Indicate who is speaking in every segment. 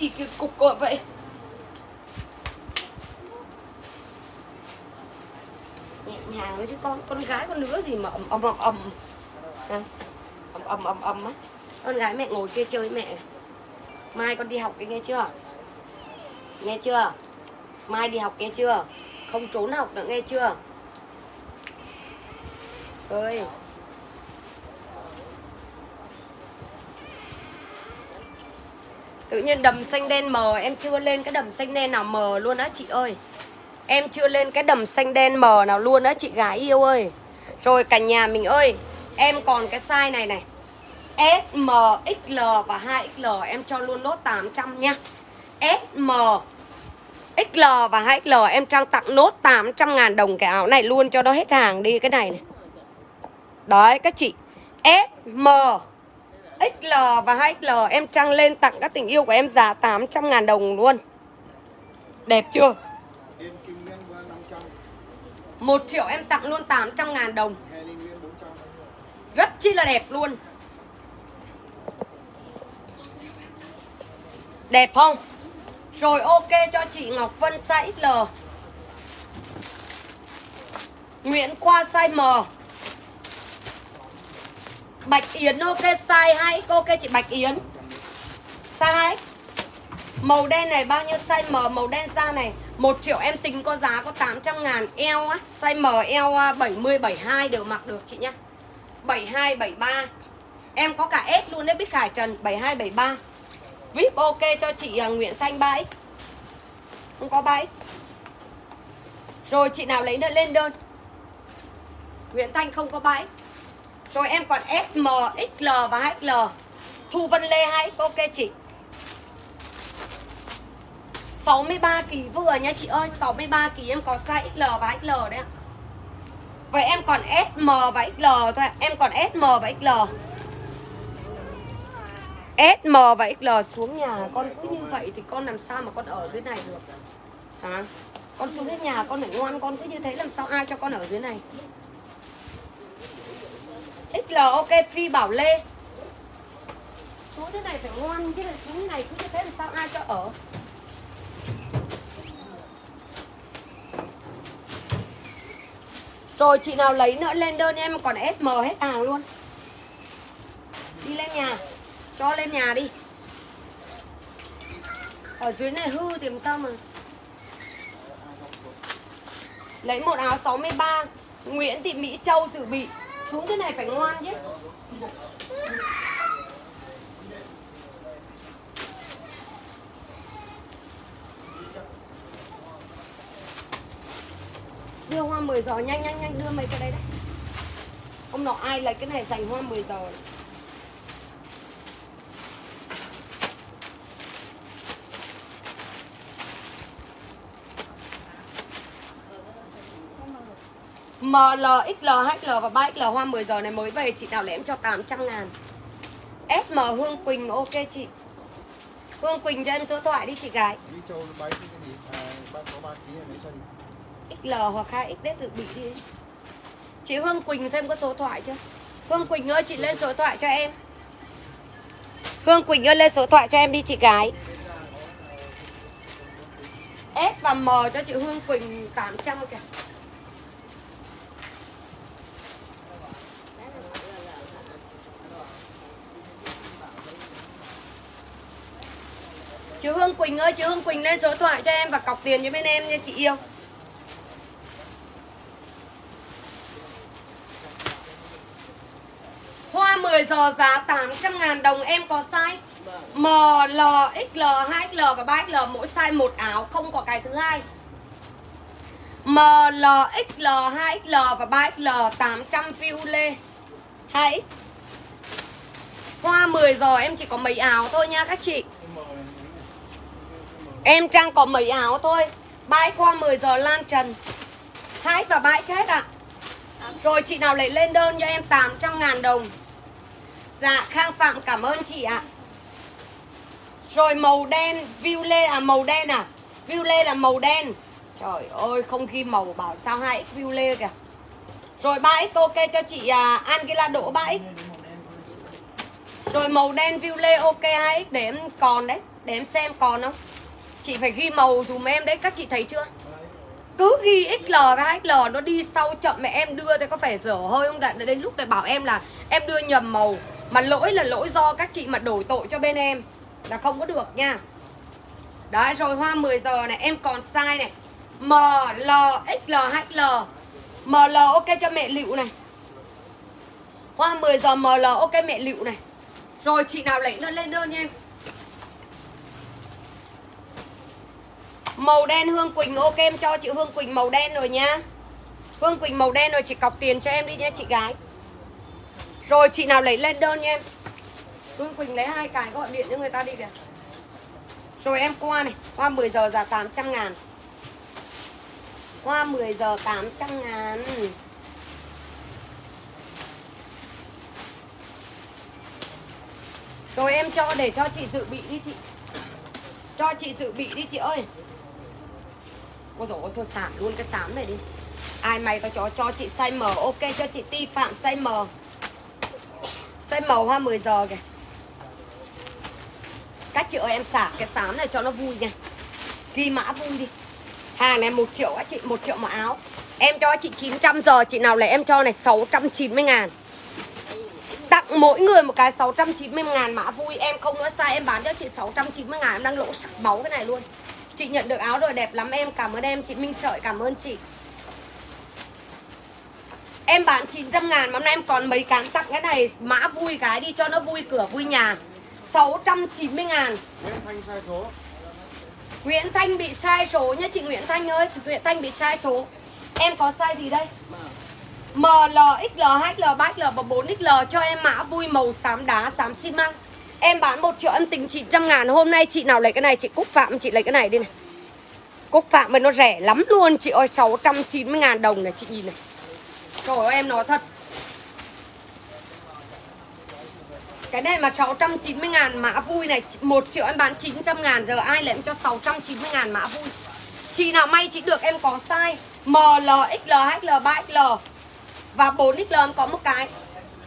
Speaker 1: gì cái cục cội vậy? Nhẹ nhàng thôi chứ con con gái con lứa gì mà ầm ầm ầm ầm. Ầm ầm ầm ầm á. Con gái mẹ ngồi kia chơi mẹ. Mai con đi học cái nghe chưa? Nghe chưa? Mai đi học nghe chưa? Không trốn học nữa nghe chưa? Ơi. Tự nhiên đầm xanh đen mờ em chưa lên cái đầm xanh đen nào mờ luôn á chị ơi. Em chưa lên cái đầm xanh đen mờ nào luôn á chị gái yêu ơi. Rồi cả nhà mình ơi em còn cái size này này. S, M, XL và 2XL em cho luôn nốt 800 nha. S, M, XL và 2XL em trang tặng nốt 800 ngàn đồng cái áo này luôn cho nó hết hàng đi cái này này. Đấy các chị. S, M, XL và 2XL em trăng lên tặng các tình yêu của em giá 800 ngàn đồng luôn. Đẹp chưa?
Speaker 2: Điền Kim Nguyên với 500,
Speaker 1: 1 triệu em tặng luôn 800 ngàn đồng. Rất chi là đẹp luôn. Đẹp không? Rồi ok cho chị Ngọc Vân size XL Nguyễn Qua size M. Bạch Yến, ok, size 2 ok chị Bạch Yến. Size 2 Màu đen này bao nhiêu size M? Màu đen da này 1 triệu em tính có giá có 800 ngàn Eo á. Size M eo à, 70 72 đều mặc được chị nhá. 72 73 Em có cả S luôn đấy, Bích Khải Trần 72 73 VIP ok cho chị à, Nguyễn Thanh 3X Không có 3X Rồi chị nào lấy đơn lên đơn? Nguyễn Thanh không có 3X rồi em còn S, M, XL và 2XL Thu Vân Lê 2X ok chị. 63 kỳ vừa nha chị ơi 63 kỳ em có size XL và XL đấy ạ. Vậy em còn S, M và XL thôi ạ. Em còn S, M và XL S, M và XL xuống nhà Con cứ như vậy thì con làm sao mà con ở dưới này được? Hả? Con xuống hết nhà con phải ngoan Con cứ như thế làm sao ai cho con ở dưới này? XL ok Phi Bảo Lê. Xuống thế này phải ngoan Chứ là xuống thế này cứ như thế thì sao ai cho ở. Rồi, chị nào lấy nữa, lên đơn em, còn SM hết hàng luôn. Đi lên nhà, Cho lên nhà đi. Ở dưới này hư thì làm sao mà? Lấy một áo 63 Nguyễn Thị Mỹ Châu dự bị. Xuống thế này phải ngoan chứ Đưa hoa 10 giờ nhanh nhanh nhanh, đưa mấy cái đây đấy ông nọ ai lấy cái này dành hoa 10 giờ này. ML, XL, HL và 3XL hoa 10 giờ này mới về. Chị nào em cho 800 ngàn. SM Hương Quỳnh ok chị. Hương Quỳnh cho em số thoại đi chị gái?
Speaker 2: À, ba có 3 kg này lấy cho gì?
Speaker 1: XL hoặc 2XD dự bị đi. Chị Hương Quỳnh xem có số thoại chưa? Hương Quỳnh ơi chị lên số thoại cho em. Hương Quỳnh ơi lên số thoại cho em đi chị gái. S và M cho chị Hương Quỳnh 800 kìa Chú Hương Quỳnh ơi, chú Hương Quỳnh lên số thoại cho em và cọc tiền cho bên em nha chị yêu. Hoa 10 giờ giá 800 ngàn đồng em có size M, L, XL, 2XL và 3XL mỗi size một áo không có cái thứ hai. M, L, XL, 2XL và 3XL 800 view lê. 2X Hoa 10 giờ em chỉ có mấy áo thôi nha các chị. Em Trang có mấy áo thôi. Bãi qua 10 giờ lan trần. Hai và bãi hết ạ. À. Rồi chị nào lại lên đơn cho em 800 ngàn đồng. Dạ Khang Phạm cảm ơn chị ạ. À. Rồi màu đen View lê à màu đen à? View lê là màu đen. Trời ơi không ghi màu bảo sao 2x view lê kìa. Rồi 3x ok cho chị à, Angela Đỗ 3x Rồi màu đen view lê ok 2x để em còn đấy. Để em xem còn không? Chị phải ghi màu dùm em đấy Các chị thấy chưa? Cứ ghi XL và XL nó đi sau chậm mẹ em đưa thì có phải dở hơi không? Đến, đến lúc này bảo em là em đưa nhầm màu. Mà lỗi là lỗi do các chị mà đổi tội cho bên em. Là không có được nha. Đấy rồi hoa 10 giờ này em còn size này. M, L, XL, HL ML ok cho mẹ lựu này. Hoa 10 giờ ML ok mẹ lựu này. Rồi chị nào lấy nó lên đơn nha em. Màu đen Hương Quỳnh, ok, em cho chị Hương Quỳnh màu đen rồi nha. Hương Quỳnh màu đen rồi, chị cọc tiền cho em đi nha chị gái. Rồi, chị nào lấy lên đơn nha em. Hương Quỳnh lấy hai cái gọi điện cho người ta đi kìa. Rồi em qua này, qua 10 giờ giá 800 ngàn. Qua 10 giờ 800 ngàn. Rồi em cho, để cho chị dự bị đi chị. Cho chị dự bị đi chị ơi. Ôi dồi ôi, thôi xả luôn, cái xám này đi. Ai mày tao cho cho chị size M, Ok, cho chị Ti Phạm size M. Size màu hoa 10 giờ kìa. Các chị ơi, em xả cái xám này cho nó vui nha. Ghi mã vui đi. Hàng này 1 triệu á chị 1 triệu một áo. Em cho chị 900 giờ, Chị nào lấy em cho này 690 ngàn. Tặng mỗi người một cái 690 ngàn mã vui. Em không nói sai, em bán cho chị 690 ngàn, Em đang lỗ sặc máu cái này luôn. Chị nhận được áo rồi đẹp lắm em Cảm ơn em. Chị Minh Sợi cảm ơn chị. Em bán 900 ngàn Mà hôm nay em còn mấy cán tặng cái này Mã vui cái đi cho nó vui cửa vui nhà. 690 ngàn.
Speaker 2: Nguyễn Thanh sai số.
Speaker 1: Nguyễn Thanh bị sai số nhá chị Nguyễn Thanh ơi. Nguyễn Thanh bị sai số. Em có sai gì đây? ML, XL, HL, 3XL và 4XL cho em mã vui màu xám đá, xám xi măng Em bán 1 triệu âm tính 900 ngàn Hôm nay chị nào lấy cái này chị Cúc Phạm chị lấy cái này đi này. Cúc Phạm mà nó rẻ lắm luôn chị ơi 690 ngàn đồng này chị nhìn này. Trời ơi em nói thật. Cái này mà 690 ngàn mã vui này 1 triệu em bán 900 ngàn Giờ ai lấy em cho 690 ngàn mã vui. Chị nào may chị được em có size ML, XL, HL, 3XL Và 4XL em có một cái.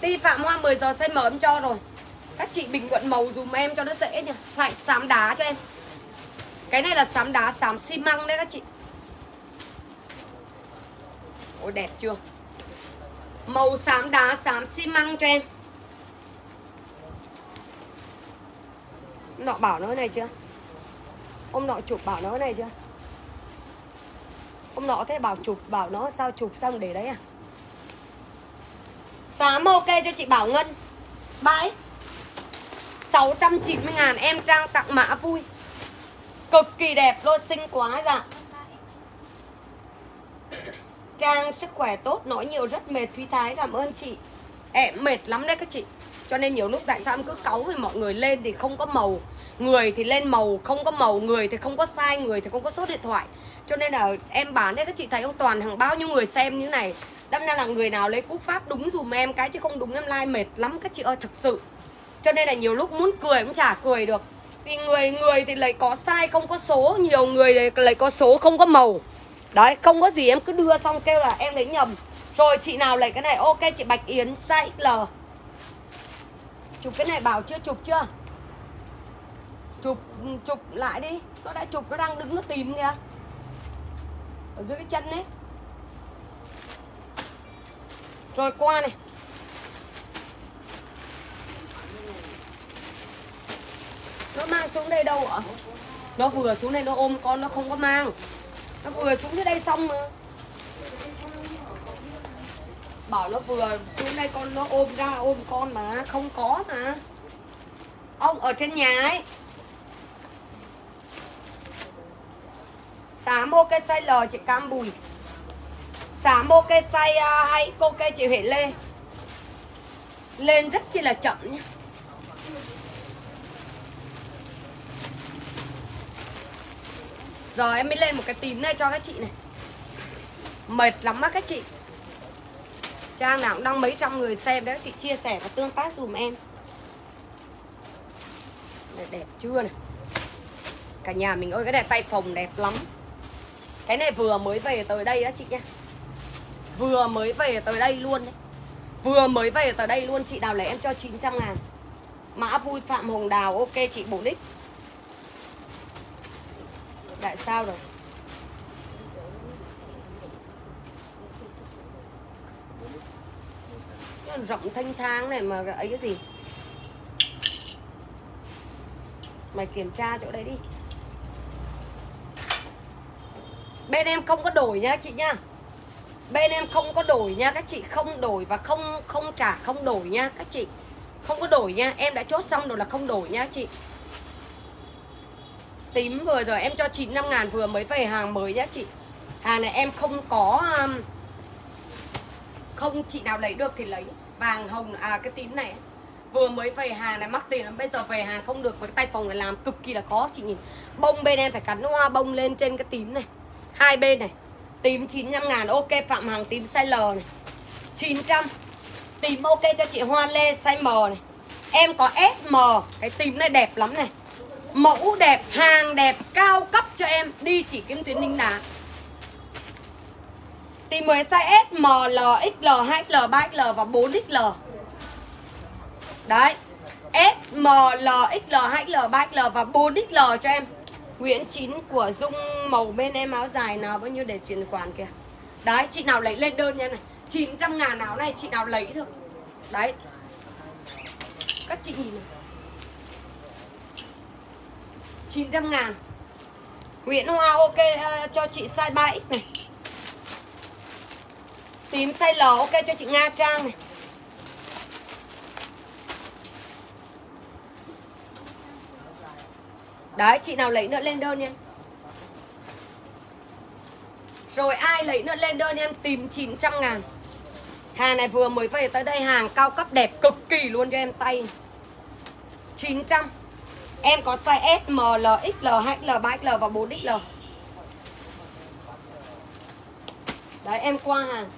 Speaker 1: Ti Phạm Hoa 10 giờ size mở em cho rồi. Các chị bình luận màu dùm em cho nó dễ nhỉ. Sạch xám đá cho em. Cái này là xám đá, xám xi măng đấy các chị. Ôi đẹp chưa? Màu xám đá, xám xi măng cho em. Nọ bảo nó này chưa? Ông nọ chụp bảo nó này chưa? Ông nọ thế bảo chụp Bảo nó sao chụp xong để đấy à? Xám ok cho chị Bảo Ngân. Bye. 690 ngàn em trang tặng mã vui. Cực kỳ đẹp luôn, xinh quá dạ. Trang sức khỏe tốt, Nói nhiều, rất mệt, Thúy Thái, cảm ơn chị. Em mệt lắm đấy các chị. Cho nên nhiều lúc tại sao em cứ cáu với mọi người lên thì không có màu. Người thì lên màu, không có màu. Người thì không có sai Người thì không có số điện thoại. Cho nên là em bán đấy các chị, thấy không Toàn hàng bao nhiêu người xem như này. Đâm ra là người nào lấy cú pháp đúng dùm em cái Chứ không đúng, em like mệt lắm các chị ơi thật sự. Cho nên là nhiều lúc muốn cười cũng chả cười được. Vì người người thì lại có sai, không có số. Nhiều người lại có số, không có màu. Đấy, không có gì, em cứ đưa xong kêu là em lấy nhầm. Rồi chị nào lấy cái này? Ok, chị Bạch Yến size L. Chụp cái này bảo chưa chụp chưa? Chụp ừ, chụp lại đi. Nó đã chụp, nó đang đứng, nó tìm kìa. Ở dưới cái chân ấy. Rồi qua này. Nó mang xuống đây đâu ạ? Nó vừa xuống đây nó ôm con nó không có mang. Nó vừa xuống dưới đây xong mà. Bảo nó vừa xuống đây con nó ôm ra ôm con mà. Không có mà. Ông ở trên nhà ấy. Xám ok size L chị Cam Bùi. Xám ok size à, uh, 2 ok chị Huệ Lê. Lên rất chi là chậm nhé Giờ em mới lên một cái tím này cho các chị này. Mệt lắm á các chị. Trang nào cũng đang mấy trăm người xem đấy Các chị chia sẻ và tương tác dùm em. Đẹp, đẹp chưa này? Cả nhà mình ơi cái này tay phòng đẹp lắm. Cái này vừa mới về tới đây á chị nhá Vừa mới về tới đây luôn đấy. Vừa mới về tới đây luôn Chị đào lấy em cho 900 ngàn. Mã vui Phạm Hồng Đào Ok chị 4x Tại sao được rộng thanh thang này mà ấy cái gì? Mày kiểm tra chỗ đấy đi. Bên em không có đổi nha chị nha. Bên em không có đổi nha các chị, không đổi và không không trả không đổi nha các chị. Không có đổi nha, em đã chốt xong rồi là không đổi nha chị. Tím vừa rồi em cho 95 ngàn vừa mới về hàng mới nhá chị. Hàng này em không có um, Không chị nào lấy được thì lấy. Vàng hồng, à cái tím này. Vừa mới về hàng này mắc tiền lắm Bây giờ về hàng không được với tay phòng này làm cực kỳ là khó Chị nhìn. Bông bên em phải cắn hoa bông lên trên cái tím này. Hai bên này. Tím 95 ngàn ok Phạm Hàng tím size L này. 900 Tím ok cho chị Hoa Lê size M này. Em có SM Cái tím này đẹp lắm này. Mẫu đẹp, hàng đẹp, cao cấp cho em. Đi chỉ kim tuyến ninh đá Tìm 10 size S, M, L, XL, 2XL, 3XL và 4XL Đấy. S, M, L, XL, 2XL, 3XL và 4XL cho em. Nguyễn Chín của Dung màu bên em áo dài nào bao nhiêu để chuyển khoản kìa. Đấy, chị nào lấy lên đơn nha này. 900 ngàn áo này chị nào lấy được. Đấy. Các chị nhìn này. 900 ngàn. Nguyễn Hoa ok uh, cho chị size 3X này. Tím size L ok cho chị Nga Trang này. Đấy chị nào lấy nữa lên đơn nha Rồi ai lấy nữa lên đơn em tìm 900 ngàn. Hàng này vừa mới về tới đây hàng cao cấp đẹp cực kỳ luôn cho em tay 900 Em có size S, M, L, XL, 2XL, 3XL và 4XL Đấy em qua hàng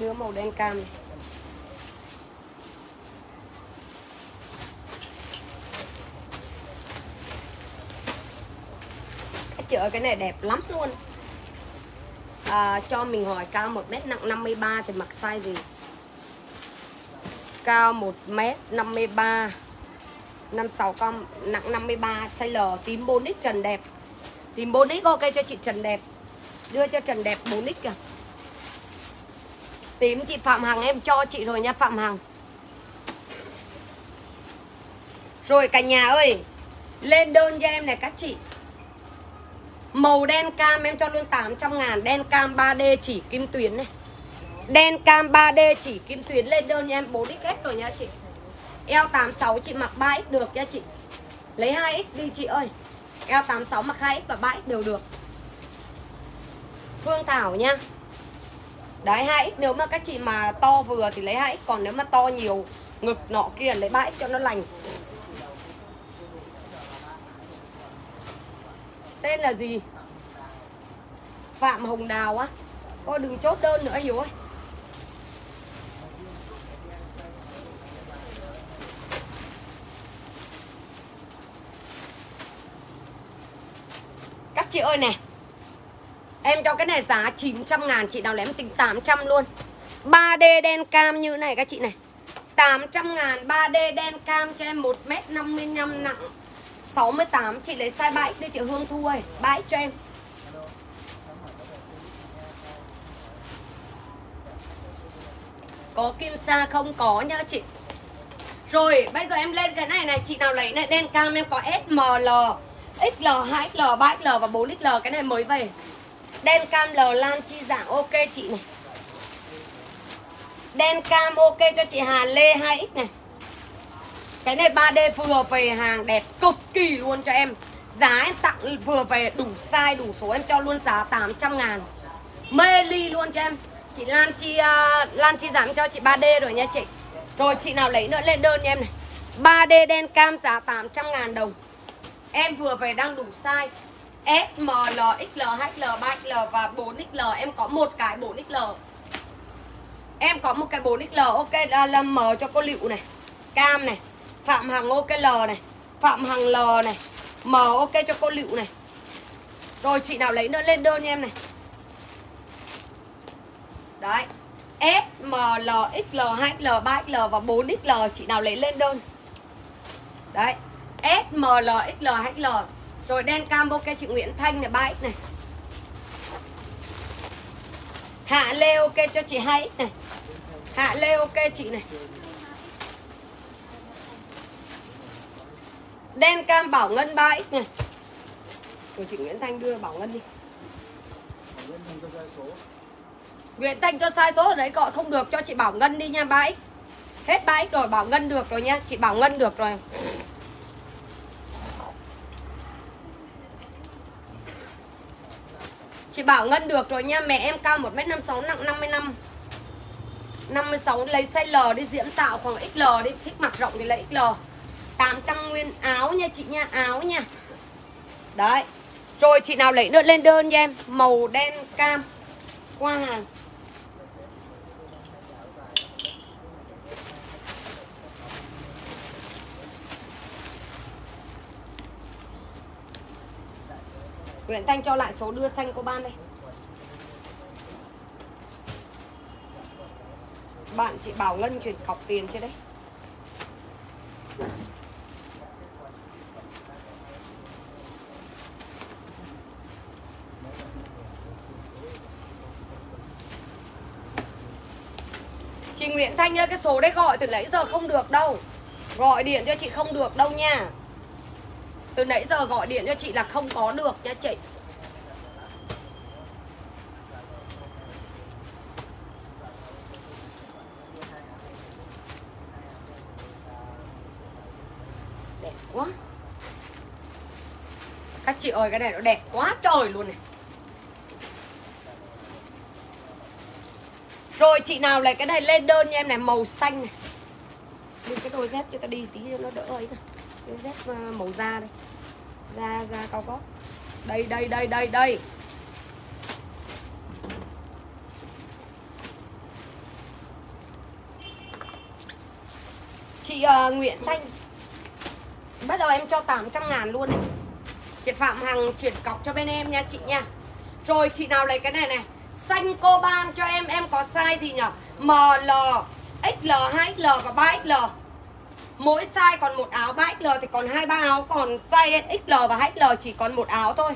Speaker 1: Đứa màu đen cam này. Chị ơi cái này đẹp lắm luôn. À, cho mình hỏi cao 1 mét nặng 53 thì mặc size gì? Cao 1 mét 53 56 con nặng 53 size L tím 4x trần đẹp. Tím 4x ok cho chị Trần đẹp. Đưa cho Trần đẹp 4x kìa. Tím chị Phạm Hằng em cho chị rồi nha Phạm Hằng. Rồi cả nhà ơi lên đơn cho em này các chị. Màu đen cam em cho luôn 800 ngàn, Đen cam 3D chỉ kim tuyến này. Đen cam 3D chỉ kim tuyến lên đơn nha em 4XS rồi nha chị. Eo 86 chị mặc 3X được nha chị. Lấy 2X đi chị ơi. Eo 86 mặc 2X và 3X đều được. Phương Thảo nha. Đấy 2X nếu mà các chị mà to vừa thì lấy 2X Còn nếu mà to nhiều, ngực nọ kia, lấy 3X cho nó lành. Tên là gì? Phạm Hồng Đào á. Thôi đừng chốt đơn nữa, Hiếu ơi. Các chị ơi nè. Em cho cái này giá 900 ngàn, Chị nào lém tính 800 luôn. 3D đen cam như này các chị này. 800 ngàn 3D đen cam cho em 1m55 nặng. 68 chị lấy size 3X đi chị Hương Thu ơi. 3X cho em. Có kim sa không? Có nhá chị. Rồi bây giờ em lên cái này này Chị nào lấy này đen cam em có SML XL, 2XL, 3XL và 4XL Cái này mới về. Đen cam L Lan chi giảng ok chị này. Đen cam ok cho chị Hà Lê 2X này cái này 3D vừa về hàng đẹp cực kỳ luôn cho em. Giá em tặng vừa về đủ size đủ số em cho luôn giá 800 ngàn. Mê ly luôn cho em. Chị Lan Chi uh, Lan Chi giảm cho chị 3D rồi nha chị. Rồi chị nào lấy nữa lên đơn nha em này. 3D đen cam giá 800 ngàn đồng. Em vừa về đang đủ size. S, M, L, XL, HL, 3XL và 4XL Em có một cái 4XL Em có một cái 4XL Ok là, là M cho cô Liệu này. Cam này. Phạm Hằng ok L này. Phạm Hằng L này. M ok cho cô Lựu này. Rồi chị nào lấy nữa lên đơn nha em này. Đấy. S, M, L, XL, 2XL, 3XL và 4XL Chị nào lấy lên đơn. Đấy. S, M, L, XL, 2XL Rồi đen cam ok chị Nguyễn Thanh này 3X này. Hạ Lê ok cho chị 2X này. Hạ Lê ok chị này. Đen, cam, Bảo Ngân 3X này. Của chị Nguyễn Thanh đưa Bảo Ngân đi.
Speaker 2: Nguyễn Thanh cho sai số.
Speaker 1: Nguyễn Thanh cho sai số ở đấy, gọi không được, cho chị Bảo Ngân đi nha 3X Hết 3X rồi, Bảo Ngân được rồi nha. Chị Bảo Ngân được rồi. Chị Bảo Ngân được rồi nha, Mẹ em cao 1m56 nặng 55 56 lấy size L đi diễm tạo khoảng XL đi, Thích mặc rộng thì lấy XL 800 nguyên áo nha chị nha, Áo nha. Đấy. Rồi chị nào lấy nữa, lên đơn cho em. Màu đen cam Qua hàng Nguyễn Thanh cho lại số đưa xanh cô ban đây. Bạn chị Bảo Ngân chuyển cọc tiền cho đấy? Chị Nguyễn Thanh ơi, cái số đấy gọi từ nãy giờ không được đâu. Gọi điện cho chị không được đâu nha. Từ nãy giờ gọi điện cho chị là không có được nha chị. Đẹp quá. Các chị ơi, cái này nó đẹp quá trời luôn này. Rồi chị nào lấy cái này lên đơn nha em này Màu xanh này. Đưa cái đôi dép cho ta đi tí cho nó đỡ ấy Đôi Cái dép ờ, màu da đây. Da, da cao gót. Đây, đây, đây, đây, đây. Chị uh, Nguyễn Thanh. Bắt đầu em cho 800 ngàn luôn này. Chị Phạm Hằng chuyển cọc cho bên em nha chị nha. Rồi chị nào lấy cái này này. Xanh cô ban cho em Em có size gì nhỉ ML XL 2XL và 3XL Mỗi size còn một áo 3XL thì còn hai, ba áo, Còn size XL và 2XL chỉ còn một áo thôi.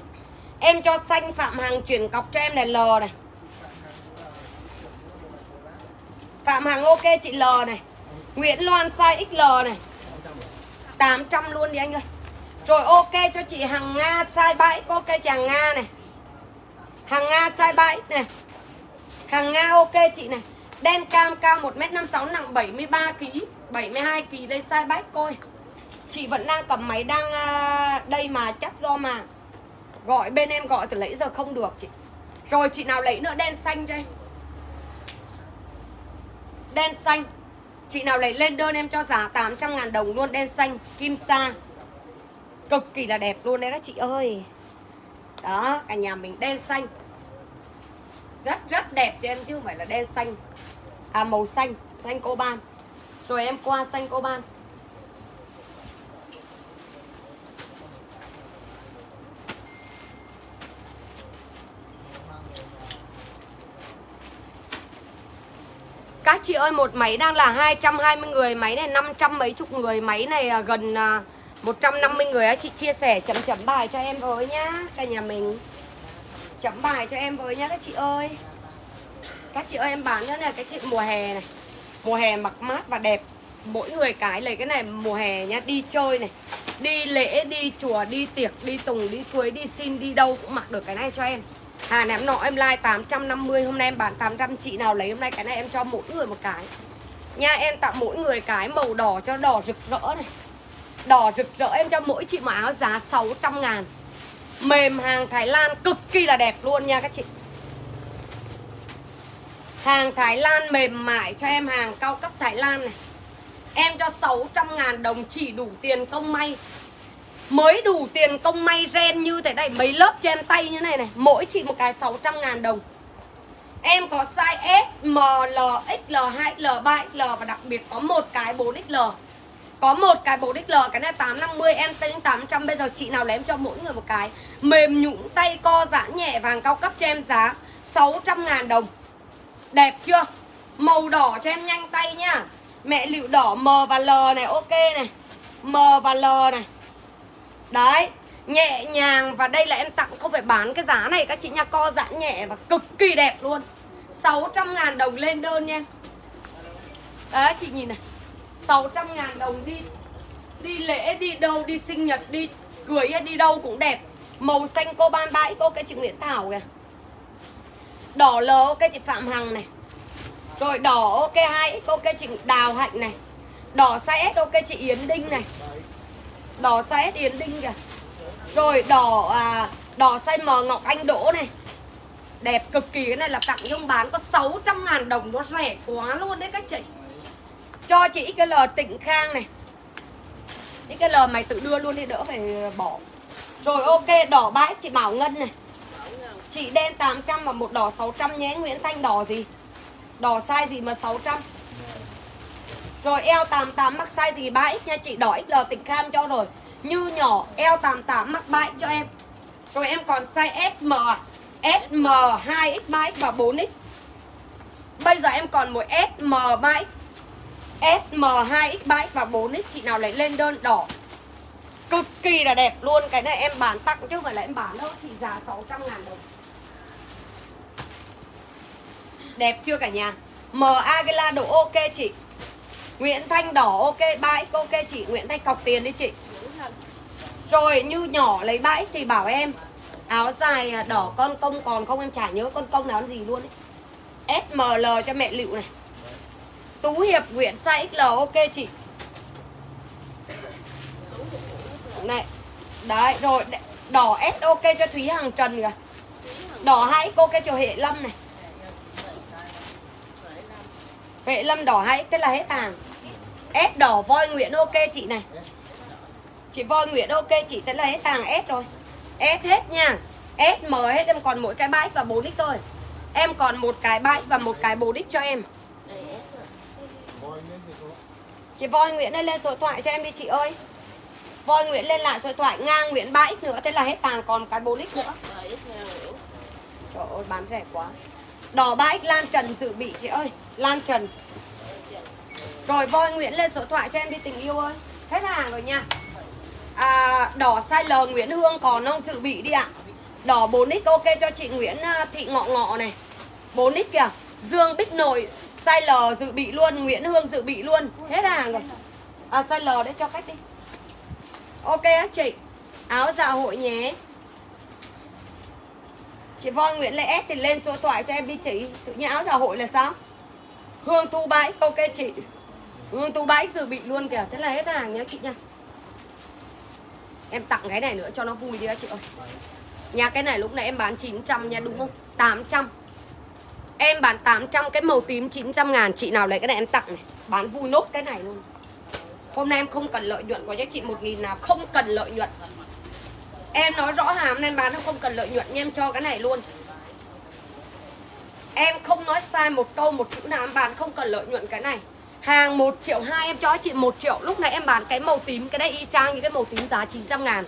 Speaker 1: Em cho xanh Phạm Hằng chuyển cọc cho em này, L này. Phạm Hằng ok chị, L này. Nguyễn Loan size XL này. 800 luôn đi anh ơi. Rồi ok cho chị Hằng Nga size 3X Ok chị Hằng Nga này hàng Nga size 3X này. Hàng Nga ok chị này. Đen cam cao 1m56 nặng 73kg 72kg đây size 3 coi Chị vẫn đang cầm máy đang ờ, đây mà chắc do mà Gọi bên em gọi từ lấy giờ không được chị. Rồi chị nào lấy nữa đen xanh cho em. Đen xanh. Chị nào lấy lên đơn em cho giá 800 ngàn đồng luôn Đen xanh, kim sa. Cực kỳ là đẹp luôn đấy các chị ơi. Đó, cả nhà mình đen xanh. Rất rất đẹp cho em chứ không phải là đen xanh. À màu xanh, xanh cô ban Rồi em qua xanh cô ban Các chị ơi một máy đang là 220 người Máy này 500 mấy chục người Máy này à, gần à, 150 người á Chị chia sẻ chấm chấm bài cho em với nhá. Cả nhà mình. Chấm bài cho em với nhá các chị ơi. Các chị ơi em bán cho này cái chị mùa hè này. Mùa hè mặc mát và đẹp. Mỗi người cái lấy cái này mùa hè nhá Đi chơi này Đi lễ, đi chùa, đi tiệc, đi tùng, đi cưới, đi xin, đi đâu cũng mặc được cái này cho em. Hàng ném nọ em like 850 Hôm nay em bán 800 Chị nào lấy hôm nay cái này em cho mỗi người một cái. Nha em tặng mỗi người cái màu đỏ cho đỏ rực rỡ này. Đỏ rực rỡ em cho mỗi chị một áo giá 600 ngàn. Mềm hàng Thái Lan cực kỳ là đẹp luôn nha các chị. Hàng Thái Lan mềm mại cho em hàng cao cấp Thái Lan này. Em cho 600 ngàn đồng chỉ đủ tiền công may. Mới đủ tiền công may ren như thế này Mấy lớp cho em tay như này này Mỗi chị một cái 600 ngàn đồng. Em có size S, M, L, XL, 2XL, 3XL Và đặc biệt có một cái 4XL có một cái 4XL Cái này 850 Em tính 800 Bây giờ chị nào lấy em cho mỗi người một cái. Mềm nhũn, tay co giãn nhẹ, vàng cao cấp cho em giá 600 ngàn đồng. Đẹp chưa? Màu đỏ cho em nhanh tay nhá. Mẹ liệu đỏ, M và L này, ok này. M và L này. Đấy, Nhẹ nhàng và đây là em tặng, không phải bán cái giá này, các chị nha. Co giãn nhẹ và cực kỳ đẹp luôn. 600 ngàn đồng lên đơn nha. Đấy, chị nhìn này. 600 ngàn đồng đi. Đi lễ, đi đâu, đi sinh nhật, đi cưới hay đi đâu cũng đẹp. Màu xanh cô ban bãi cô cái chị Nguyễn Thảo kìa. Đỏ L ok chị Phạm Hằng này. Rồi đỏ ok 2 ok chị Đào Hạnh này. Đỏ size S ok chị Yến Đinh này. Đỏ size S Yến Đinh kìa. Rồi đỏ à, đỏ size M Ngọc Anh Đỗ này. Đẹp cực kỳ cái này là tặng nhưng bán có 600 ngàn đồng nó rẻ quá luôn đấy các chị. Cho chị XL Tịnh Khang này. XL mày tự đưa luôn đi, đỡ phải bỏ. Rồi ok, đỏ bãi, chị Bảo Ngân này. Chị đen 800 và một đỏ 600 nhé, Nguyễn Thanh, đỏ gì? Đỏ size gì mà 600 Rồi eo 88 mắc size gì 3X nha, chị Đỏ XL Tịnh Khang cho rồi. Như nhỏ, eo 88 mắc 3X cho em. Rồi em còn size SM SM 2X 3X và 4X Bây giờ em còn một SM 3X SM 2X 3X và 4X Chị nào lấy lên đơn đỏ. Cực kỳ là đẹp luôn, Cái này em bán tặng chứ không phải là em bán đâu, Chị giá 600 ngàn đồng. Đẹp chưa cả nhà? M Agila đồ ok chị. Nguyễn Thanh đỏ ok 3X ok chị. Nguyễn Thanh cọc tiền đi chị. Rồi, như nhỏ lấy 3X thì bảo em, Áo dài đỏ con công còn không? Em chả nhớ con công nào gì luôn ấy. SML cho mẹ lựu này. Tú Hiệp, Nguyễn size XL ok chị. Này, Đấy, rồi Đỏ S ok cho Thúy Hằng Trần kìa. Đỏ 2 cô ok cho Hệ Lâm này. Hệ lâm đỏ 2 Thế là hết hàng. S đỏ voi Nguyễn ok chị này. Chị voi Nguyễn ok chị Thế là hết hàng S rồi. S hết nha. S mở hết, em còn mỗi cái bãi và 4 lít thôi. Em còn một cái bãi và một cái 4 lít cho em. Chị voi Nguyễn ơi lên số điện thoại cho em đi chị ơi. Voi Nguyễn lên lại số điện thoại ngang Nguyễn 3x nữa Thế là hết hàng còn cái 4x nữa. Trời ơi bán rẻ quá. Đỏ 3x Lan Trần dự bị chị ơi Lan Trần. Rồi voi Nguyễn lên số điện thoại cho em đi tình yêu ơi. Hết hàng rồi nha. À, Đỏ size L Nguyễn Hương còn không dự bị đi ạ. Đỏ 4x ok cho chị Nguyễn à, Thị Ngọ Ngọ này. 4x kìa. Dương Bích nội Size L dự bị luôn, Nguyễn Hương dự bị luôn. Hết hàng rồi. À size L đấy, cho cách đi. Ok á, chị. Áo dạ hội nhé. Chị Voi Nguyễn Lê S thì lên số thoại cho em đi, chị. Tự nhiên áo dạ hội là sao? Hương tu bãi. Ok, chị. Hương tu bãi dự bị luôn kìa. Thế là hết hàng nhé chị nha. Em tặng cái này nữa cho nó vui đi chị ơi. Nhà cái này lúc nãy em bán 900 nha, đúng không? 800 Em bán 800 cái màu tím 900 ngàn, Chị nào lấy cái này em tặng này. Bán vui nốt cái này luôn. Hôm nay em không cần lợi nhuận của cho chị 1 nghìn nào, Không cần lợi nhuận. Em nói rõ hàm nên bán không cần lợi nhuận nhưng em cho cái này luôn. Em không nói sai một câu, một chữ nào, em bán không cần lợi nhuận cái này. Hàng 1 triệu 2 em cho chị 1 triệu. Lúc này em bán cái màu tím, Cái này y chang như cái màu tím giá 900 ngàn.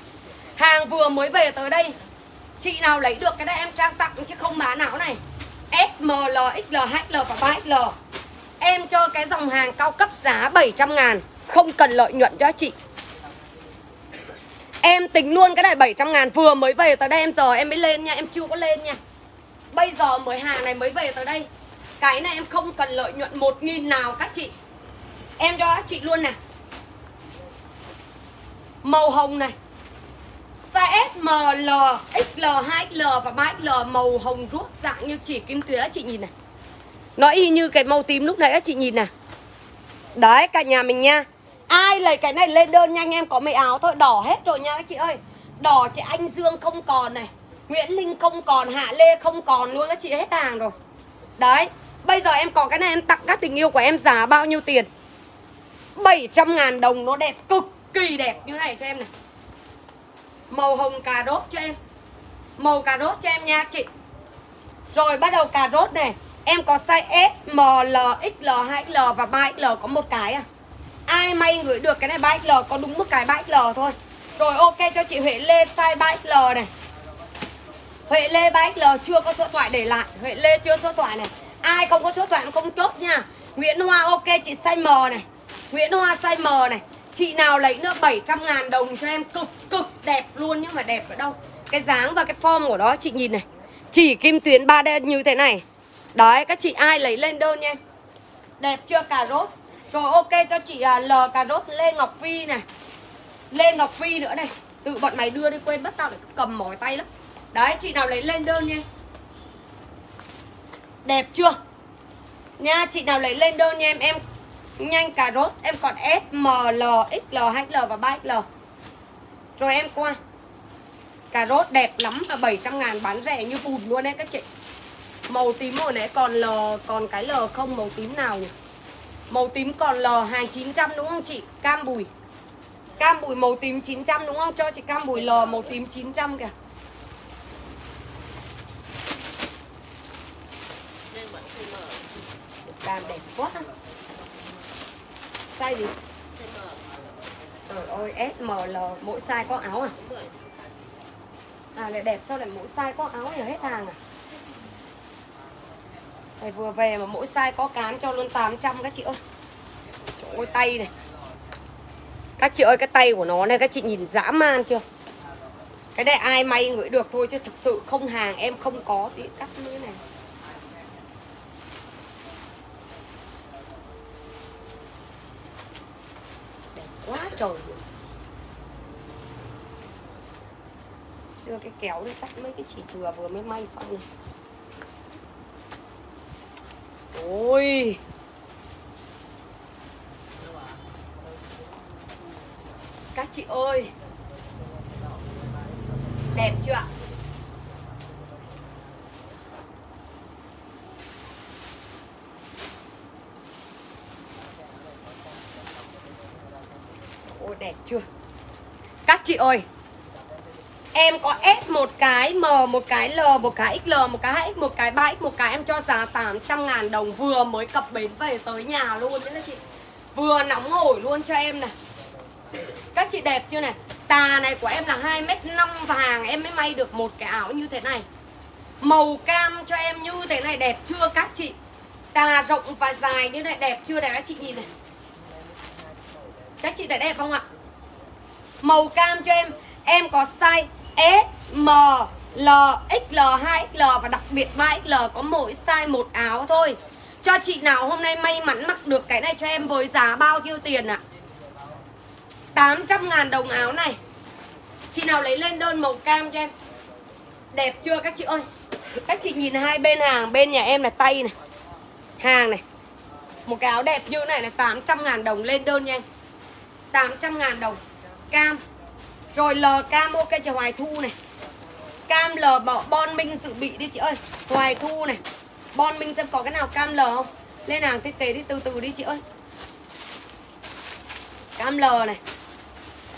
Speaker 1: Hàng vừa mới về tới đây, Chị nào lấy được cái này em trang tặng chứ không bán não này. S, M, L, XL, HL và 3XL Em cho cái dòng hàng cao cấp giá 700 ngàn Không cần lợi nhuận cho chị. Em tính luôn cái này 700 ngàn Vừa mới về tới đây em giờ em mới lên nha Em chưa có lên nha. Bây giờ mới hàng này mới về tới đây. Cái này em không cần lợi nhuận 1 nghìn nào các chị. Em cho các chị luôn nè. Màu hồng này Size S, M, L, XL, 2XL và 3XL Màu hồng ruốc dạng như chỉ kim tuyến các chị nhìn này. Nó y như cái màu tím lúc nãy các chị nhìn này. Đấy cả nhà mình nha. Ai lấy cái này lên đơn nhanh em có mấy áo thôi Đỏ hết rồi nha các chị ơi. Đỏ chị Anh Dương không còn này Nguyễn Linh không còn Hạ Lê không còn luôn các chị hết hàng rồi. Đấy Bây giờ em có cái này em tặng các tình yêu của em giá bao nhiêu tiền? 700 ngàn đồng nó đẹp cực kỳ đẹp như này cho em này. Màu hồng cà rốt cho em. Màu cà rốt cho em nha chị. Rồi bắt đầu cà rốt này. Em có size S, M, L, XL, 2XL và 3XL có một cái à? Ai may gửi được cái này 3XL có đúng một cái 3XL thôi. Rồi ok cho chị Huệ Lê size 3XL này. Huệ Lê 3XL chưa có số thoại để lại. Huệ Lê chưa số thoại này. Ai không có số thoại không chốt nha. Nguyễn Hoa ok chị size M này. Nguyễn Hoa size M này. Chị nào lấy nữa 700 ngàn đồng cho em cực cực đẹp luôn nhưng mà đẹp ở đâu? Cái dáng và cái form của nó chị nhìn này. Chỉ kim tuyến 3D như thế này. Đấy các chị ai lấy lên đơn nha Đẹp chưa cà rốt? Rồi ok cho chị à, L cà rốt Lê Ngọc Vi này. Lê Ngọc Vi nữa này. Tự bọn mày đưa đi quên bắt tao để cầm mỏi tay lắm. Đấy chị nào lấy lên đơn nha Đẹp chưa? Nha chị nào lấy lên đơn nha em. Em nhanh cà rốt Em còn S, M, L, XL, HL và 3XL Rồi em qua. Cà rốt đẹp lắm và 700 ngàn bán rẻ như bùn luôn đấy các chị. Màu tím hồi nãy còn L Còn cái L không màu tím nào nhỉ? Màu tím còn L hàng 900 đúng không chị? Cam bùi. Cam bùi màu tím 900 đúng không? Cho chị cam bùi L màu tím 900 kìa. Cam đẹp quá Size gì? Trời ơi SML mỗi size có áo à? À lại đẹp sao lại mỗi size có áo là hết hàng à? Này, vừa về mà mỗi size có cán cho luôn 800 các chị ơi. Trời ơi, tay này. Các chị ơi, cái tay của nó này, các chị nhìn dã man chưa? Cái này ai may gửi được thôi chứ thực sự không hàng, em không có tí cắt như thế này. Quá trời đưa cái kéo đi cắt mấy cái chỉ thừa vừa mới may xong này. Ôi. Các chị ơi. Đẹp chưa ạ? Ôi đẹp chưa? Các chị ơi Em có S một cái, M một cái, L một cái, XL một cái, x một cái, 3X một cái Em cho giá 800 ngàn đồng Vừa mới cập bến về tới nhà luôn đấy chị. Vừa nóng hổi luôn cho em này. Các chị đẹp chưa này? Tà này của em là 2m5 vàng Em mới may được một cái áo như thế này. Màu cam cho em như thế này đẹp chưa các chị? Tà rộng và dài như này đẹp chưa này các chị nhìn này? Các chị thấy đẹp không ạ? Màu cam cho em. Em có size S, M, L, XL, 2XL và đặc biệt 3XL có mỗi size một áo thôi. Cho chị nào hôm nay may mắn mặc được cái này cho em với giá bao nhiêu tiền ạ? À? 800 ngàn đồng áo này. Chị nào lấy lên đơn màu cam cho em. Đẹp chưa các chị ơi? Các chị nhìn hai bên hàng Bên nhà em là tay này Hàng này. Một cái áo đẹp như này là 800 ngàn đồng lên đơn nha em. 800 ngàn đồng. Cam. Rồi L cam, ok chị Hoài Thu này. Cam L bỏ Bon Minh dự bị đi chị ơi. Hoài Thu này. Bon Minh xem có cái nào cam L không? Lên hàng thiết tế đi, từ từ đi chị ơi. Cam L này.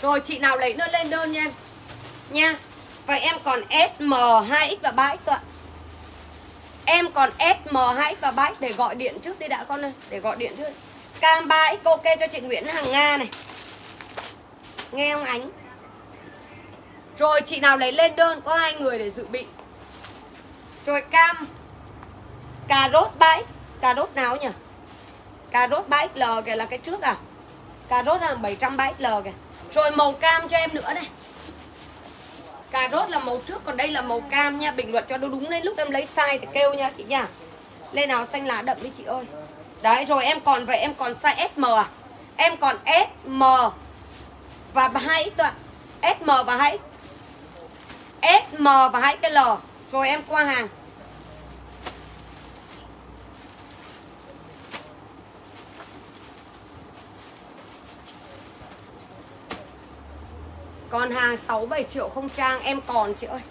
Speaker 1: Rồi chị nào lấy nữa, lên đơn nha em. Nha. Vậy em còn SM 2X và 3X ạ. Em còn SM 2X và 3X để gọi điện trước đi đã con ơi. Để gọi điện trước. Cam 3X ok cho chị Nguyễn Hằng Nga này. Nghe không Ánh rồi chị nào lấy lên đơn có hai người để dự bị. Rồi cam. Cà rốt 3 Cà rốt nào nhỉ? Cà rốt 3XL kìa là cái trước à? Cà rốt là 700 3XL kìa. Rồi màu cam cho em nữa này. Cà rốt là màu trước Còn đây là màu cam nha. Bình luận cho nó đúng lên lúc em lấy size thì kêu nha chị nha. Lên nào xanh lá đậm đi chị ơi. Đấy rồi em còn vậy em còn size SM à? Em còn S, M và 2X ạ SM và 2 SM và hai cái L Rồi em qua hàng Còn hàng 6 7 triệu không trang, em còn chị ơi.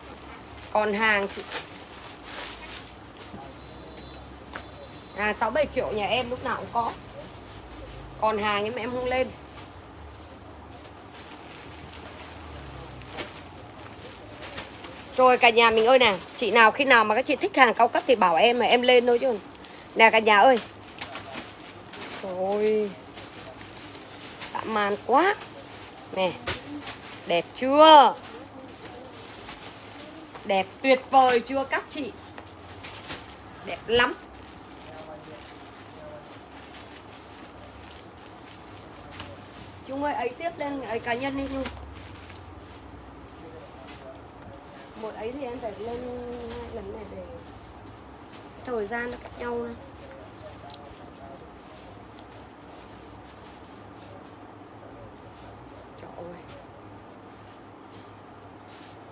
Speaker 1: Còn hàng chị. Hàng 6 7 triệu nhà em lúc nào cũng có. Còn hàng nhưng mà em không lên. Rồi cả nhà mình ơi nè, Chị nào khi nào mà các chị thích hàng cao cấp thì bảo em mà em lên thôi chứ. Nè cả nhà ơi. Rồi. Đã man quá. Nè, Đẹp chưa? Đẹp tuyệt vời chưa các chị? Đẹp lắm. Chúng ơi, ấy tiếp lên, ấy cá nhân đi Nhung Một ấy thì em phải lên hai lần này để Thời gian nó cách nhau này Trời ơi.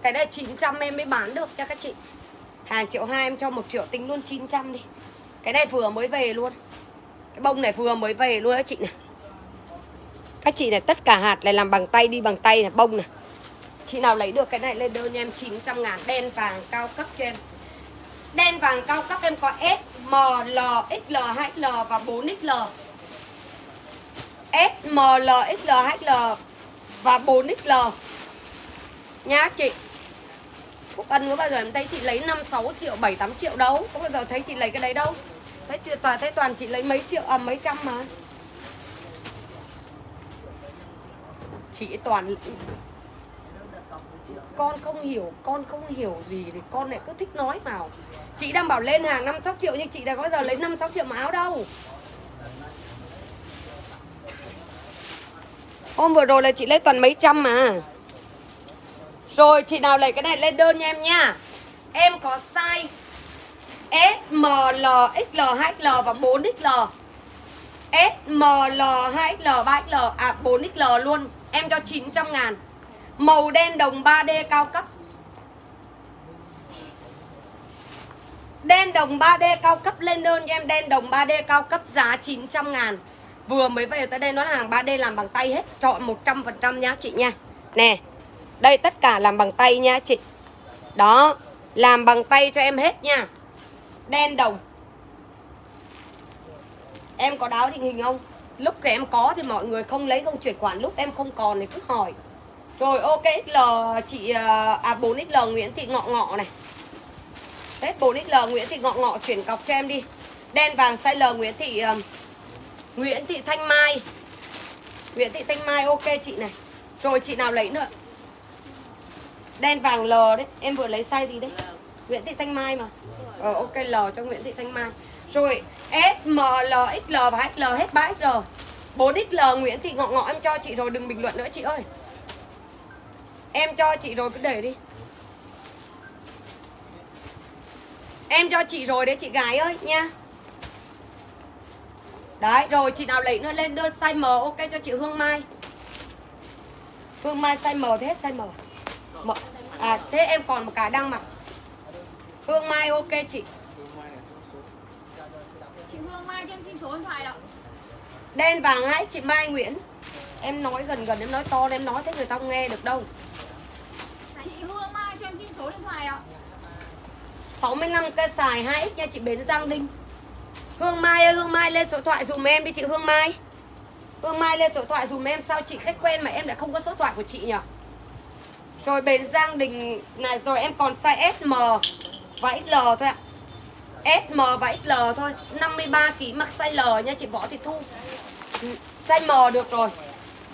Speaker 1: Cái này 900 em mới bán được nha các chị. Hàng triệu hai em cho một triệu tính luôn 900 đi. Cái này vừa mới về luôn. Cái bông này vừa mới về luôn các chị này. Các chị này tất cả hạt này làm bằng tay, đi bằng tay này, bông này. Chị nào lấy được cái này lên đơn em 900 ngàn. Đen vàng cao cấp cho em. Đen vàng cao cấp em có S, M, L, XL, HL và 4XL S, M, L, XL, HL và 4XL Nhá chị. Phúc Ân có bao giờ em thấy chị lấy 5, 6 triệu, 7, 8 triệu đâu? Có bao giờ thấy chị lấy cái đấy đâu? Thấy, toàn, thấy toàn chị lấy mấy triệu, à mấy trăm mà. Chị toàn con không hiểu, con không hiểu gì thì con lại cứ thích nói vào. Chị đang bảo lên hàng 5, 6 triệu nhưng chị đã có bao giờ lấy 5, 6 triệu mà áo đâu. Hôm vừa rồi là chị lấy toàn mấy trăm mà. Rồi chị nào lấy cái này lên đơn nha em nha. Em có size S, M, L, XL, 2XL và 4XL S, M, L, 2XL, 3XL À 4XL luôn. Em cho 900 ngàn. Màu đen đồng 3D cao cấp. Đen đồng 3D cao cấp lên đơn cho em. Đen đồng 3D cao cấp giá 900 ngàn. Vừa mới về tới đây nó là hàng 3D làm bằng tay hết. Chọn 100% nhá chị nha. Nè, Đây tất cả làm bằng tay nha chị. Đó, Làm bằng tay cho em hết nha. Đen đồng. Em có đáo định hình không? Lúc thì em có thì mọi người không lấy không chuyển khoản. Lúc em không còn thì cứ hỏi. Rồi ok XL chị À, à 4XL Nguyễn Thị Ngọ Ngọ này. Tết 4XL Nguyễn Thị Ngọ Ngọ chuyển cọc cho em đi. Đen vàng size L Nguyễn Thị uh, Nguyễn Thị Thanh Mai. Nguyễn Thị Thanh Mai ok chị này. Rồi chị nào lấy nữa? Đen vàng L đấy Em vừa lấy size gì đấy? Nguyễn Thị Thanh Mai mà. Ờ ok L cho Nguyễn Thị Thanh Mai. Rồi S, M, L, XL và XL hết 3XL 4XL Nguyễn Thị Ngọ Ngọ em cho chị rồi đừng bình luận nữa chị ơi. Em cho chị rồi cứ để đi. Em cho chị rồi đấy chị gái ơi nha. Đấy rồi chị nào lấy nữa lên đơn size M ok cho chị Hương Mai. Hương Mai size M thế hết size M. M. À thế em còn một cái đang mặc. Hương Mai ok chị.
Speaker 3: Chị Hương Mai cho em xin số điện thoại ạ.
Speaker 1: Đen vàng hãy chị Mai Nguyễn. Em nói gần gần em nói to em nói thế người ta không nghe được đâu
Speaker 3: Chị Hương Mai cho em xin số điện thoại ạ.
Speaker 1: 65 cây xài 2X nha, chị Bến Giang Đinh Hương Mai ơi, Hương Mai lên số thoại dùm em đi chị Hương Mai. Hương Mai lên số thoại dùm em, Sao chị khách quen mà em lại không có số thoại của chị nhỉ? Rồi Bến Giang Đình này, Rồi em còn size SM và XL thôi ạ. SM và XL thôi 53 kg mặc size L nha chị, Võ Thị Thu. Ừ, size M được rồi.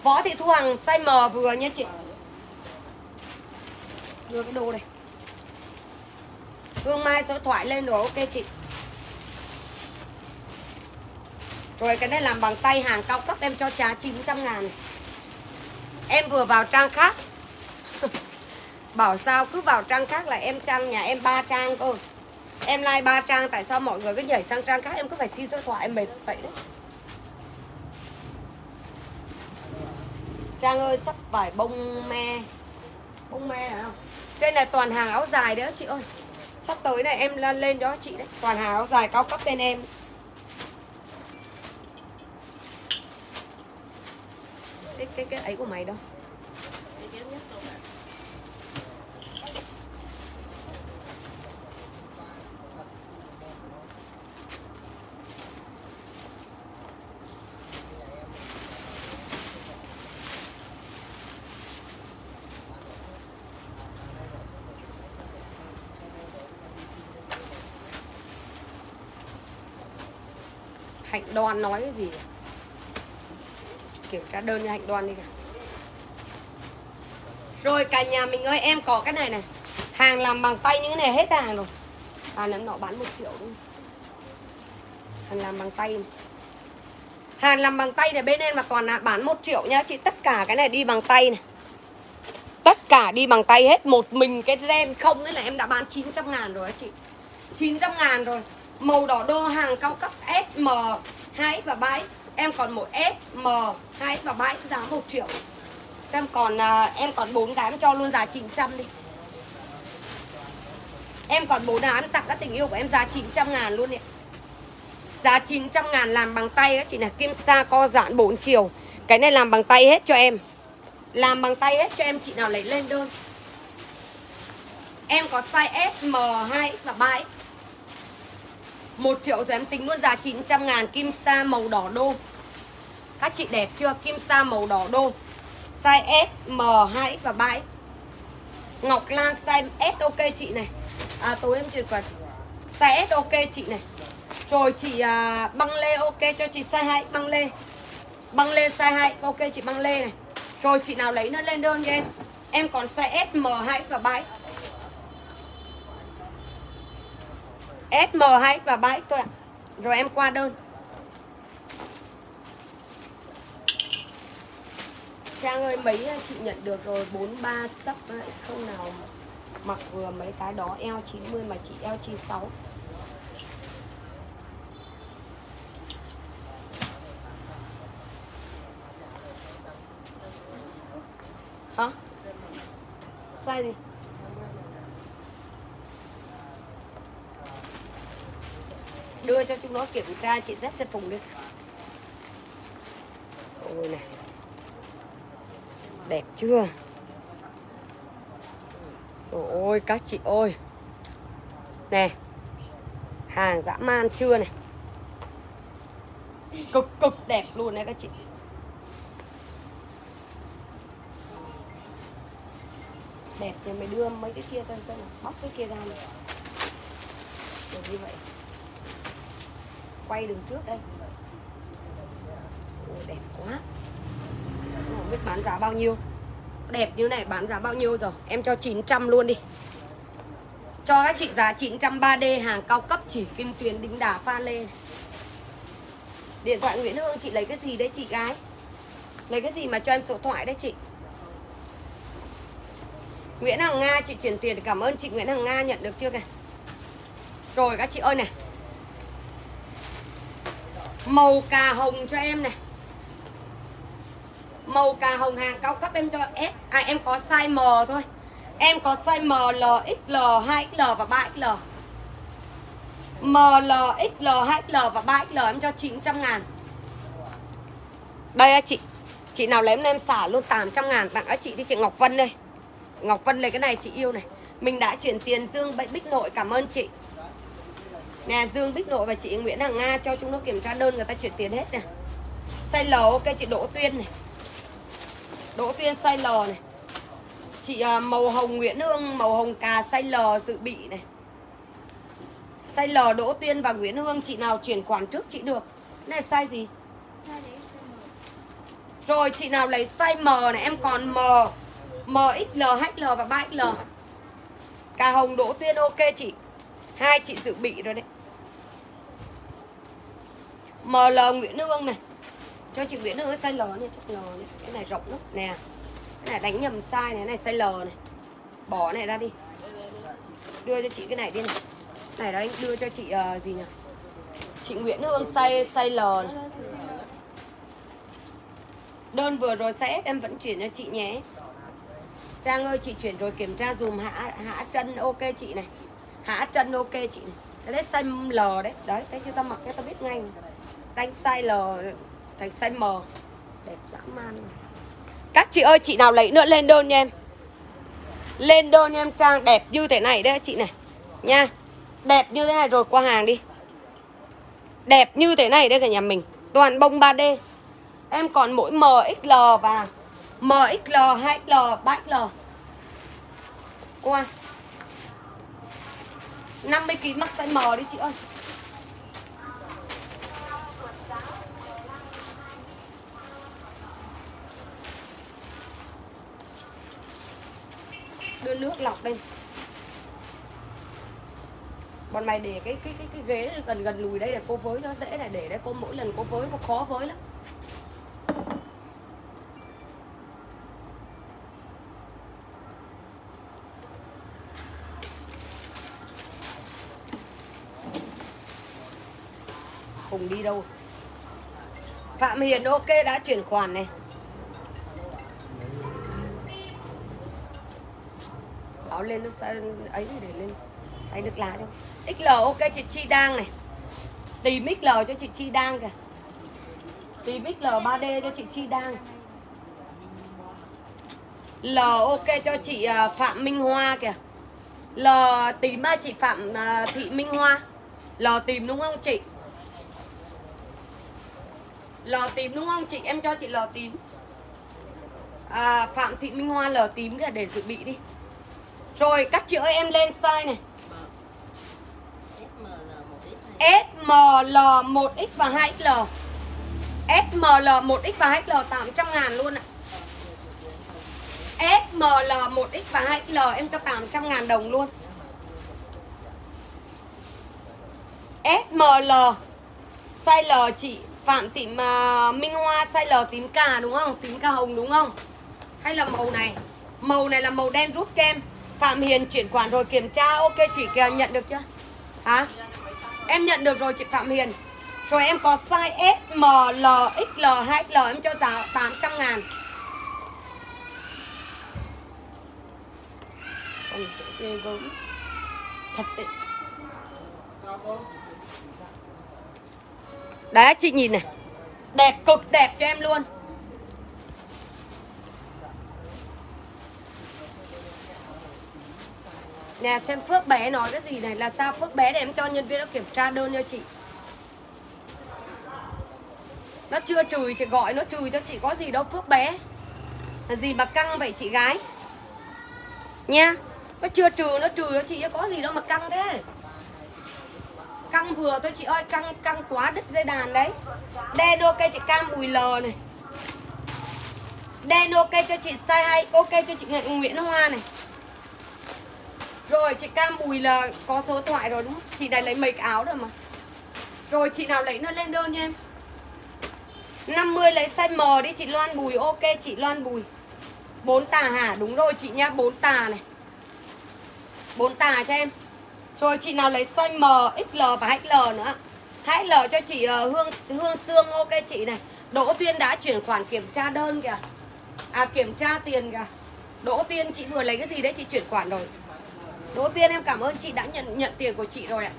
Speaker 1: Võ Thị Thu Hằng size M vừa nha chị. Đưa cái đồ này Hương Mai số thoại lên rồi ok chị. Rồi cái này làm bằng tay hàng cao cấp, em cho giá 900 ngàn. Này. Em vừa vào trang khác. Bảo sao cứ vào trang khác là em trang nhà em ba trang cơ Em like ba trang, tại sao mọi người cứ nhảy sang trang khác? Em cứ phải xin số thoại, em mệt vậy đấy. Trang ơi, sắp vải bông me. Bông me hả không? Trên này toàn hàng áo dài đấy, chị ơi. Sắp tới này em lên lên cho chị đấy. Toàn hàng áo dài cao cấp bên em. Cái, cái, cái ấy của mày đâu Hạnh đoan nói cái gì? Kiểm tra đơn cho hạnh đoan đi cả Rồi, cả nhà mình ơi, em có cái này này. Hàng làm bằng tay những cái này hết hàng rồi. À nấm nọ bán một triệu đúng? Hàng làm bằng tay này. Hàng làm bằng tay này, bên em là toàn là bán một triệu nhá. Chị, Tất cả cái này đi bằng tay này. Tất cả đi bằng tay hết. Một mình cái ren không ấy là em đã bán 900 ngàn rồi á chị. 900 ngàn rồi. Màu đỏ đô hàng cao cấp SM 2 và 3 Em còn một S M 2 và 3 giá 1 triệu. Em còn à, em còn 4 cái em cho luôn giá 900 đi. Em còn 4 cái em tặng các tình yêu của em giá 900 ngàn luôn ạ. Giá 900 ngàn làm bằng tay các chị này. Kim sa co giãn 4 chiều. Cái này làm bằng tay hết cho em. Làm bằng tay hết cho em chị nào lấy lên đơn. Em có size S, M, 2 và 3 x. 1 triệu rồi em tính luôn giá 900 ngàn Kim sa màu đỏ đô. Các chị đẹp chưa? Kim sa màu đỏ đô. Size S, M, 2X và 3X Ngọc Lan size S ok chị này. À tối em chuyển quần Size S ok chị này. Rồi chị à, băng lê ok cho chị size 2 Băng lê. Băng lê size 2 ok chị băng lê này. Rồi chị nào lấy nó lên đơn cho em? Em còn size S, M, 2X và 3X 3 SM2 và 3X thôi ạ Rồi em qua đơn Trang ơi mấy chị nhận được rồi 43 sắp không nào mặc vừa mấy cái đó eo 90 mà chị eo 96 Hả? Sai gì? Đưa cho chúng nó kiểm tra, chị rất sẽ phùng đi. Ôi này. Đẹp chưa? Rồi ôi các chị ơi. Nè hàng dã man chưa này? Cực cực đẹp luôn đấy các chị. Đẹp thì mày đưa mấy cái kia ra xem bóc cái kia ra này. Được như vậy quay đường trước đây. Ôi, đẹp quá. Không biết bán giá bao nhiêu. Đẹp như này bán giá bao nhiêu rồi? Em cho 900 luôn đi. Cho các chị giá 900 3D hàng cao cấp chỉ kim tuyến đính đà pha lê này. điện thoại Nguyễn Hương chị lấy cái gì đấy chị gái? Lấy cái gì mà cho em số thoại đấy chị? Nguyễn Hằng Nga chị chuyển tiền cảm ơn chị Nguyễn Hằng Nga nhận được chưa kìa? Rồi các chị ơi này Màu cà hồng cho em này. Màu cà hồng hàng cao cấp em cho S. À em có size M thôi. Em có size M, L, XL, 2XL và 3XL M, L, XL, 2XL và 3XL em cho 900 ngàn. Đây á chị. Chị nào lấy em xả luôn 800 ngàn. Tặng các chị đi chị Ngọc Vân đây. Ngọc Vân lấy cái này chị yêu này. Mình đã chuyển tiền Dương Bích Nội cảm ơn chị. Nè Dương Bích Nội và chị Nguyễn Hằng Nga cho chúng nó kiểm tra đơn người ta chuyển tiền hết nè. Size L ok chị Đỗ Tuyên này. Đỗ Tuyên size L này. Chị uh, màu hồng Nguyễn Hương Màu hồng cà size L dự bị này. Size L Đỗ Tuyên và Nguyễn Hương Chị nào chuyển khoản trước chị được. Này size gì? Rồi chị nào lấy size M này Em còn M. M, XL, HL và 3XL Cà hồng Đỗ Tuyên ok chị hai chị dự bị rồi đấy. ML Nguyễn Hương này. Cho chị Nguyễn Hương size L này chắc L này. Cái này rộng lắm. Nè cái này đánh nhầm size này cái này size L này. Bỏ này ra đi. Đưa cho chị cái này đi này. Này đấy đưa cho chị uh, gì nhỉ? Chị Nguyễn Hương size size L này. đơn vừa rồi sẽ em vẫn chuyển cho chị nhé. Trang ơi chị chuyển rồi kiểm tra dùm hạ hạ chân ok chị này. À, à, Hạ chân ok chị. Này. Đấy size L đấy. Đấy, cái chưa? Ta mặc cái ta biết ngay. Đánh size L thành size M. Đẹp dã man. Các chị ơi chị nào lấy nữa lên đơn nha em. Lên đơn nha em Trang đẹp như thế này đấy chị này. Nha. Đẹp như thế này rồi qua hàng đi. Đẹp như thế này đây cả nhà mình. Toàn bông 3D Em còn mỗi MXL và MXL, 2XL, 3XL Qua. 50kg mắc size M đi chị ơi. Đưa nước lọc lên Bọn mày để cái cái cái cái ghế gần gần lùi đây để cô với cho dễ này, Để đây cô mỗi lần cô với, cô khó với lắm. Hùng đi đâu. Phạm Hiền, ok, đã chuyển khoản này. Báo lên, nó sẽ ấy để lên Xay được lá cho XL ok, chị Chi đang này. Tìm XL cho chị Chi đang kìa. Tìm XL 3D cho chị Chi đang. L, ok, cho chị à, Phạm Minh Hoa kìa. L, tìm chị Phạm à, Thị Minh Hoa. L, tìm đúng không chị? Lò tím đúng không? Chị? Em cho chị lò tím. À, Phạm Thị Minh Hoa lò tím để, để dự bị đi. Rồi các chị ơi em lên size này. SML 1X và 2XL SML 1X và 2XL 800 ngàn luôn ạ. SML 1X và 2XL em cho 800 ngàn đồng luôn. SML Size L chị. Phạm Thị mà Minh Hoa size L tím cà đúng không? Tím cà hồng đúng không? Hay là màu này? Màu này là màu đen rút kem Phạm Hiền chuyển khoản rồi kiểm tra Ok chị kìa nhận được chưa? Hả? Em nhận được rồi chị Phạm Hiền Rồi em có size S, M, L, XL, 2XL Em cho giá 800 ngàn ghê gớm Thật đấy Đấy, chị nhìn này. Đẹp cực đẹp cho em luôn. Nè, xem Phước bé nói cái gì này. Là sao Phước bé để em cho nhân viên nó kiểm tra đơn cho chị? Nó chưa trừ, chị gọi nó trừ cho chị có gì đâu, Phước bé. Là gì mà căng vậy, chị gái? Nha, Nó chưa trừ, nó trừ cho chị, có gì đâu mà căng thế. Căng vừa thôi, chị ơi, Căng căng quá đứt dây đàn đấy. Đen ok, chị Cam Bùi lờ này. Đen ok cho chị size hay Ok cho chị Nguyễn Hoa này. Rồi, chị Cam Bùi là Có số thoại rồi đúng không? Chị này lấy mấy cái áo rồi mà. Rồi, chị nào lấy nó lên đơn nha em. 50 lấy size M đi, chị Loan Bùi, Ok, chị Loan Bùi. Bốn tà hả? Đúng rồi, chị nha, bốn tà này. Bốn tà cho em rồi chị nào lấy size M, XL và XL nữa. XL cho chị ờ, Hương Hương Sương ok chị này. Đỗ Tiên đã chuyển khoản kiểm tra đơn kìa. À kiểm tra tiền kìa. Đỗ Tiên chị vừa lấy cái gì đấy chị chuyển khoản rồi. Đỗ Tiên em cảm ơn chị đã nhận nhận tiền của chị rồi ạ.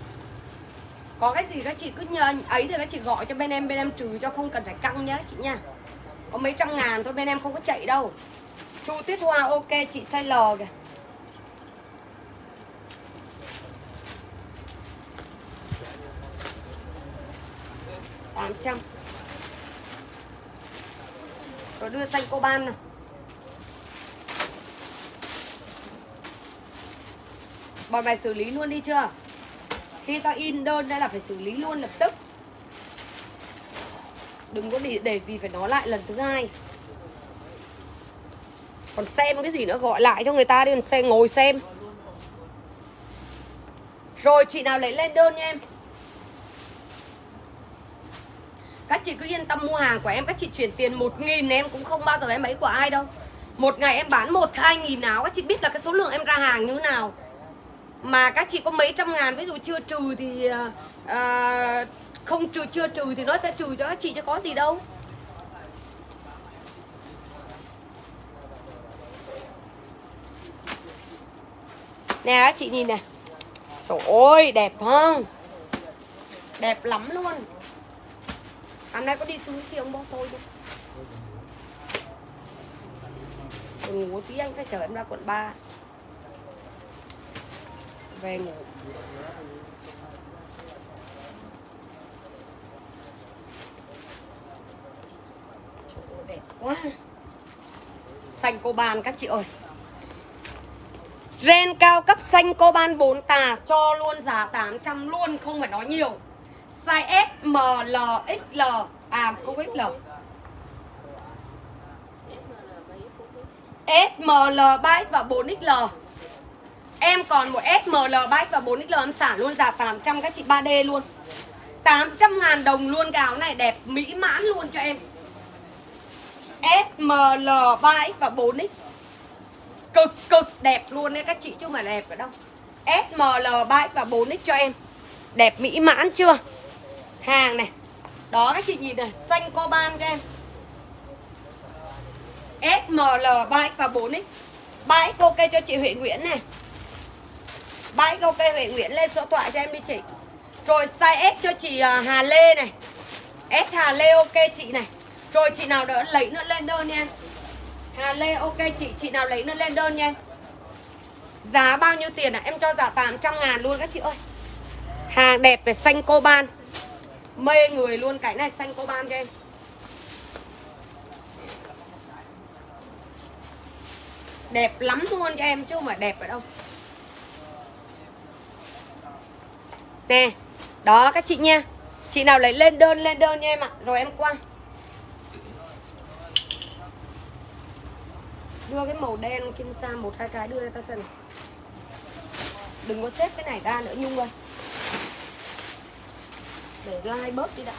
Speaker 1: Có cái gì các chị cứ nhờ ấy thì các chị gọi cho bên em Bên em trừ cho không cần phải căng nhá chị nha. Có mấy trăm ngàn thôi bên em không có chạy đâu. Chu Tuyết Hoa ok chị size L kìa. 800 Rồi đưa xanh cô ban nào. Bọn mày xử lý luôn đi chưa? Khi tao in đơn đây là phải xử lý luôn lập tức. Đừng có để, để gì phải nói lại lần thứ hai. Còn xem cái gì nữa gọi lại cho người ta đi Còn xe ngồi xem. Rồi chị nào lấy lên đơn nha em? Các chị cứ yên tâm mua hàng của em Các chị chuyển tiền 1 nghìn em cũng không bao giờ em ấy của ai đâu. Một ngày em bán 1 2 nghìn áo Các chị biết là cái số lượng em ra hàng như thế nào. Mà các chị có mấy trăm ngàn Ví dụ chưa trừ thì à, à, Không trừ chưa trừ thì nó sẽ trừ cho các chị chứ có gì đâu. Nè các chị nhìn nè. Trời ơi đẹp không? Đẹp lắm luôn. Hôm nay có đi xuống kia ông bố tôi không? Tôi ngủ tí, anh phải chở em ra quận 3 Về ngủ. Đẹp quá. Xanh cô ban các chị ơi. Ren cao cấp xanh cô ban 4 tà, Cho luôn giá 800 luôn, Không phải nói nhiều size S, M, L, XL à không XL S, M, L, 3X và 4XL Em còn một S, M, L, 3X và 4XL em xả luôn giá 800 các chị 3D luôn. 800 ngàn đồng luôn cái áo này đẹp mỹ mãn luôn cho em. S, M, L, 3X và 4X Cực cực đẹp luôn đấy các chị chứ mà đẹp ở đâu. S, M, L, 3X và 4X cho em. Đẹp mỹ mãn chưa? Hàng này. Đó các chị nhìn này Xanh coban cho em. S, M, L, 3X và 4X 3X ok cho chị Huệ Nguyễn này. 3X ok Huệ Nguyễn lên số thoại cho em đi chị. Rồi size S cho chị à, Hà Lê này. S Hà Lê ok chị này. Rồi chị nào đỡ lấy nữa lên đơn nha Hà Lê ok chị Chị nào lấy nữa lên đơn nha Giá bao nhiêu tiền à? Em cho giá 800 ngàn luôn các chị ơi. Hàng đẹp về xanh coban Mê người luôn, cái này xanh coban cho em. Đẹp lắm luôn cho em, chứ không phải đẹp ở đâu. Nè, Đó các chị nha. Chị nào lấy lên đơn lên đơn nha em ạ. Rồi em qua Đưa cái màu đen, kim sa một, hai cái đưa ra ta xem này Đừng có xếp cái này ra nữa, Nhung ơi. Để lai bớt đi đã.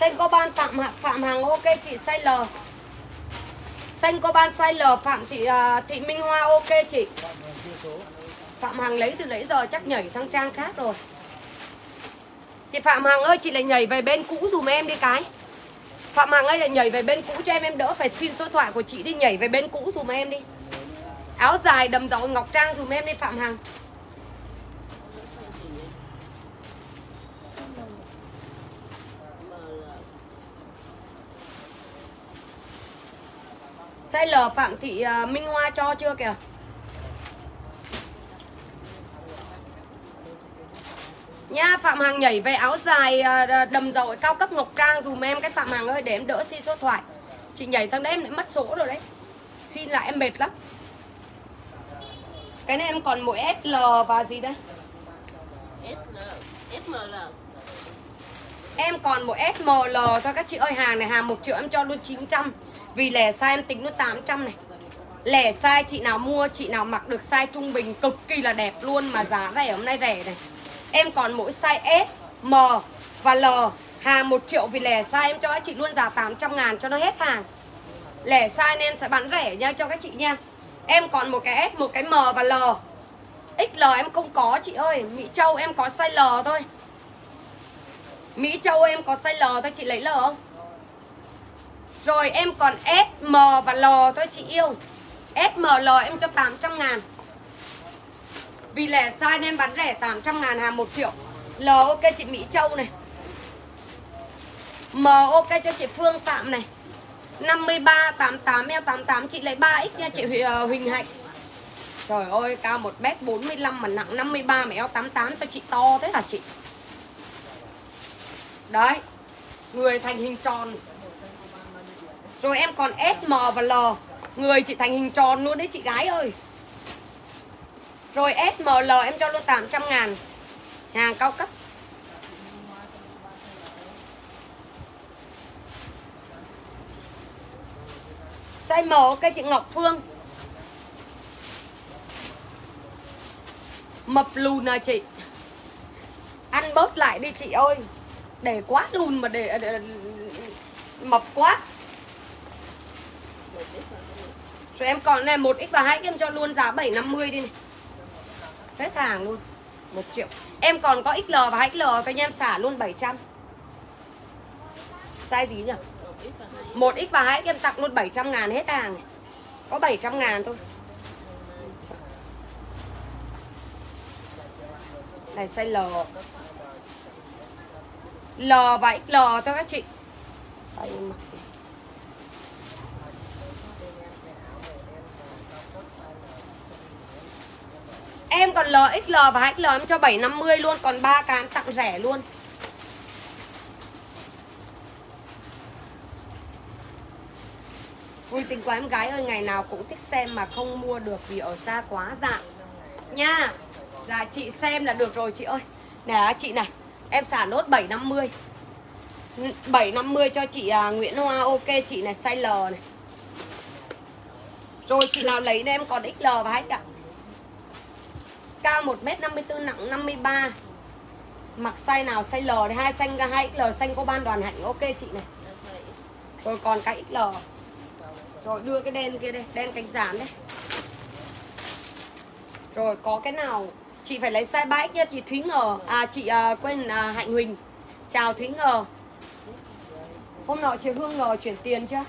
Speaker 1: Xanh có ban Phạm, Phạm Hàng ok chị size L Xanh có ban size L Phạm Thị à, Thị Minh Hoa ok chị. Phạm Hằng lấy từ lấy giờ chắc nhảy sang trang khác rồi. Chị Phạm Hằng ơi chị lại nhảy về bên cũ dùm em đi cái. Phạm Hằng ơi lại nhảy về bên cũ cho em Em đỡ phải xin số thoại của chị đi nhảy về bên cũ dùm em đi. Áo dài đầm rộng Ngọc Trang dùm em đi, Phạm Hằng. Size L Phạm Thị à, Minh Hoa cho chưa kìa? Nha, Phạm Hằng nhảy về áo dài à, đầm dầu cao cấp Ngọc Trang dùm em. Cái Phạm Hằng ơi, để em đỡ xin số thoại. Chị nhảy sang đấy em lại mất số rồi đấy. Xin lại em mệt lắm. Cái này em còn mỗi SL và gì đây?
Speaker 4: SL, SML
Speaker 1: Em còn một SML thôi các chị ơi. Hàng này hàng 1 triệu em cho luôn 900 Vì lẻ size em tính luôn 800 này. Lẻ size chị nào mua Chị nào mặc được size trung bình cực kỳ là đẹp luôn Mà giá rẻ hôm nay rẻ này. Em còn mỗi size S, M và L. Hàng 1 triệu vì lẻ size em cho các chị luôn giá 800 ngàn cho nó hết hàng. Lẻ size nên em sẽ bán rẻ nha cho các chị nha Em còn một cái S, một cái M và L. XL em không có chị ơi. Mỹ Châu em có size L thôi. Mỹ Châu em có size L thôi chị lấy L không? Rồi em còn S, M và L thôi chị yêu. S, M, L em cho 800 ngàn. Vì lẻ size em bán rẻ 800 ngàn hàng 1 triệu. L ok chị Mỹ Châu này. M ok cho chị Phương tạm này. 53, 88, eo 88 Chị lấy 3x nha chị ờ, Huỳnh Hạnh. Trời ơi cao 1m45 mà nặng 53 mà eo 88 sao chị to thế hả chị? Đấy Người thành hình tròn. Rồi em còn S, M và L Người chị thành hình tròn luôn đấy chị gái ơi. Rồi S, M, L em cho luôn 800 ngàn. Hàng cao cấp. Size M ok chị Ngọc Phương. Mập lùn à chị. Ăn bớt lại đi chị ơi. Để quá lùn mà để, để Mập quá. Rồi em còn này 1x và 2x em cho luôn giá 750 đi này. Hết hàng luôn 1 triệu. Em còn có XL và XL Các anh em xả luôn 700 Size gì nhỉ? 1x và 2 em tặng luôn 700 ngàn hết hàng. Này Có 700 ngàn thôi. Này, size L. L và XL thôi các chị. Đây mặc này. Em còn LXL và XL em cho 750 luôn, Còn 3 cái em tặng rẻ luôn. Vui tính quá em gái ơi Ngày nào cũng thích xem mà không mua được Vì ở xa quá dạ. Nha Dạ chị xem là được rồi chị ơi. Nè chị này Em xả nốt 750 750 cho chị à, Nguyễn Hoa ok chị này size L này. Rồi chị nào lấy đây em còn XL và hết ạ cao 1m54 nặng 53 Mặc size nào size L thì hai xanh hai XL xanh có ban đoàn hạnh ok chị này. Rồi còn cái XL rồi đưa cái đen kia đây Đen cánh rán đây. Rồi có cái nào? Chị phải lấy size 3X nha chị Thúy Ngờ. À chị à, quên à, Hạnh Huỳnh. Chào Thúy Ngờ. Hôm nọ chị Hương Ngờ chuyển tiền chưa?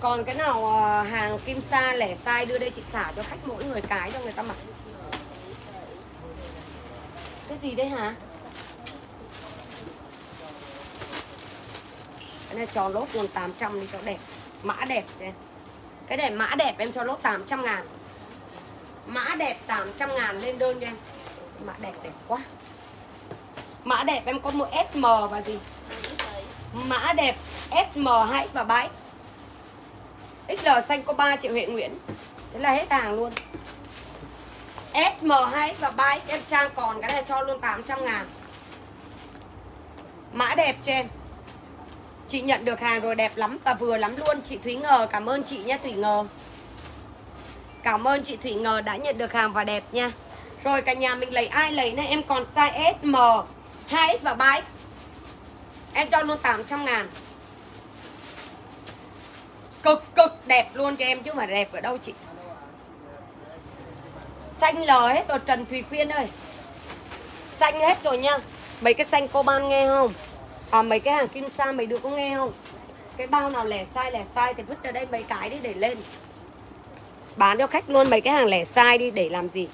Speaker 1: Còn cái nào à, hàng kim sa lẻ size đưa đây chị xả cho khách mỗi người cái cho người ta mặc? Cái gì đấy hả? Cái này cho lốt luôn 800 đi cho đẹp. Mã đẹp đây. Cái này mã đẹp em cho lốt 800 ngàn. Mã đẹp 800 ngàn lên đơn cho em. Mã đẹp đẹp quá. Mã đẹp em có mua SM và gì? Mã đẹp SM 2 và 7 XL xanh có 3 triệu Huệ Nguyễn. Thế là hết hàng luôn. SM2 và 3 em trang còn cái này cho luôn 800 ngàn. Mã đẹp cho em. Chị nhận được hàng rồi, đẹp lắm và vừa lắm luôn. Chị Thúy Ngờ, cảm ơn chị nhé Thủy Ngờ. Cảm ơn chị Thủy Ngờ đã nhận được hàng và đẹp nha. Rồi, cả nhà mình lấy ai lấy này Em còn size s, m 2X và 3X Em cho luôn 800 ngàn. Cực cực đẹp luôn cho em chứ mà đẹp ở đâu chị? Xanh lờ hết rồi, Trần Thùy Khuyên ơi. Xanh hết rồi nha. Mấy cái xanh cô ban nghe không? À mấy cái hàng kim sa mấy đứa có nghe không? Cái bao nào lẻ sai lẻ sai Thì vứt ra đây mấy cái đi để lên. Bán cho khách luôn, mấy cái hàng lẻ sai đi, để làm gì?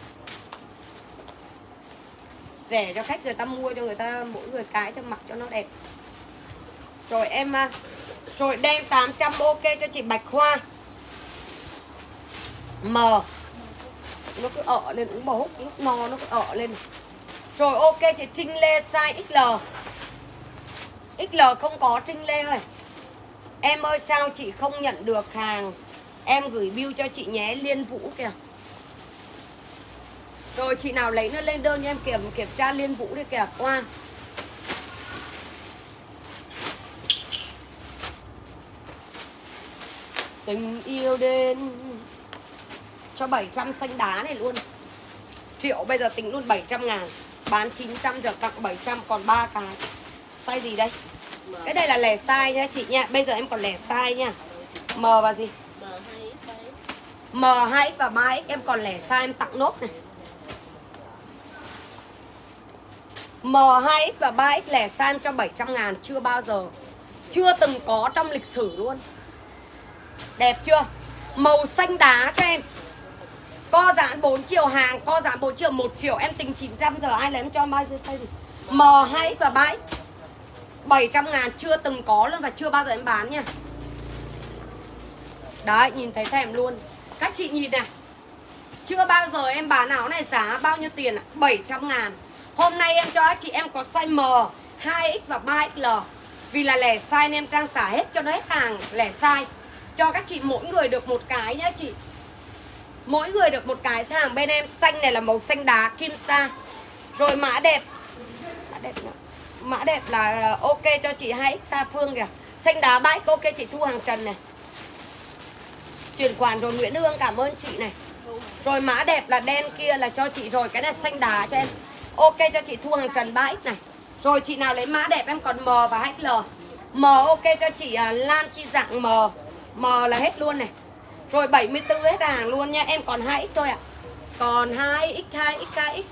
Speaker 1: Rẻ cho khách người ta mua, cho người ta Mỗi người cái cho mặc cho nó đẹp. Rồi em à, Rồi đen 800 ok cho chị Bạch Hoa. M. Nó cứ ở lên uống bò hút Lúc no nó cứ ở lên. Rồi ok, chị Trinh Lê size XL XL không có Trinh Lê ơi. Em ơi, sao chị không nhận được hàng? Em gửi bill cho chị nhé, Liên Vũ kìa. Rồi chị nào lấy nó lên đơn cho em kiểm kiểm tra Liên Vũ đi kìa. Qua Tình yêu đến Cho 700 xanh đá này luôn. Triệu bây giờ tính luôn 700 ngàn, Bán 900 giờ tặng 700 còn 3 cái. Size gì đây? Cái đây là lẻ size nha chị nha. Bây giờ em còn lẻ size nha. M và gì? M2X và 3X em còn lẻ size, em tặng nốt này. M2X và 3X lẻ size, em cho 700 ngàn. Chưa bao giờ, Chưa từng có trong lịch sử luôn. Đẹp chưa? Màu xanh đá cho em. Co giãn 4 triệu hàng, Co giãn 4 triệu 1 triệu. Em tính 900 giờ, ai lấy em cho bao nhiêu size gì M2X và 3X 700 ngàn chưa từng có luôn và chưa bao giờ em bán nha. Đấy, nhìn thấy thèm luôn. Các chị nhìn này, Chưa bao giờ em bán áo này giá bao nhiêu tiền ạ? 700 ngàn. Hôm nay em cho các chị em có size M 2X và 3XL Vì là lẻ size nên em đang xả hết cho nó hết hàng, lẻ size. Cho các chị mỗi người được một cái nhá chị. Mỗi người được một cái hàng bên em Xanh này là màu xanh đá, kim sa. Rồi mã đẹp. Mã đẹp nữa Mã đẹp là ok cho chị 2X Sa Phương kìa. Xanh đá bãi ok chị Thu Hàng Trần này. Chuyển khoản rồi Nguyễn Hương cảm ơn chị này. Rồi mã đẹp là đen kia là cho chị rồi Cái này xanh đá cho em. Ok cho chị Thu Hàng Trần 3X này. Rồi chị nào lấy mã đẹp em còn M và HL M ok cho chị à, Lan Chi dạng M. M là hết luôn này. Rồi 74 hết hàng luôn nha Em còn 2X thôi ạ. À. Còn 2X, 2X, 2X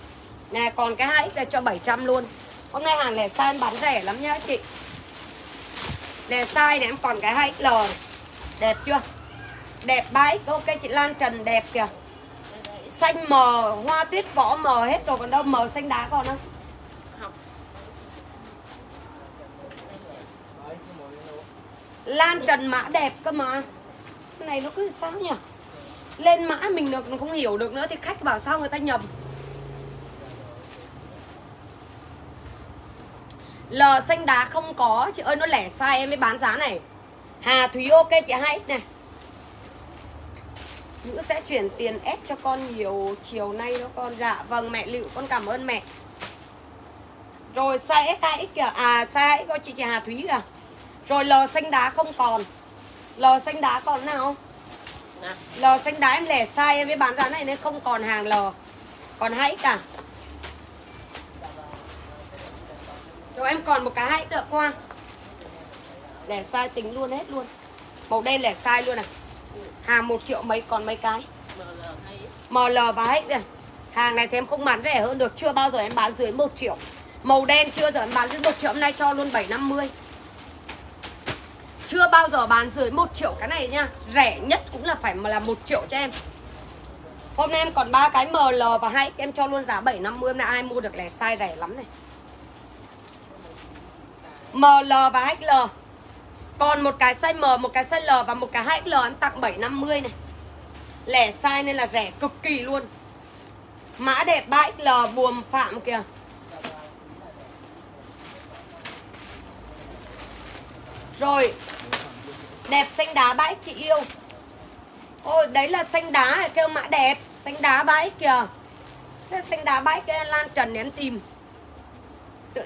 Speaker 1: Nè còn cái 2X là cho 700 luôn. Hôm nay hàng lẻ size bán rẻ lắm nhá chị. Lẻ size này em còn cái 2XL. Đẹp chưa? Đẹp 3X ok, chị Lan Trần đẹp kìa. Xanh mờ, Hoa tuyết, vỏ mờ hết rồi, còn đâu mờ xanh đá còn không Lan Trần mã đẹp cơ mà. Cái này nó cứ sao nhỉ? Lên mã mình được mình không hiểu được nữa Thì khách bảo sao người ta nhầm. L xanh đá không có. Chị ơi nó lẻ sai em mới bán giá này. Hà Thúy ok chị 2X này. Nữ sẽ chuyển tiền S cho con nhiều chiều nay đó con. Dạ vâng mẹ Liệu con cảm ơn mẹ. Rồi size S2X kìa? À size X có chị chị Hà Thúy kìa Rồi L xanh đá không còn. Lò xanh đá còn nào? Lò xanh đá em lẻ sai em mới bán giá này nên không còn hàng lò Còn hãy cả Thôi em còn một cái hãy nữa qua. Lẻ sai tính luôn hết luôn. Màu đen lẻ sai luôn này. Hàng 1 triệu mấy, còn mấy cái?
Speaker 4: ML
Speaker 1: và hết này Hàng này thì em không bán rẻ hơn được. Chưa bao giờ em bán dưới 1 triệu. Màu đen chưa giờ em bán dưới 1 triệu. Hôm nay cho luôn 750 Chưa bao giờ bán dưới 1 triệu. Cái này nha, Rẻ nhất cũng là phải là 1 triệu cho em. Hôm nay em còn ba cái ML và hai em cho luôn giá 750 Hôm nay ai mua được lẻ sai rẻ lắm này. ML và HL Còn một cái size M, một cái size L và một cái HL em tặng 750 này. Lẻ size nên là rẻ cực kỳ luôn. Mã đẹp 3XL buồm phạm kìa. Rồi Đẹp xanh đá 3X chị yêu. Ôi đấy là xanh đá kêu mã đẹp? Xanh đá 3X kìa. Thế xanh đá 3X Lan Trần để em tìm.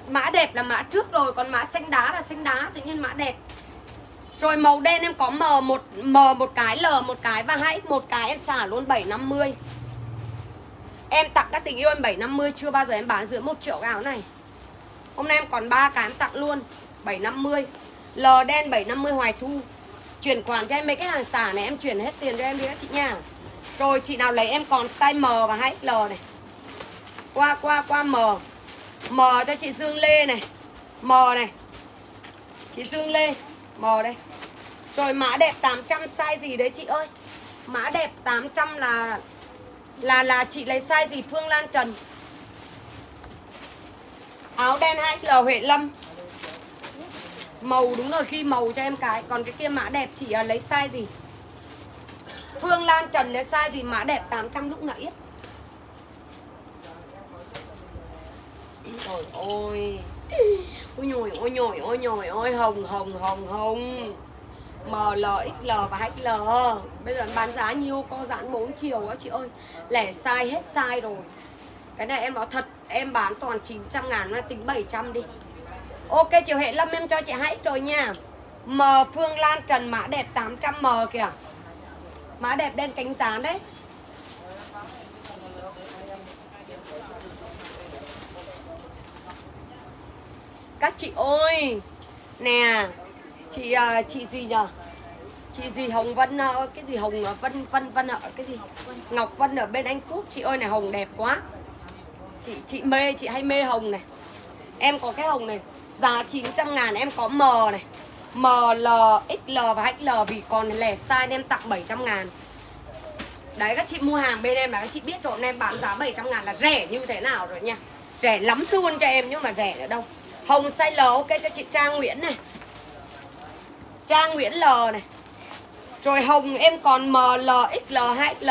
Speaker 1: Mã đẹp là mã trước rồi, Còn mã xanh đá là xanh đá, Tự nhiên mã đẹp. Rồi màu đen em có M một M một cái, L một cái và hai x một cái, em xả luôn 750 Em tặng các tình yêu em 750 Chưa bao giờ em bán dưới 1 triệu cái áo này. Hôm nay em còn ba cái em tặng luôn 750 L đen 750 Hoài Thu. Chuyển khoản cho em mấy cái hàng xả này, Em chuyển hết tiền cho em đi các chị nha. Rồi chị nào lấy em còn size M và 2XL này. Qua qua qua M. Mò cho chị Dương Lê này. Mò này. Chị Dương Lê Mò đây. Rồi mã đẹp 800 size gì đấy chị ơi? Mã đẹp 800 là Là là chị lấy size gì Phương Lan Trần? Áo đen 2L Huệ Lâm. Màu đúng rồi khi màu cho em cái. Còn cái kia mã đẹp chị à, lấy size gì? Phương Lan Trần lấy size gì? Mã đẹp 800 lúc nãy Trời ơi. Ôi nhồi ôi nhồi ôi nhồi ôi hồng hồng hồng hồng. ML, XL và HL Bây giờ bán giá nhiêu? Co giãn 4 chiều á chị ơi. Lẻ sai hết sai rồi. Cái này em nói thật Em bán toàn 900 ngàn nó tính 700 đi. Ok chiều hệ lâm em cho chị hãy rồi nha. M Phương Lan Trần mã đẹp 800M kìa. Mã đẹp đen cánh rán đấy. Các chị ơi Nè Chị à, chị gì nhờ? Chị gì Hồng Vân à, Cái gì Hồng à, Vân Vân Vân à, Cái gì? Ngọc Vân ở bên Anh Quốc Chị ơi này Hồng đẹp quá. Chị chị mê Chị hay mê Hồng này. Em có cái Hồng này Giá 900 ngàn em có M này. ML, XL và XL Vì còn lẻ size em tặng 700 ngàn. Đấy các chị mua hàng bên em là các chị biết rồi em bán giá 700 ngàn là rẻ như thế nào rồi nha. Rẻ lắm luôn cho em nhưng mà rẻ ở đâu? Hồng size L ok cho chị Trang Nguyễn này. Trang Nguyễn L này. Rồi hồng em còn ML, XL, HL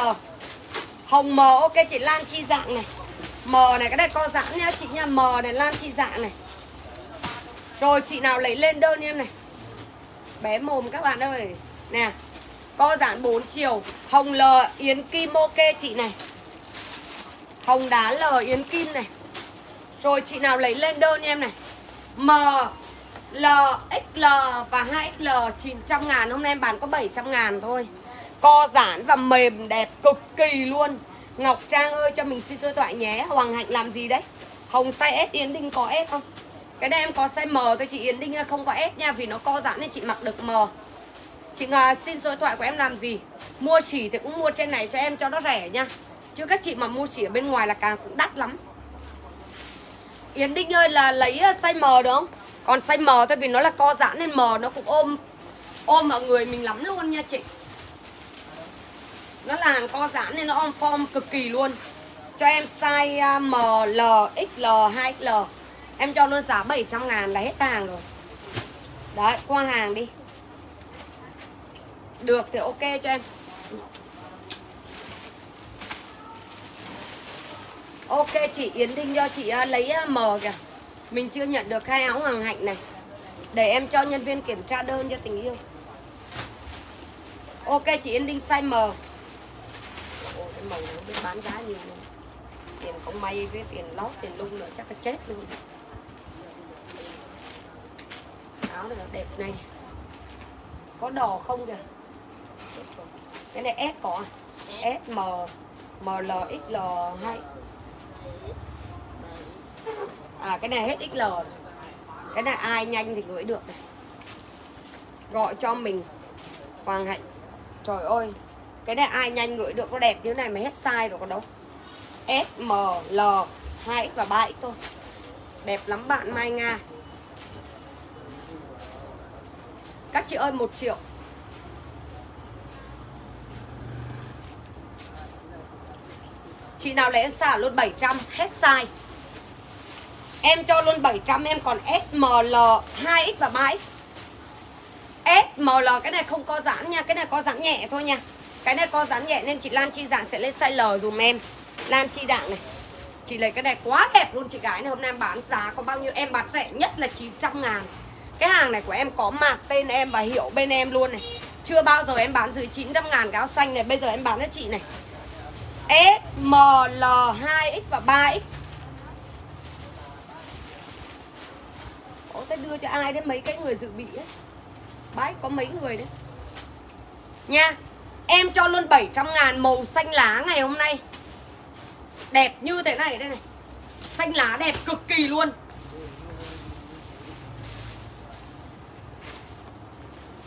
Speaker 1: Hồng M ok chị Lan Chi Dạng này. M này cái này co giãn nha chị nha M này Lan Chi Dạng này. Rồi chị nào lấy lên đơn em này. Bé mồm các bạn ơi. Nè Co giãn 4 chiều. Hồng L Yến Kim ok chị này. Hồng đá L Yến Kim này. Rồi chị nào lấy lên đơn em này. M L, XL và 2XL 900 ngàn. Hôm nay em bán có 700 ngàn thôi. Co giãn và mềm đẹp cực kỳ luôn. Ngọc Trang ơi cho mình xin số điện thoại nhé. Hoàng Hạnh làm gì đấy? Hồng size S Yến Đinh có S không? Cái này em có size M thôi chị Yến Đinh không có S nha Vì nó co giãn nên chị mặc được M. Chị uh, xin số điện thoại của em làm gì? Mua chỉ thì cũng mua trên này cho em cho nó rẻ nha. Chứ các chị mà mua chỉ ở bên ngoài là càng cũng đắt lắm. Yến Đinh ơi là lấy à, size M đúng không? Còn size M thôi vì nó là co giãn nên M nó cũng ôm Ôm vào người mình lắm luôn nha chị. Nó là hàng co giãn nên nó ôm form cực kỳ luôn. Cho em size à, M, L, XL, 2XL Em cho luôn giá 700 ngàn là hết hàng rồi. Đấy qua hàng đi. Được thì ok cho em. Ok chị Yến Đinh cho chị uh, lấy uh, M kìa. Mình chưa nhận được hai áo hoàng hạnh này. Để em cho nhân viên kiểm tra đơn cho tình yêu. Ok chị Yến Đinh size M. Ôi cái màu này không biết bán giá nhiều luôn. Tiền không may với tiền lót tiền lung nữa chắc là chết luôn. Áo này đẹp này. Có đỏ không kìa? Cái này S có à? S. M M L X L 2 à cái này hết XL cái này ai nhanh thì gửi được này. Gọi cho mình, Hoàng Hạnh. Trời ơi, cái này ai nhanh gửi được nó đẹp như thế này mà hết size rồi còn đâu. S M L 2X và 3X thôi. Đẹp lắm bạn, Mai Nga. Các chị ơi 1 triệu. Chị nào lấy em xả luôn 700 Hết size Em cho luôn 700 Em còn SML 2X và 3X SML cái này không có giãn nha, Cái này có giãn nhẹ thôi nha. Cái này có giãn nhẹ nên chị Lan Chi Dạng sẽ lên size L dùm em. Lan Chi Đạng này, Chị lấy cái này quá đẹp luôn chị gái này. Hôm nay em bán giá có bao nhiêu? Em bán rẻ nhất là 900 ngàn. Cái hàng này của em có mạc tên em và hiệu bên em luôn này. Chưa bao giờ em bán dưới 900 ngàn cái áo xanh này, Bây giờ em bán cho chị này. S, M, L, 2X và 3X Ủa ta đưa cho ai đấy mấy cái người dự bị ấy. Bái có mấy người đấy. Nha Em cho luôn 700 ngàn màu xanh lá ngày hôm nay. Đẹp như thế này đây này. Xanh lá đẹp cực kỳ luôn.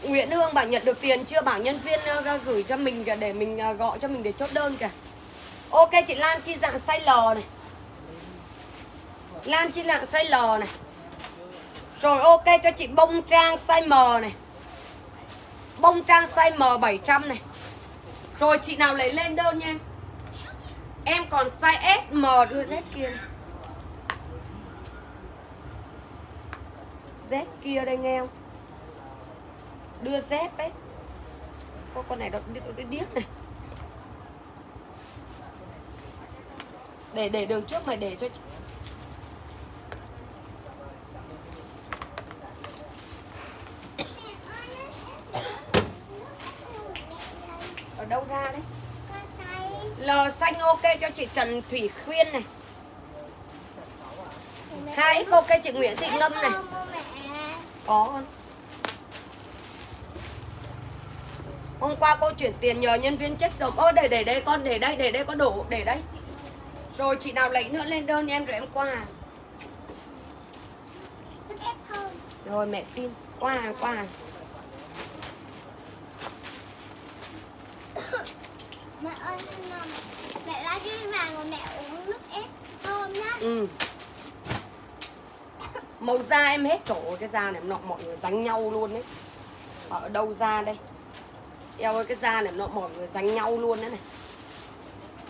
Speaker 1: Nguyễn Hương bảo nhận được tiền chưa? Bảo nhân viên ờ, gửi cho mình kìa để mình ờ, gọi cho mình để chốt đơn kìa. Ok chị Lan Chi dạng size L này. Lan Chi dạng size L này. Rồi ok cho chị bông trang size M này. Bông trang size M 700 này. Rồi chị nào lấy lên đơn nha em. Em còn size S, M đưa Z kia này Z kia đây nghe không? Đưa Z ấy. Có con này nó điếc này. Để để đường trước mày để cho ở đâu ra đấy? Lò xanh ok cho chị Trần Thủy Khuyên này. Hai ok chị Nguyễn Thị Ngâm này. Có không? Hôm qua cô chuyển tiền nhờ nhân viên check dòng ơ, để để đây con, để đây để đây có đủ, để đây rồi chị nào lấy nữa lên đơn em rồi em qua. Hàng Rồi mẹ xin. Qua hàng qua. Hàng
Speaker 5: Mẹ ơi, mẹ ra cái vàng rồi mẹ uống nước ép thơm nhá.
Speaker 1: Ừ. Màu da em hết ơi cái da này nọ mọi người dánh nhau luôn đấy. Ở đâu da đây? Eo ơi cái da này nọ mọi người dánh nhau luôn đấy này.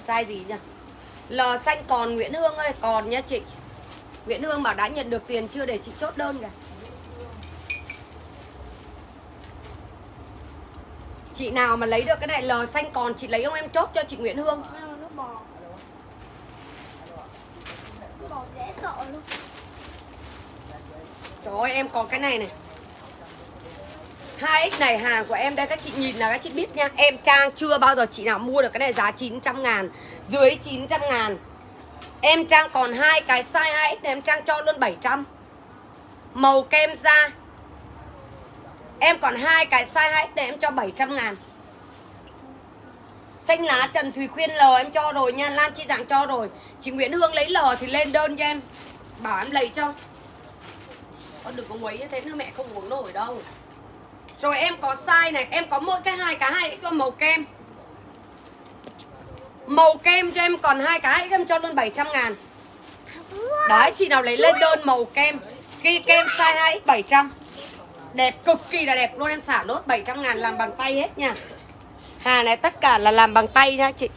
Speaker 1: Size gì nhỉ L xanh còn Nguyễn Hương ơi Còn nha chị. Nguyễn Hương bảo đã nhận được tiền chưa để chị chốt đơn kìa. Chị nào mà lấy được cái này L xanh còn chị lấy không em chốt cho chị Nguyễn Hương. Trời ơi em có cái này này 2X này hàng của em đây, các chị nhìn là các chị biết nha. Em trang chưa bao giờ chị nào mua được cái này giá 900 ngàn, Dưới 900 ngàn. Em trang còn hai cái size 2X này, em trang cho luôn 700 Màu kem da. Em còn hai cái size 2X này, em cho 700 ngàn. Xanh lá Trần Thùy Khuyên L em cho rồi nha, Lan Chi Dạng cho rồi. Chị Nguyễn Hương lấy L thì lên đơn cho em. Bảo em lấy cho. Con đừng có quấy như thế nữa, mẹ không uống nổi đâu. Rồi em có size này Em có mỗi cái hai cái hai cái màu kem. Màu kem cho em còn hai cái em cho luôn 700 ngàn. Đấy chị nào lấy lên đơn màu kem. Ghi kem size 2X700 Đẹp cực kỳ là đẹp luôn em xả lốt 700 ngàn làm bằng tay hết nha. Hà này tất cả là làm bằng tay nha chị.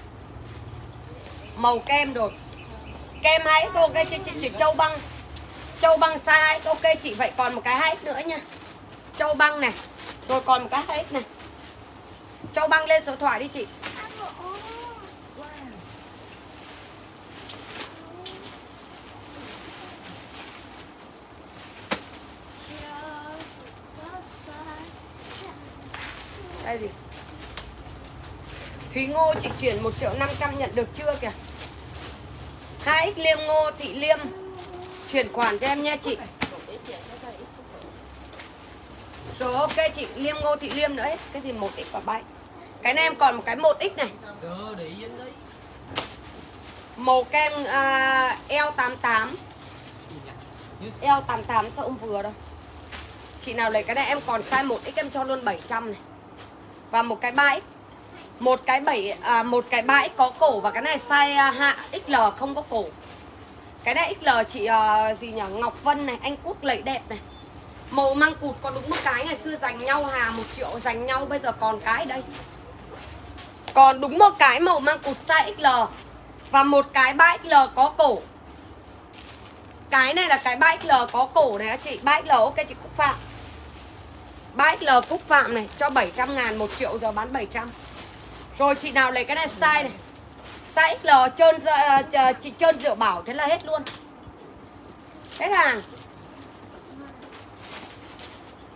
Speaker 1: Màu kem rồi. Kem 2X ok chị, chị, chị Châu Băng. Châu Băng size 2 ok chị Vậy còn một cái 2X nữa nha. Châu Băng này. Rồi còn một cái hết này. Châu Băng lên số thoại đi chị. Đây gì? Thúy Ngô, chị chuyển 1 triệu 500 nhận được chưa kìa? 2x liêm ngô, thị liêm. Chuyển khoản cho em nha chị. Rồi ok chị Liêm Ngô Thị Liêm nữa hết. Cái gì 1x và 3x Cái này em còn một cái 1x này. Màu kem uh, L88 L88 sao ông vừa đâu? Chị nào lấy cái này em còn size 1x em cho luôn 700 này. Và một cái 3x một cái 7 à, một cái 3x có cổ và cái này size à, hạ XL không có cổ. Cái này XL chị à, gì nhỉ? Ngọc Vân này, Anh Quốc lấy đẹp này. Màu măng cụt có đúng một cái ngày xưa dành nhau hà một triệu dành nhau bây giờ còn cái đây. Còn đúng một cái màu măng cụt size XL và một cái 3XL có cổ. Cái này là cái 3XL có cổ này chị. 3XL ok chị Cúc Phạm. 3XL Cúc Phạm này cho 700 ngàn một triệu giờ bán 700 Rồi chị nào lấy cái này size này. Size XL trơn uh, chị trơn rượu bảo thế là hết luôn. Hết hàng.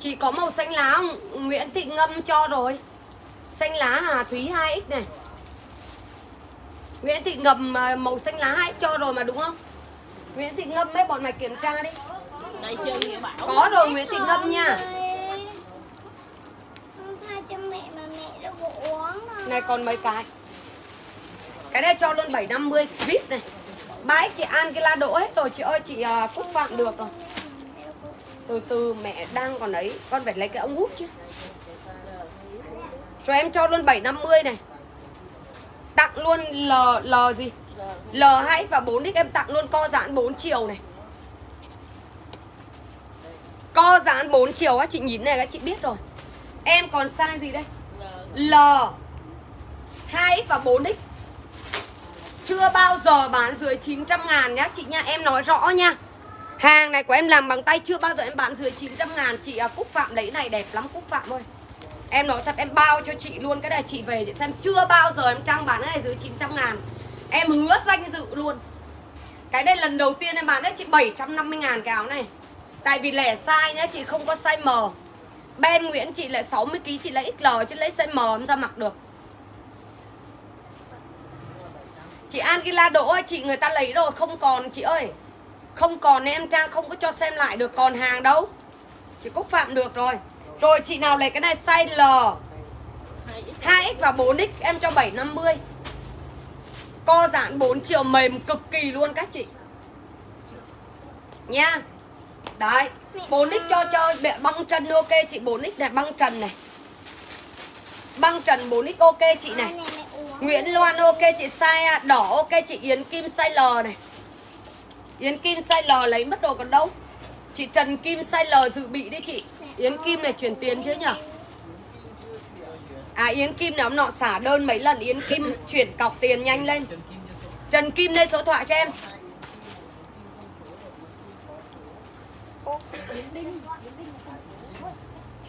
Speaker 1: Chị có màu xanh lá không? Nguyễn Thị Ngâm cho rồi. Xanh lá Hà Thúy 2X này. Nguyễn Thị Ngầm à, màu xanh lá 2X cho rồi mà đúng không? Nguyễn Thị Ngâm mấy bọn mày kiểm tra đi. Có rồi Nguyễn Thị Ngâm nha. Này còn mấy cái? Cái này cho luôn 750 VIP này. Ba chị Angela đỗ hết rồi. Chị ơi chị uh, Phúc Phạm được rồi từ từ mẹ đang còn ấy Con phải lấy cái ống hút chứ. Rồi em cho luôn 750 này. Tặng luôn L, L gì? L2 và 4X em tặng luôn co giãn 4 chiều này. Co giãn 4 chiều á Chị nhìn này các chị biết rồi. Em còn size gì đây? L 2X và 4X Chưa bao giờ bán dưới 900 ngàn nhá. Chị nha em nói rõ nha. Hàng này của em làm bằng tay chưa bao giờ em bán dưới 900 ngàn. Chị à, Cúc Phạm lấy này đẹp lắm Cúc Phạm ơi. Em nói thật em bao cho chị luôn. Cái này chị về chị xem chưa bao giờ em trang bán cái này dưới 900 ngàn. Em hứa danh dự luôn. Cái đây lần đầu tiên em bán đấy chị 750 ngàn cái áo này. Tại vì lẻ sai nhá chị không có size M. Ben Nguyễn chị lại 60kg chị lấy XL chứ lấy size M em ra mặc được. Chị Angela Đỗ ơi chị người ta lấy rồi không còn chị ơi. Không còn em Trang không có cho xem lại được còn hàng đâu. Chị Cúc Phạm được rồi. Rồi chị nào lấy cái này size L? 2X và 4X em cho 750 Co giãn 4 chiều mềm cực kỳ luôn các chị. Nha. Đấy 4X cho cho băng trần ok chị. 4X này băng trần này. Băng trần 4X ok chị này. Nguyễn Loan ok chị size đỏ ok chị. Yến Kim size L này Yến Kim size L lấy mất đồ còn đâu? Chị Trần Kim size L dự bị đi chị. Yến Kim này chuyển tiền chứ nhở? À Yến Kim này ông nọ xả đơn mấy lần. Yến Kim chuyển cọc tiền nhanh lên. Trần Kim lên số thoại cho em.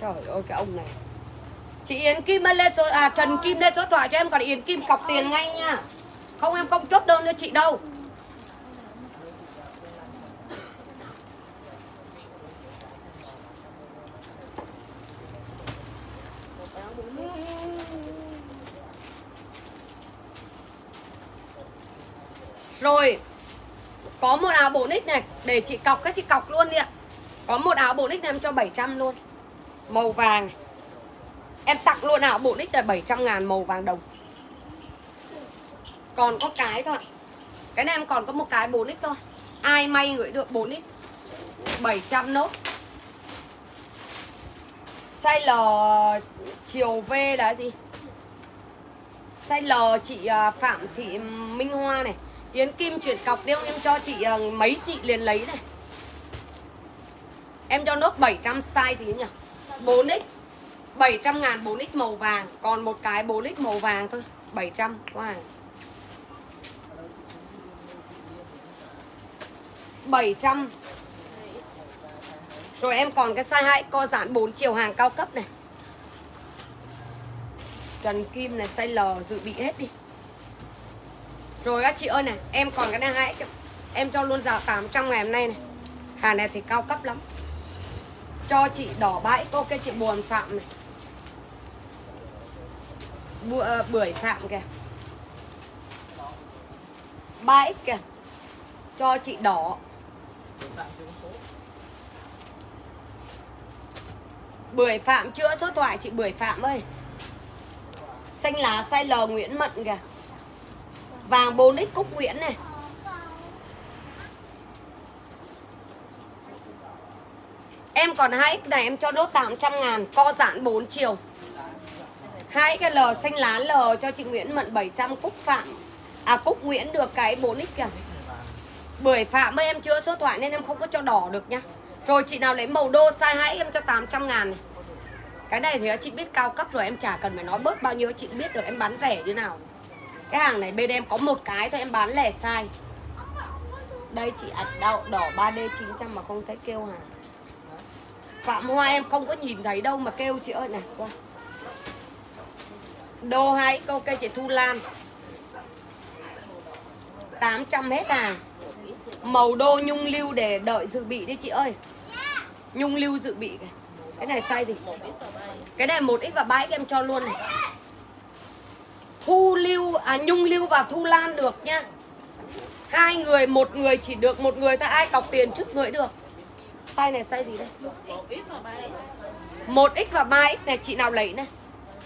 Speaker 1: Trời ơi, cái ông này. Chị Yến Kim lên số à Trần Kim lên số thoại cho em. Còn Yến Kim cọc tiền ngay nha. Không, em không chốt đơn cho chị đâu. Rồi, Có một áo 4X này, Để chị cọc các chị cọc luôn đi ạ. Có một áo 4X này em cho 700 luôn. Màu vàng Em tặng luôn áo 4X là 700 ngàn màu vàng đồng. Còn có cái thôi Cái này em còn có một cái 4X thôi. Ai may gửi được 4X 700 nốt. Size L chiều V là gì? Size L chị à, Phạm Thị Minh Hoa này. Yến Kim chuyển cọc tiêu em cho chị ờ, mấy chị liền lấy này. Em cho nốt 700 size gì nhỉ? 4X 700 ngàn 4X màu vàng, Còn một cái 4X màu vàng thôi. 700 quá hàng 700 Rồi em còn cái size 2 co giãn 4 chiều hàng cao cấp này. Trần Kim này, size L, dự bị hết đi. Rồi các chị ơi này Em còn cái này hai Em cho luôn giá 800 ngày hôm nay này. Hàng này thì cao cấp lắm. Cho chị đỏ bãi Ok chị buồn phạm này. Bu, ờ, bưởi phạm kìa. 3x kìa. Cho chị đỏ. Bưởi Phạm chưa? Số thoại chị Bưởi Phạm ơi. Xanh lá size L Nguyễn Mận kìa. Vàng 4X Cúc Nguyễn này. Em còn 2X này, em cho đốt 800 ngàn, Co giãn 4 chiều. 2XL xanh lá L cho chị Nguyễn Mận 700 Cúc Phạm. À Cúc Nguyễn được cái 4X kìa. Bưởi Phạm ơi, em chưa số thoại nên em không có cho đỏ được nhá. Rồi chị nào lấy màu đô size 2 em cho 800 ngàn này. Cái này thì chị biết cao cấp rồi, em chả cần phải nói bớt bao nhiêu, Chị biết được em bán rẻ như nào. Cái hàng này bên em có một cái thôi, em bán lẻ size Đây chị ạch đậu đỏ 3D 900 mà không thấy kêu hả? Phạm Hoa em không có nhìn thấy đâu mà kêu chị ơi. Này, qua. Đô hay ok chị, Thu Lan. 800 hết hàng Màu đô nhung lưu để đợi dự bị đi chị ơi. Nhung lưu dự bị kìa. Cái này size gì? Cái này 1x và 3x em cho luôn này. Thu lưu À nhung lưu và thu lan được nhá. Hai người, một người chỉ được Một người ta ai cọc tiền trước người được. Size này size gì đây? Một x và 3x này chị nào lấy này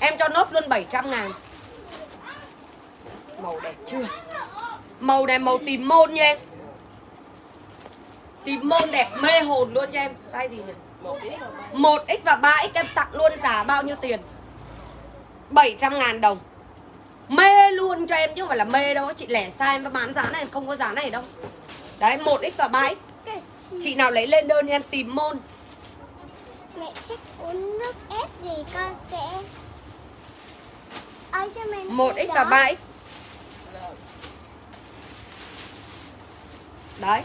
Speaker 1: Em cho nốt luôn 700 ngàn. Màu đẹp chưa? Màu này màu tìm môn nha em. Tìm môn đẹp mê hồn luôn cho em. Size gì nhỉ? 1x và 3x em tặng luôn giá bao nhiêu tiền? 700 ngàn đồng. Mê luôn cho em chứ không phải là mê đâu Chị lẻ sai em bán giá này không có giá này đâu. Đấy 1x và 3x Chị nào lấy lên đơn em tìm môn.
Speaker 5: Mẹ thích uống nước ép gì con sẽ Ơi cho mình
Speaker 1: 1x và 3x Đấy.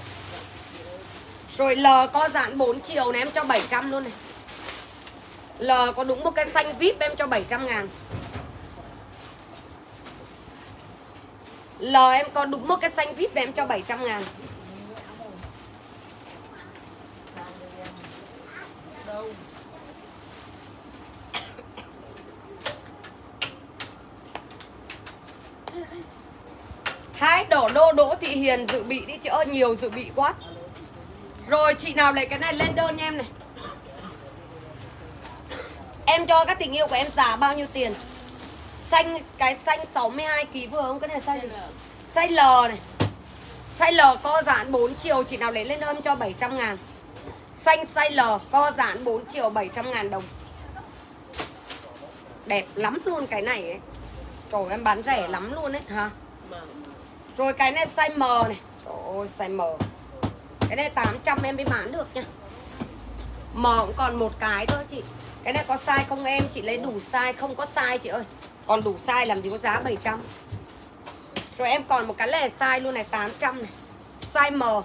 Speaker 1: Rồi L có giãn 4 chiều này em cho 700 luôn này. L có đúng một cái xanh VIP em cho 700 ngàn L em có đúng một cái xanh VIP để em cho 700 ngàn. Hai đổ đô đỗ thị hiền dự bị đi chị ơi nhiều dự bị quá. Rồi, chị nào lấy cái này lên đơn nha em này. Em cho các tình yêu của em giá bao nhiêu tiền? Xanh cái xanh 62 kg vừa không? Cái này size gì Size L này. Size L co giãn 4 chiều Chị nào lấy lên đơn cho 700 ngàn. Xanh size L co giãn 4 chiều 700 ngàn đồng. Đẹp lắm luôn cái này ấy. Trời em bán rẻ lắm luôn đấy hả? Rồi cái này size M này. Trời ơi size M Cái này 800 em mới bán được nha. M cũng còn một cái thôi chị. Cái này có size không em? Chị lấy đủ size không có size chị ơi còn đủ size làm gì có giá 700 Rồi em còn một cái lề size luôn này 800 này. Size M.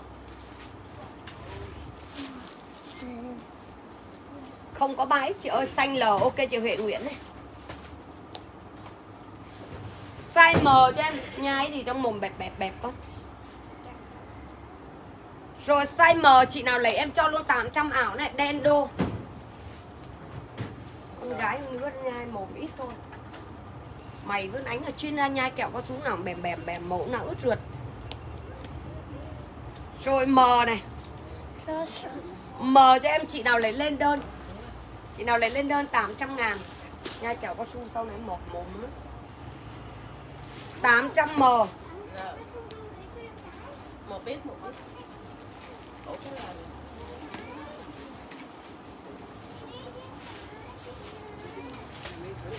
Speaker 1: Không có 3X chị ơi, Xanh L, ok chị Huệ Nguyễn này. Size M cho em Nhai gì trong mồm bẹp bẹp bẹp con. Rồi size M, chị nào lấy em cho luôn 800 ảo này, Đen đô. Con gái con nhai mồm ít thôi. Mày vẫn đánh là chuyên ra nhai kẹo có xuống nào, bèm bèm bèm mẫu nào ướt rượt Rồi, mờ này. Mờ cho em, chị nào lấy lên đơn. Chị nào lấy lên đơn 800 ngàn. Nhai kẹo có su sau này một mồm nữa 800M
Speaker 4: một ít một ít Ủa, cái là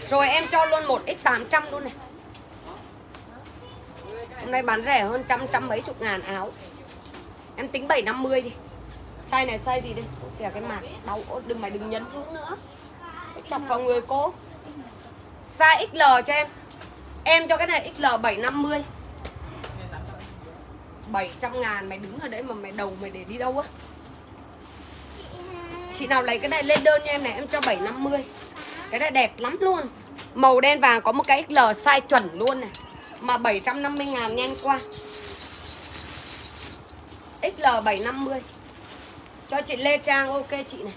Speaker 1: rồi em cho luôn một x 800 luôn này. Hôm nay bán rẻ hơn trăm trăm mấy chục ngàn áo. Em tính 750 đi. Size này size gì đây? Kìa, cái mặt đau đừng mày đừng nhấn xuống nữa. Chọc vào người cô. Size XL cho em. Em cho cái này XL 750 700 ngàn mày đứng ở đấy mà mày đầu mày để đi đâu á? Chị nào lấy cái này lên đơn cho em này, em cho 750 cái này đẹp lắm luôn. Màu đen vàng có một cái XL size chuẩn luôn này. Mà 750 ngàn nhanh qua XL 750 Cho chị Lê Trang ok chị này.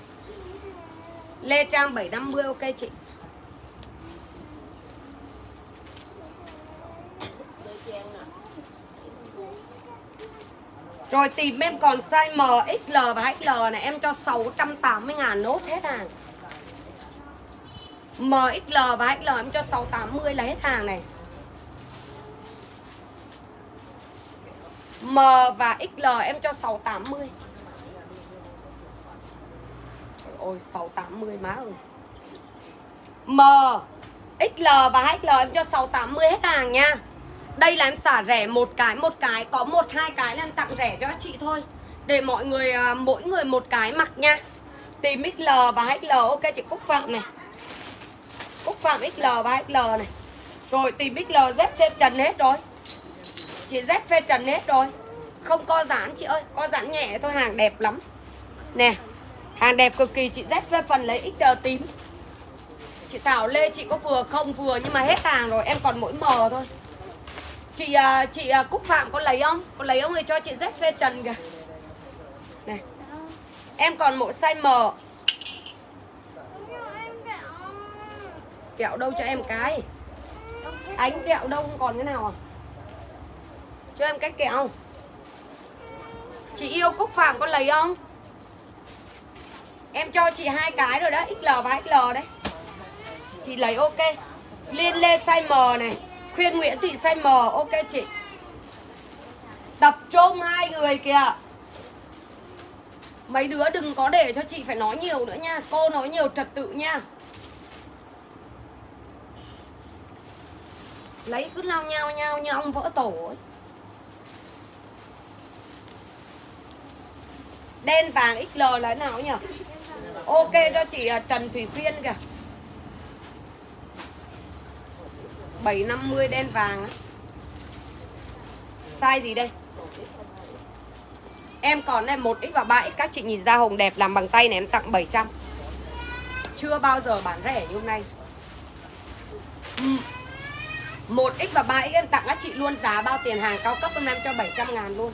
Speaker 1: Lê Trang 750 ok chị. Rồi tìm em còn size M, XL và XL này em cho 680 ngàn nốt hết hàng. MXL và XL em cho 680 là hết hàng này. M và XL em cho 680 Trời ơi 680 má ơi. M XL và XL em cho 680 hết hàng nha. Đây là em xả rẻ một cái một cái, Có một, hai cái là em tặng rẻ cho các chị thôi. Để mọi người à, mỗi người một cái mặc nha. Tìm XL và XL ok, chị Cúc Phạm này. Cúc Phạm XL và XL này. Rồi tìm XL dép trên trần hết rồi. Chị dép phê trần hết rồi. Không co giãn chị ơi Co giãn nhẹ thôi, hàng đẹp lắm. Nè, Hàng đẹp cực kỳ, chị dép phê phần lấy XL tím. Chị Thảo Lê, chị có vừa không vừa, Nhưng mà hết hàng rồi, em còn mỗi mờ thôi. Chị à, chị à, Cúc Phạm có lấy không? Có lấy không thì cho chị dép phê trần kìa. Này Em còn mỗi size M. Kẹo đâu cho em cái? Ánh kẹo đâu không còn cái nào à? Cho em cái kẹo. Chị yêu Cúc Phạm có lấy không? Em cho chị hai cái rồi đó XL và XL đấy. Chị lấy ok. Liên Lê size M này, Khuyên Nguyễn Thị size M ok chị. Tập trung hai người kìa. Mấy đứa đừng có để cho chị phải nói nhiều nữa nha. Cô nói nhiều trật tự nha. Lấy cứ lao nhau nhau như ông vỡ tổ ấy. Đen vàng XL là thế nào nhỉ Ok, cho chị à, Trần Thủy Quyên kìa. 750 đen vàng á. Size gì đây? Em còn này 1x và 3x Các chị nhìn da hồng đẹp làm bằng tay này em tặng 700 Chưa bao giờ bán rẻ như hôm nay. Ừ. 1x và 3x em tặng các chị luôn, Giá bao tiền hàng cao cấp hôm em cho 700 ngàn luôn.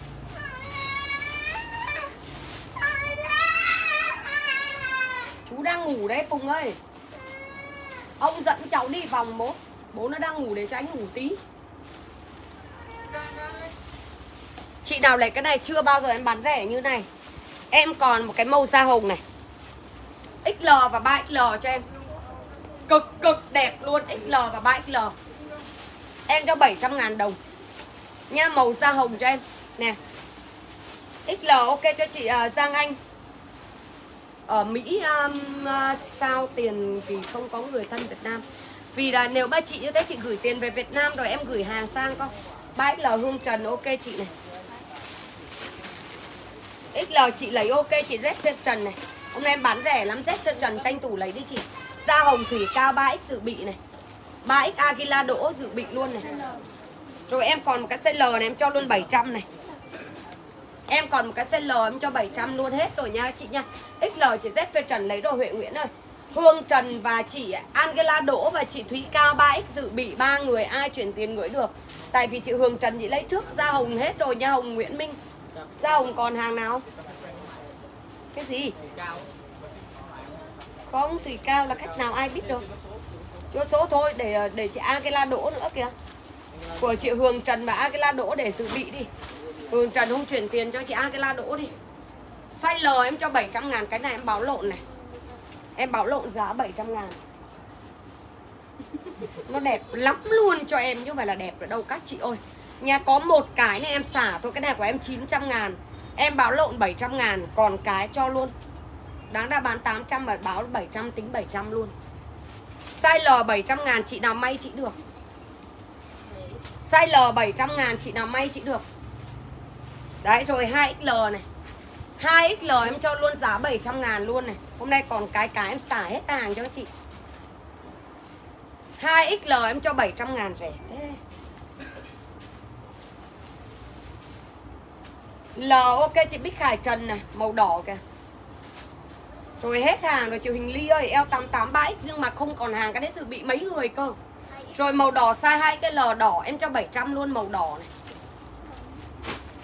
Speaker 1: Chú đang ngủ đấy, Phùng ơi. Ông dẫn cháu đi vòng bố. Bố nó đang ngủ để cho anh ngủ tí. Chị nào lấy cái này, chưa bao giờ em bán rẻ như này. Em còn một cái màu da hồng này. XL và 3XL cho em. Cực cực đẹp luôn XL và 3XL Em cho 700 ngàn đồng. Nha màu da hồng cho em. Nè. XL ok cho chị uh, Giang Anh. Ở Mỹ um, uh, sao tiền vì không có người thân Việt Nam? Vì là nếu ba chị như thế chị gửi tiền về Việt Nam rồi em gửi hàng sang con 3XL Hương Trần ok chị này. XL chị lấy ok chị Z trần này. Hôm nay em bán rẻ lắm Z trần tranh thủ lấy đi chị. Da hồng thủy cao 3X dự bị này. 3X Aguila đỗ dự bị luôn này. Rồi em còn một cái size L này, em cho luôn 700 này. Em còn một cái size L em cho 700 luôn hết rồi nha chị nha. XL chị Z phê Trần lấy rồi Huệ Nguyễn ơi. Hương, Trần và chị Angela Đỗ và chị Thúy Cao 3X dự bị ba người, ai chuyển tiền gửi được. Tại vì chị Hương, Trần chị lấy trước, Gia hồng hết rồi nha, Hồng Nguyễn Minh. Gia hồng còn hàng nào? Cái gì? Không Thủy Cao là khách nào ai biết được? Chúa số thôi, để ờ, để chị Agela đỗ nữa kìa. Của chị Hường Trần và Agela đỗ để dự bị đi. Hường Trần không chuyển tiền cho chị Agela đỗ đi. Size L em cho 700 ngàn, Cái này em báo lộn này. Em báo lộn giá 700 ngàn. Nó đẹp lắm luôn cho em, Chứ không phải là đẹp ở đâu các chị ơi. Nhà có một cái này em xả thôi, Cái này của em 900 ngàn. Em báo lộn 700 ngàn, Còn cái cho luôn. Đáng ra bán 800 mà báo 700 tính 700 luôn. Size L 700 ngàn chị nào may chị được. Size L 700 ngàn chị nào may chị được. Đấy, rồi 2XL này. 2XL em cho luôn giá 700 ngàn luôn này. Hôm nay còn cái cái em xả hết hàng cho chị. 2XL em cho 700 ngàn rẻ thế. L, ok, chị Bích Khải Trần này, Màu đỏ kìa. Rồi hết hàng rồi chiều hình Ly ơi, Eo 883X nhưng mà không còn hàng, Cái đấy dự bị mấy người cơ. Rồi màu đỏ size 2 cái L đỏ, Em cho 700 luôn, màu đỏ này.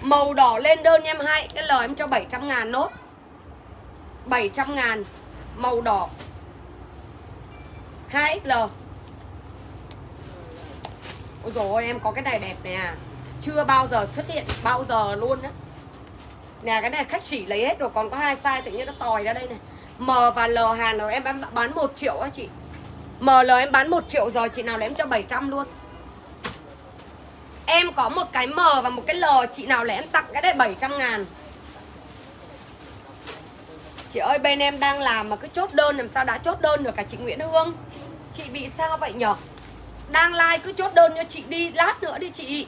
Speaker 1: Màu đỏ lên đơn em 2 cái L, em cho 700 ngàn nốt. 700 ngàn, Màu đỏ. 2XL Ôi dồi ôi, em có cái này đẹp nè. Chưa bao giờ xuất hiện, bao giờ luôn á. Nè, cái này khách chỉ lấy hết rồi, Còn có hai size tự nhiên nó tòi ra đây này. M và L hàng rồi, em bán 1 triệu á chị. ML em bán 1 triệu rồi, Chị nào lấy em cho 700 luôn. Em có một cái M và một cái L, Chị nào lấy em tặng cái này 700 ngàn. Chị ơi, bên em đang làm mà cứ chốt đơn, Làm sao đã chốt đơn được cả chị Nguyễn Hương? Chị bị sao vậy nhở? Đang like cứ chốt đơn cho chị đi, Lát nữa đi chị.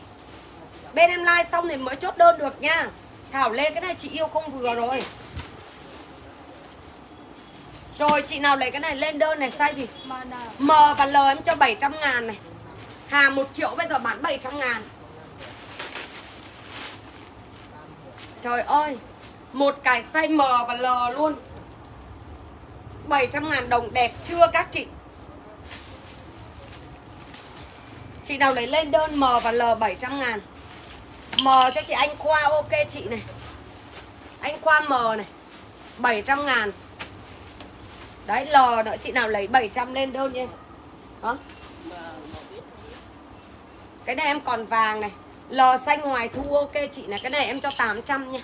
Speaker 1: Bên em like xong thì mới chốt đơn được nha. Thảo Lê, cái này chị yêu không vừa rồi. Rồi chị nào lấy cái này lên đơn này size gì? M và L em cho 700 ngàn này. Hàng 1 triệu bây giờ bán 700 ngàn. Trời ơi Một cái size M và L luôn. 700 ngàn đồng đẹp chưa các chị? Chị nào lấy lên đơn M và L 700 ngàn. M cho chị anh Khoa ok chị này. Anh Khoa M này. 700 ngàn Đấy, lò nữa chị nào lấy 700 lên đơn nha Hả? Cái này em còn vàng này. Lò xanh ngoài thu, ok chị này. Cái này em cho 800 nha.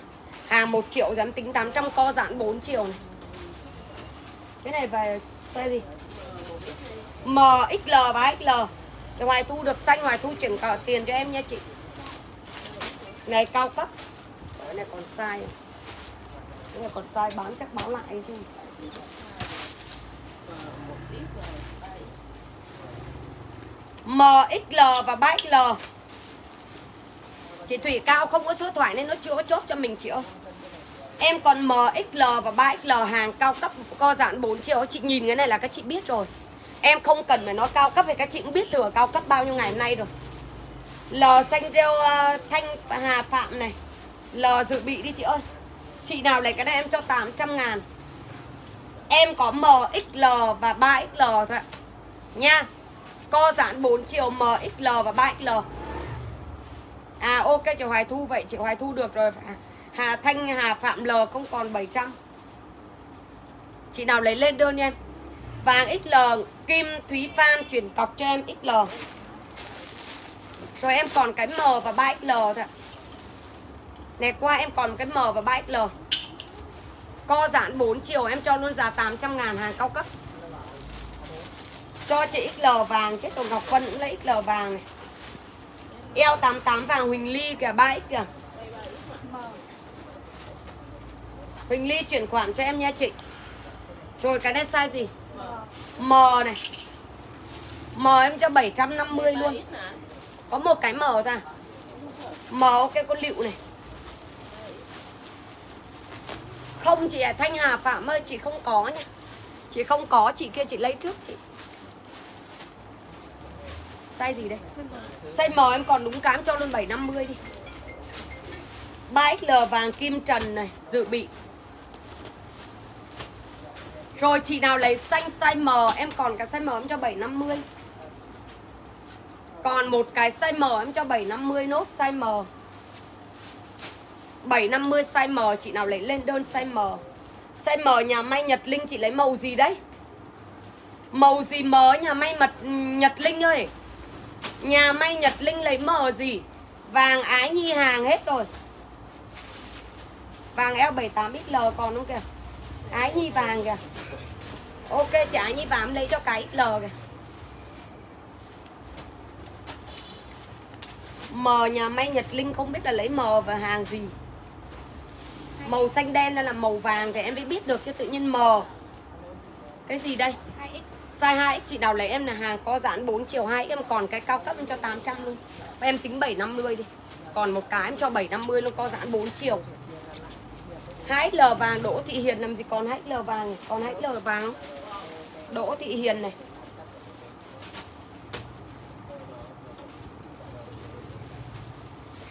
Speaker 1: Hàng 1 triệu dám tính 800 co giãn 4 triệu này. Cái này về size gì? MXL và XL Rồi Hoài thu được xanh, ngoài thu chuyển cả tiền cho em nha chị. Này, cao cấp. Cái này còn sai Cái này còn sai bán chắc báo lại chứ. MXL và 3XL Chị Thủy Cao không có số thoại nên nó chưa có chốt cho mình chị ơi. Em còn MXL và 3XL hàng cao cấp co giãn 4 triệu Chị nhìn cái này là các chị biết rồi. Em không cần phải nói cao cấp thì các chị cũng biết thừa cao cấp bao nhiêu ngày hôm nay rồi. L xanh rêu uh, thanh Hà Phạm này. L dự bị đi chị ơi. Chị nào lấy cái này em cho 800 ngàn. Em có MXL và 3XL thôi ạ. Nha. Co giãn 4 chiều MXL và 3XL À ok chị Hoài Thu vậy chị Hoài Thu được rồi. Hà Thanh, Hà Phạm L không còn 700 Chị nào lấy lên đơn nha em? Vàng XL Kim Thúy Phan chuyển cọc cho em XL Rồi em còn cái M và 3XL thôi ạ. Này qua em còn cái M và 3XL Co giãn 4 chiều em cho luôn giá 800 ngàn hàng cao cấp. Cho chị XL vàng Chết rồi Ngọc Vân cũng lấy XL vàng này. Eo 88 vàng Huỳnh Ly kìa 3X kìa. Huỳnh Ly chuyển khoản cho em nha chị. Rồi cái này size gì? M này. M em cho 750 luôn. Có một cái M thôi à? M ok con lựu này. Không chị à, Thanh Hà Phạm ơi chị không có nha. Chị không có chị kia chị lấy trước chị Size gì đây? Size M em còn đúng cám cho luôn 750 đi. 3XL vàng kim trần này, Dự bị. Rồi chị nào lấy xanh size M, Em còn cái size M em cho 750 Còn một cái size M em cho 750 nốt size M. 750 size M, Chị nào lấy lên đơn size M. Size M nhà may Nhật Linh, chị lấy màu gì đấy? Màu gì mờ nhà may mật ừ, Nhật Linh ơi? Nhà may Nhật Linh lấy mờ gì? Vàng ái nhi hàng hết rồi. Vàng L78XL còn không kìa? Ái nhi vàng kìa. Ok, chị ái nhi vàng lấy cho cái XL kìa. M nhà may Nhật Linh không biết là lấy M và hàng gì. Màu xanh đen hay là màu vàng thì em mới biết được, chứ tự nhiên M Cái gì đây? Size 2 chị nào lấy em là hàng có giãn 4 chiều 2 em còn cái cao cấp em cho 800 luôn. Và em tính 750 đi. Còn một cái em cho 750 luôn có giãn 4 chiều. 2XL vàng Đỗ Thị Hiền làm gì còn 2XL vàng, còn 2XL vàng không? Đỗ Thị Hiền này.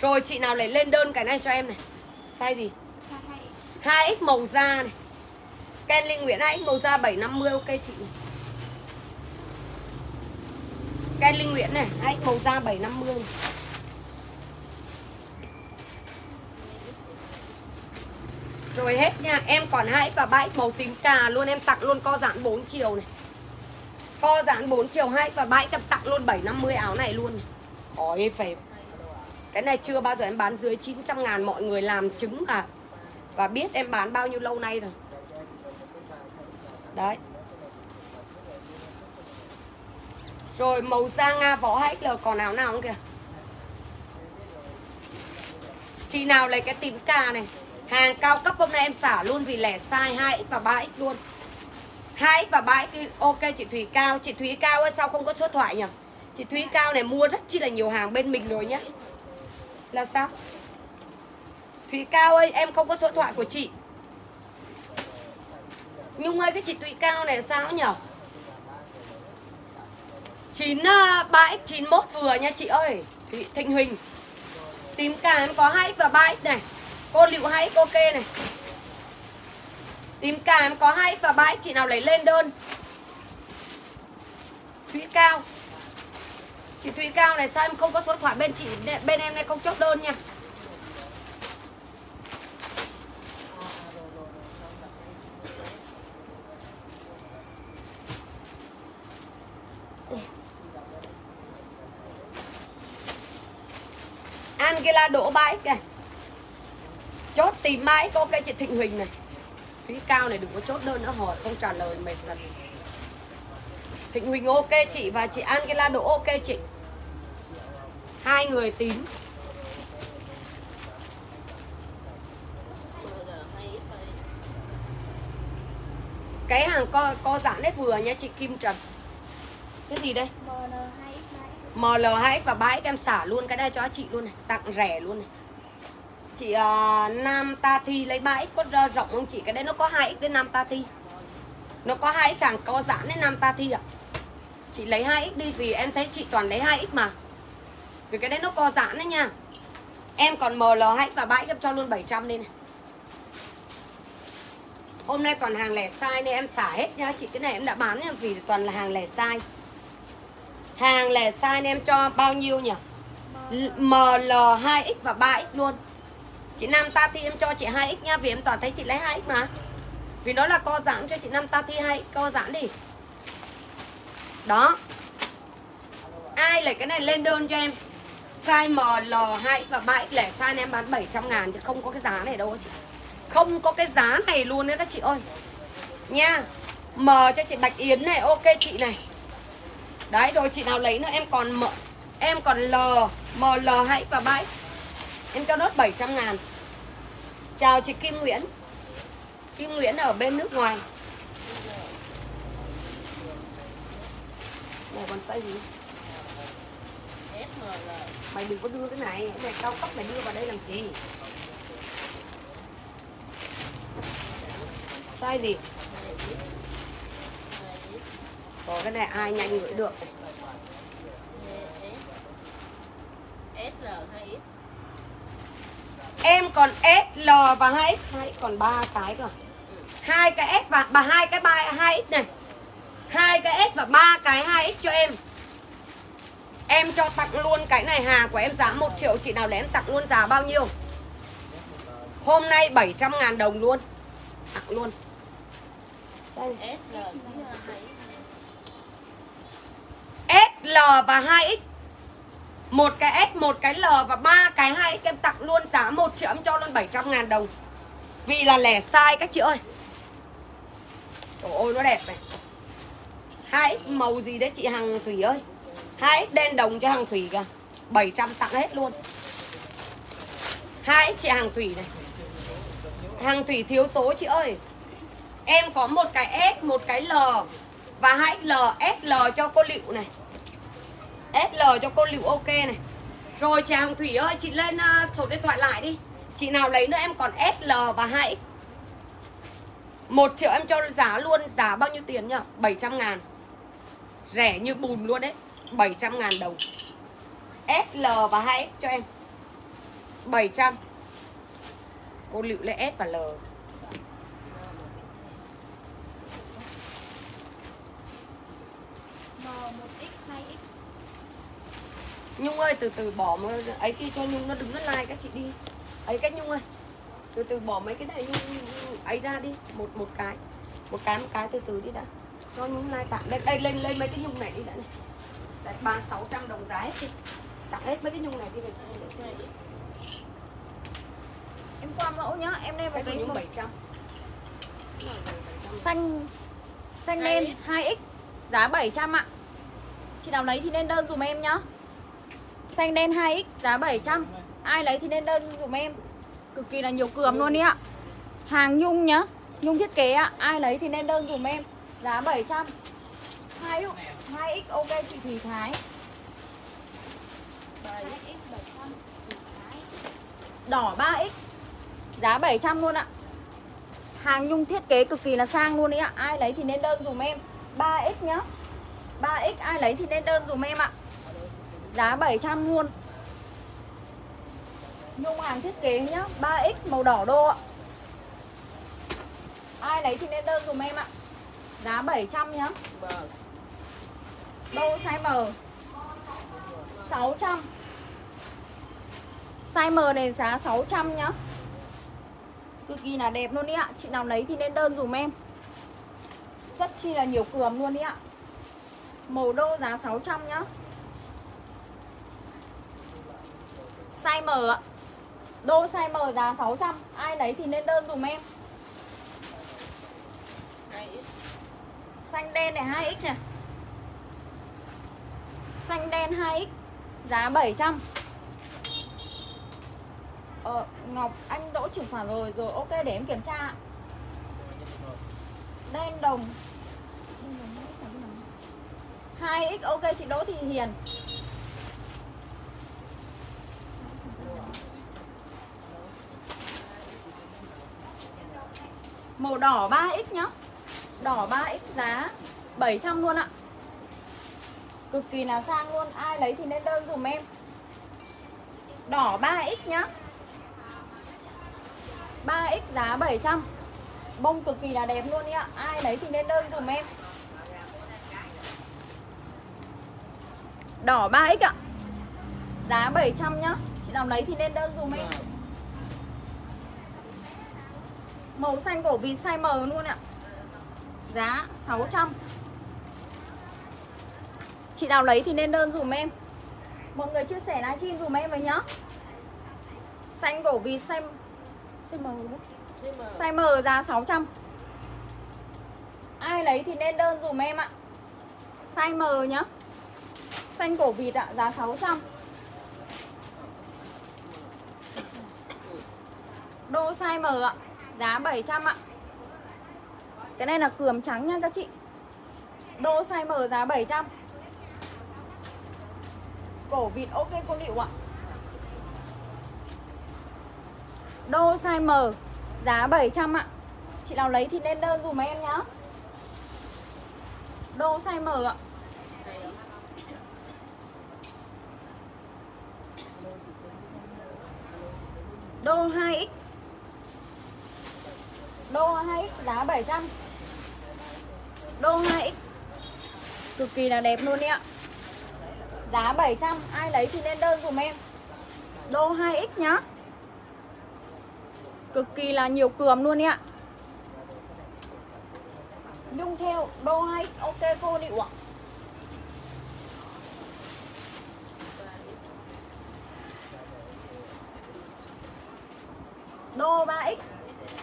Speaker 1: Rồi chị nào lấy lên đơn cái này cho em này. Size gì? 2X màu da này. Ken Linh Nguyễn 2X màu da 750 ok chị. Ken Linh Nguyễn này, đấy, màu da 750 này. Rồi hết nha, em còn hai và 3 màu tím cà luôn. Em tặng luôn co giãn 4 chiều này. Co giãn 4 chiều 2 và 7 em tặng luôn 750 áo này luôn. Này. Ôi phải. Cái này chưa bao giờ em bán dưới 900 ngàn. Mọi người làm chứng à Và biết em bán bao nhiêu lâu nay rồi. Đấy Rồi, màu da Nga vỏ 2XL còn áo nào không kìa. Chị nào lấy cái tím cà này. Hàng cao cấp hôm nay em xả luôn vì lẻ size 2X và 3X luôn. 2X và 3X thì ok, chị Thúy Cao. Chị Thúy Cao ơi, sao không có số thoại nhỉ? Chị Thúy Cao này mua rất chi là nhiều hàng bên mình rồi nhá. Là sao? Thúy Cao ơi, em không có số thoại của chị. Nhung ơi, cái chị Thúy Cao này sao nhở 9 3x91 vừa nha chị ơi. Thụy, Thịnh Huỳnh. Tím cà em có 2x và 3x này. Cô liệu 2x ok này. Tím cà em có 2x và 3x Chị nào lấy lên đơn? Thúy Cao. Chị Thúy Cao này sao em không có số thoại bên chị Bên em này không chốt đơn nha? Angela đổ bãi kìa. Chốt tìm mãi ok chị Thịnh Huỳnh này. Thúy Cao này đừng có chốt đơn nữa hỏi không trả lời mệt lần Thịnh Huỳnh ok chị và chị Angela đổ ok chị. Hai người tím Cái hàng co, co giãn đấy vừa nha chị Kim Trần. Cái gì đây? ML 2 và 3X em xả luôn cái đây cho chị luôn này Tặng rẻ luôn này. Chị uh, Nam Ta Thi lấy 3X có rộng không chị? Cái đấy nó có 2X đến Nam Ta Thi. Nó có 2X càng co giãn đến Nam Ta Thi ạ. Chị lấy 2X đi vì em thấy chị toàn lấy 2X mà. Vì cái đấy nó co giãn đấy nha. Em còn ML2X và 3X em cho luôn 700 đi này. Hôm nay toàn hàng lẻ size nên em xả hết nha. Chị cái này em đã bán nha vì toàn là hàng lẻ size. Hàng lẻ size em cho bao nhiêu nhỉ? ML 2X và 3X luôn. Chị Nam ta thi em cho chị 2X nha, Vì em toàn thấy chị lấy 2X mà. Vì nó là co giãn cho chị Nam ta thi 2X Co giãn đi. Đó. Ai lấy cái này lên đơn cho em? Size ML 2X và 3X lẻ size em bán 700 ngàn Chứ không có cái giá này đâu chị. Không có cái giá này luôn đấy các chị ơi. Nha, M cho chị Bạch Yến này, Ok chị này. Đấy, rồi chị nào lấy nữa, em còn M Em còn L ML hãy và bãi Em cho nốt 700 ngàn. Chào chị Kim Nguyễn. Kim Nguyễn ở bên nước ngoài. Này còn size gì? Mày đừng có đưa cái này Cái này cao cấp, mày đưa vào đây làm gì? Size gì? Có cái này ai nhanh gửi được?
Speaker 4: SL 2X
Speaker 1: Em còn SL và 2X 2X còn ba cái cơ. Hai cái S và bà hai cái 3 2X này. Hai cái S và ba cái 2X cho em. Em cho tặng luôn cái này hàng của em giá 1 triệu, Chị nào lấy em tặng luôn giá bao nhiêu? Hôm nay 700 ngàn đồng luôn. Tặng luôn. Đây.
Speaker 4: SL 2X
Speaker 1: SL và 2X một cái S, một cái L và ba cái 2X em tặng luôn giá 1 triệu em cho luôn 700 ngàn đồng. Vì là lẻ sai các chị ơi. Trời ơi nó đẹp này. 2X màu gì đấy chị Hằng Thủy ơi. 2X đen đồng cho Hằng Thủy kìa. 700 tặng hết luôn. 2X chị Hằng Thủy này. Hằng Thủy thiếu số chị ơi. Em có một cái S, một cái L. Và 2XL, SL cho cô Liệu này. SL cho cô Liệu ok này. Rồi chị Hồng Thủy ơi chị lên uh, số điện thoại lại đi. Chị nào lấy nữa em còn SL và 2X 1 triệu em cho giá luôn Giá bao nhiêu tiền nhá 700 ngàn. Rẻ như bùn luôn đấy. 700 ngàn đồng. SL và 2X cho em 700 Cô Liệu lấy S và L. Nhung ơi từ từ bỏ mà ấy kia cho Nhung nó đừng nó like các chị đi. Ấy cách Nhung ơi. Từ từ bỏ mấy cái này Nhung ấy ra đi. Một một cái. Một cái một cái từ từ đi đã. Cho Nhung like tặng đây đây lên lên mấy cái Nhung này đi đã này. Đấy, bán 600 đồng giá hết đi. Tặng hết mấy cái Nhung này đi về cho để cho này đi.
Speaker 3: Em qua mẫu nhá, em đem một
Speaker 1: cái Nhung
Speaker 3: màu
Speaker 1: 700
Speaker 3: xanh xanh đen 2x giá 700 ạ. Chị nào lấy thì nên đơn dùm em nhá. Xanh đen 2X giá 700 Ai lấy thì nên đơn dùm em. Cực kỳ là nhiều cườm luôn ý ạ. Hàng nhung nhá Nhung thiết kế ạ. Ai lấy thì nên đơn dùm em. Giá 700 2X, 2X ok chị Thủy Thái. 2X 700 Đỏ 3X Giá 700 luôn ạ. Hàng nhung thiết kế cực kỳ là sang luôn ý ạ. Ai lấy thì nên đơn dùm em. 3X nhá. 3X ai lấy thì lên đơn dùm em ạ. Giá 700 luôn. Nhung hàng thiết kế nhá 3X màu đỏ đô ạ. Ai lấy thì lên đơn dùm em ạ. Giá 700 nhá. Đô size M. 600 Size M này giá 600 nhá. Cực kỳ là đẹp luôn ý ạ. Chị nào lấy thì lên đơn dùm em. Rất chi là nhiều cường luôn ý ạ. Màu đô giá 600 nhá. Size M ạ. Đô size M giá 600 Ai lấy thì nên đơn dùm em. Xanh đen này 2X này. Xanh đen 2X Giá 700 Ờ, Ngọc anh đỗ chuyển khoản rồi Rồi ok để em kiểm tra. Đen đồng. 2X ok, chị Đỗ Thị Hiền. Màu đỏ 3X nhá. Đỏ 3X giá 700 luôn ạ. Cực kỳ là sang luôn, Ai lấy thì nên đơn dùm em. Đỏ 3X nhá. 3X giá 700 Bông cực kỳ là đẹp luôn ý ạ. Ai lấy thì nên đơn dùm em. Đỏ 3X ạ. Giá 700 nhá. Chị nào lấy thì nên đơn dùm em. Màu xanh cổ vịt size M luôn ạ. Giá 600 Chị nào lấy thì nên đơn dùm em. Mọi người chia sẻ livestream dùm em với nhá. Xanh cổ vịt size Size M đúng không? Size M. Giá 600 Ai lấy thì nên đơn dùm em ạ. Size M nhá Xanh cổ vịt ạ, à, giá 600 Đô size M ạ à, Giá 700 ạ. À. Cái này là cườm trắng nha các chị. Đô size M giá 700 Cổ vịt ok cô Liệu ạ. Đô size M Giá 700 ạ. Chị nào lấy thì lên đơn dùm em nhá. Đô size M ạ. Đô 2X Đô 2X giá 700 Đô 2X Cực kỳ là đẹp luôn đấy ạ. Giá 700 Ai lấy thì lên đơn dùm em. Đô 2X nhá. Cực kỳ là nhiều cườm luôn đấy ạ. Nhung theo, Đô 2X Ok cô, đi ạ Đô 3X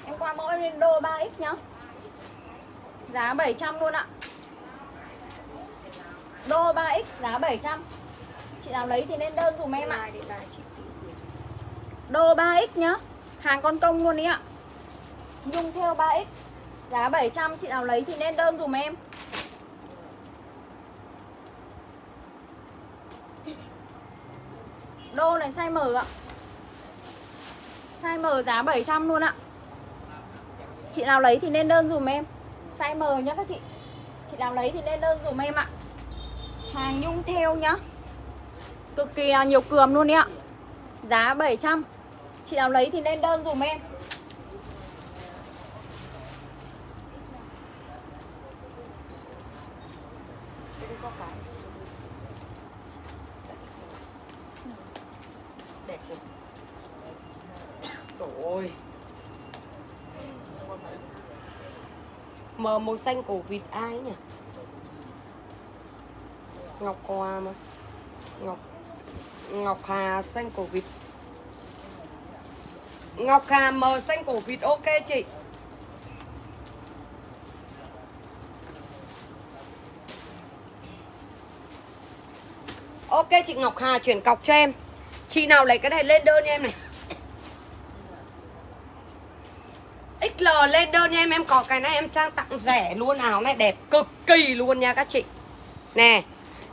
Speaker 3: Em qua mẫu em lên đô 3X nhá. Giá 700 luôn ạ. Đô 3X giá 700 Chị nào lấy thì nên đơn dùm em ạ. Đô 3X nhá. Hàng con công luôn ý ạ. Nhung theo 3X Giá 700 chị nào lấy thì nên đơn dùm em. Đô này size M ạ Size M giá 700 luôn ạ. Chị nào lấy thì nên đơn dùm em. Size M nhá các chị. Chị nào lấy thì nên đơn dùm em ạ. Hàng nhung theo nhá. Cực kỳ là nhiều cườm luôn đấy ạ. Giá 700 Chị nào lấy thì nên đơn dùm em
Speaker 1: Cái đấy có cái Đẹp rồi Trời ơi Mờ màu xanh cổ vịt ai nhỉ? Ngọc Hòa mà. Ngọc Ngọc Hà xanh cổ vịt. Ngọc Hà màu xanh cổ vịt, ok chị. Ok chị Ngọc Hà chuyển cọc cho em. Chị nào lấy cái này lên đơn em này. Lên đơn nha em Em có cái này em trang tặng rẻ luôn, Áo này đẹp cực kỳ luôn nha các chị. Nè,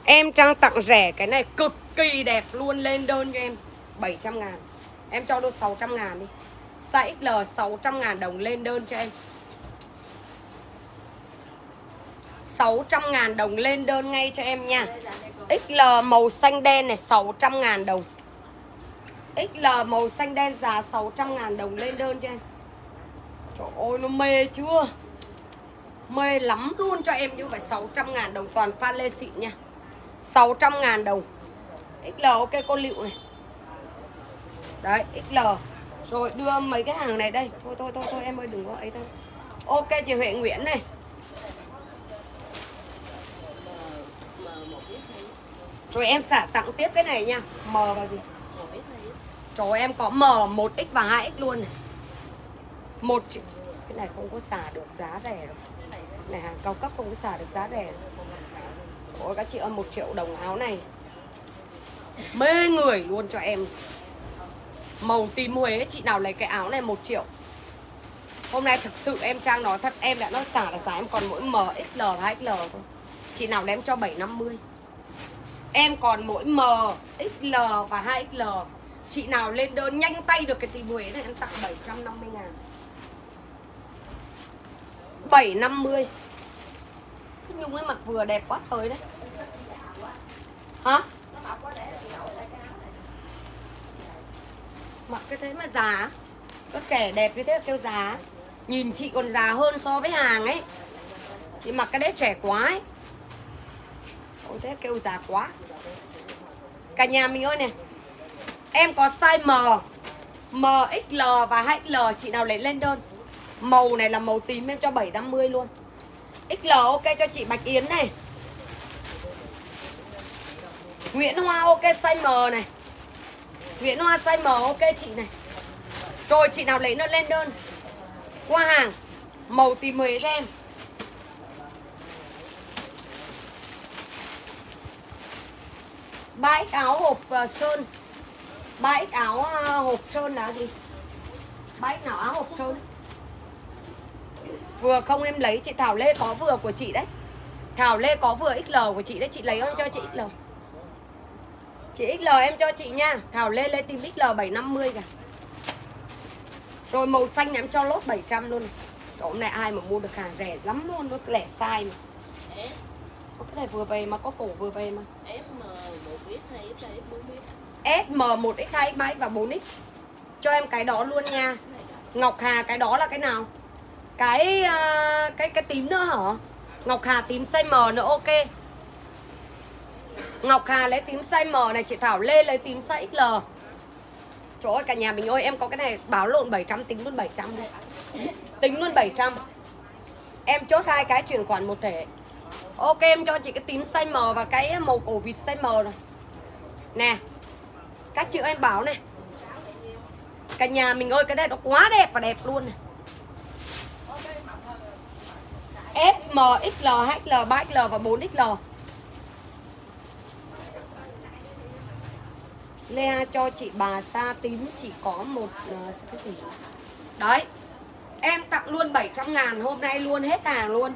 Speaker 1: Em trang tặng rẻ cái này cực kỳ đẹp luôn, Lên đơn cho em 700 ngàn. Em cho đôi 600 ngàn đi. Size XL 600 ngàn đồng lên đơn cho em. 600 ngàn đồng lên đơn ngay cho em nha. XL màu xanh đen này 600 ngàn đồng. XL màu xanh đen giá 600 ngàn đồng lên đơn cho em. Trời ơi nó mê chưa? Mê lắm luôn cho em như phải 600 ngàn đồng toàn pha lê xịn nha. 600 ngàn đồng. XL ok con liệu này. Đấy XL Rồi đưa mấy cái hàng này đây. Thôi thôi thôi thôi em ơi đừng có ấy đâu. Ok chị Huệ Nguyễn này. Rồi em xả tặng tiếp cái này nha. M và gì? Trời ơi, em có M 1X và 2X luôn này một Cái này không có xả được giá rẻ rồi Này hàng cao cấp không có xả được giá rẻ. Ôi các chị ơi một triệu đồng áo này. Mê người luôn cho em. Màu tím Huế Chị nào lấy cái áo này một triệu. Hôm nay thực sự em Trang nói thật Em đã nói xả là giá em còn mỗi M, và XL thôi. Chị nào lấy em cho 750 Em còn mỗi M, XL và 2XL Chị nào lên đơn nhanh tay được cái tím Huế này em tặng 750 ngàn. 750 Cái Nhung ấy mặc vừa đẹp quá trời đấy. Hả? Mặc cái thế mà già Nó trẻ đẹp như thế kêu già Nhìn chị còn già hơn so với hàng ấy. Chị mặc cái đấy trẻ quá ấy. Ôi thế kêu già quá. Cả nhà mình ơi này Em có size M M, XL và 2XL Chị nào lấy lên đơn Màu này là màu tím em cho 750 luôn. XL ok cho chị Bạch Yến này. Nguyễn Hoa ok size M này. Nguyễn Hoa size M ok chị này. Rồi chị nào lấy nó lên đơn? Qua hàng Màu tím Huế cho em. Ba x áo hộp uh, sơn. Ba x áo uh, hộp sơn là gì? Ba x nào áo hộp sơn? Vừa không em lấy chị Thảo Lê có vừa của chị đấy. Thảo Lê có vừa XL của chị đấy chị lấy không cho chị XL chị XL em cho chị nha. Thảo Lê lấy tìm XL 750 cả rồi màu xanh này em cho lốt 700 luôn. Này hôm nay ai mà mua được hàng rẻ lắm luôn nó lẻ sai mà. Có cái này vừa về mà có cổ vừa về mà.
Speaker 4: SM một ít hay ít hay ít bốn ít?
Speaker 1: SM 1X 2X 3X và 4X Cho em cái đó luôn nha. Ngọc Hà cái đó là cái nào cái ờ, cái cái tím nữa hả? Ngọc Hà tím size M nữa, ok. Ngọc Hà lấy tím size M này, Chị Thảo Lê lấy tím size XL Trời ơi, cả nhà mình ơi, em có cái này báo lộn 700 tính luôn 700 đây Tính luôn 700 Em chốt hai cái chuyển khoản một thể. Ok, em cho chị cái tím size M và cái màu cổ vịt size M này. Nè, Các chữ em báo này. Cả nhà mình ơi, cái này nó quá đẹp và đẹp luôn này. S, M, XL, HL, 3XL và 4XL Lea cho chị bà sa tím chỉ có một uh, cái gì? Đấy Em tặng luôn 700 ngàn hôm nay luôn hết hàng luôn.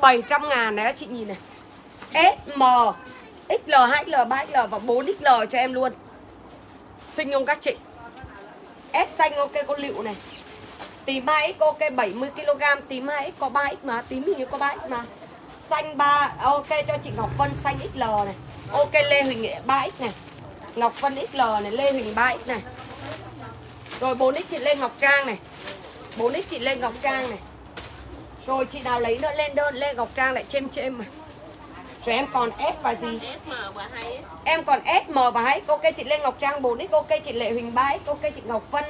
Speaker 1: 700 ngàn đấy chị nhìn này. S, M, XL, 2XL, 3XL và 4XL cho em luôn. Xinh không các chị? S xanh ok con lựu này. Tím 2X ok 70kg Tím 2X có 3X mà Tím hình như có 3X mà. Xanh 3 Ok cho chị Ngọc Vân xanh XL này. Ok Lê Huỳnh 3X này. Ngọc Vân XL này Lê Huỳnh 3X này. Rồi 4X chị Lê Ngọc Trang này. 4X chị Lê Ngọc Trang này. Rồi chị nào lấy nữa lên đơn Lê Ngọc Trang lại chêm chêm mà. Rồi em còn S và gì?
Speaker 4: SM và
Speaker 1: Em còn S, M và 2X Ok chị Lê Ngọc Trang 4X Ok chị Lệ Huỳnh 3X Ok chị Ngọc Vân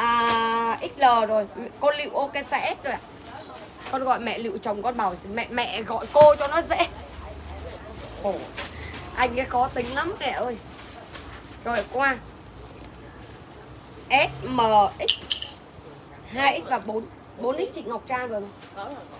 Speaker 1: à, XL rồi. Con Liệu ok sẽ S rồi ạ. Con gọi mẹ Liệu chồng con bảo mẹ mẹ gọi cô cho nó dễ. Khổ Anh cái khó tính lắm mẹ ơi. Rồi qua S, M, X 2X và 4 4X chị Ngọc Trang rồi
Speaker 4: có rồi.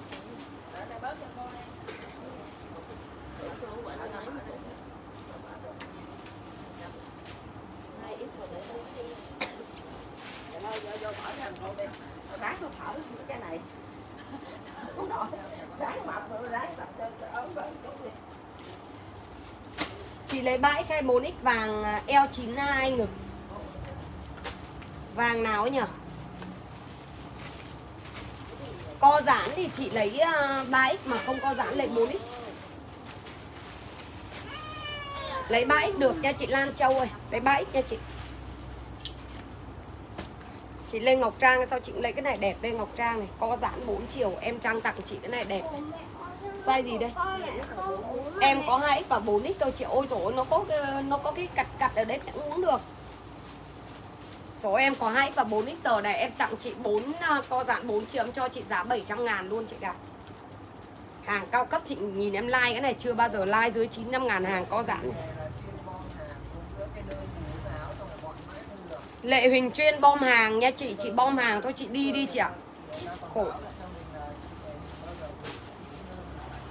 Speaker 4: Ráng nó thở cái này. Không nổi ráng mập rồi ráng mập cho cho ấm chút đi.
Speaker 1: Chị lấy 3X 4X vàng eo 92 ngực Vàng nào ấy nhỉ Co giãn thì chị lấy à, 3X mà không co giãn lấy 4X Lấy 3X được nha chị Lan Châu ơi, Lấy 3X nha chị. Chị Lê Ngọc Trang, sao chị cũng lấy cái này đẹp Lê Ngọc Trang này Co giãn 4 chiều, Em Trang tặng chị cái này đẹp Size gì đây? Em có hai x và 4 x thôi chị, ôi rồi nó có cái- nó có cái cặt cặt ở đấy cũng uống được. Số em có hai x và 4 x giờ này, em tặng chị 4 à, co giãn 4 chiều, em cho chị giá 700 ngàn luôn chị cả Hàng cao cấp, chị nhìn em like cái này, chưa bao giờ like dưới 95 ngàn hàng co giãn Lệ Huỳnh chuyên bom hàng nha chị, chị bom hàng thôi chị đi đi chị ạ. Khổ.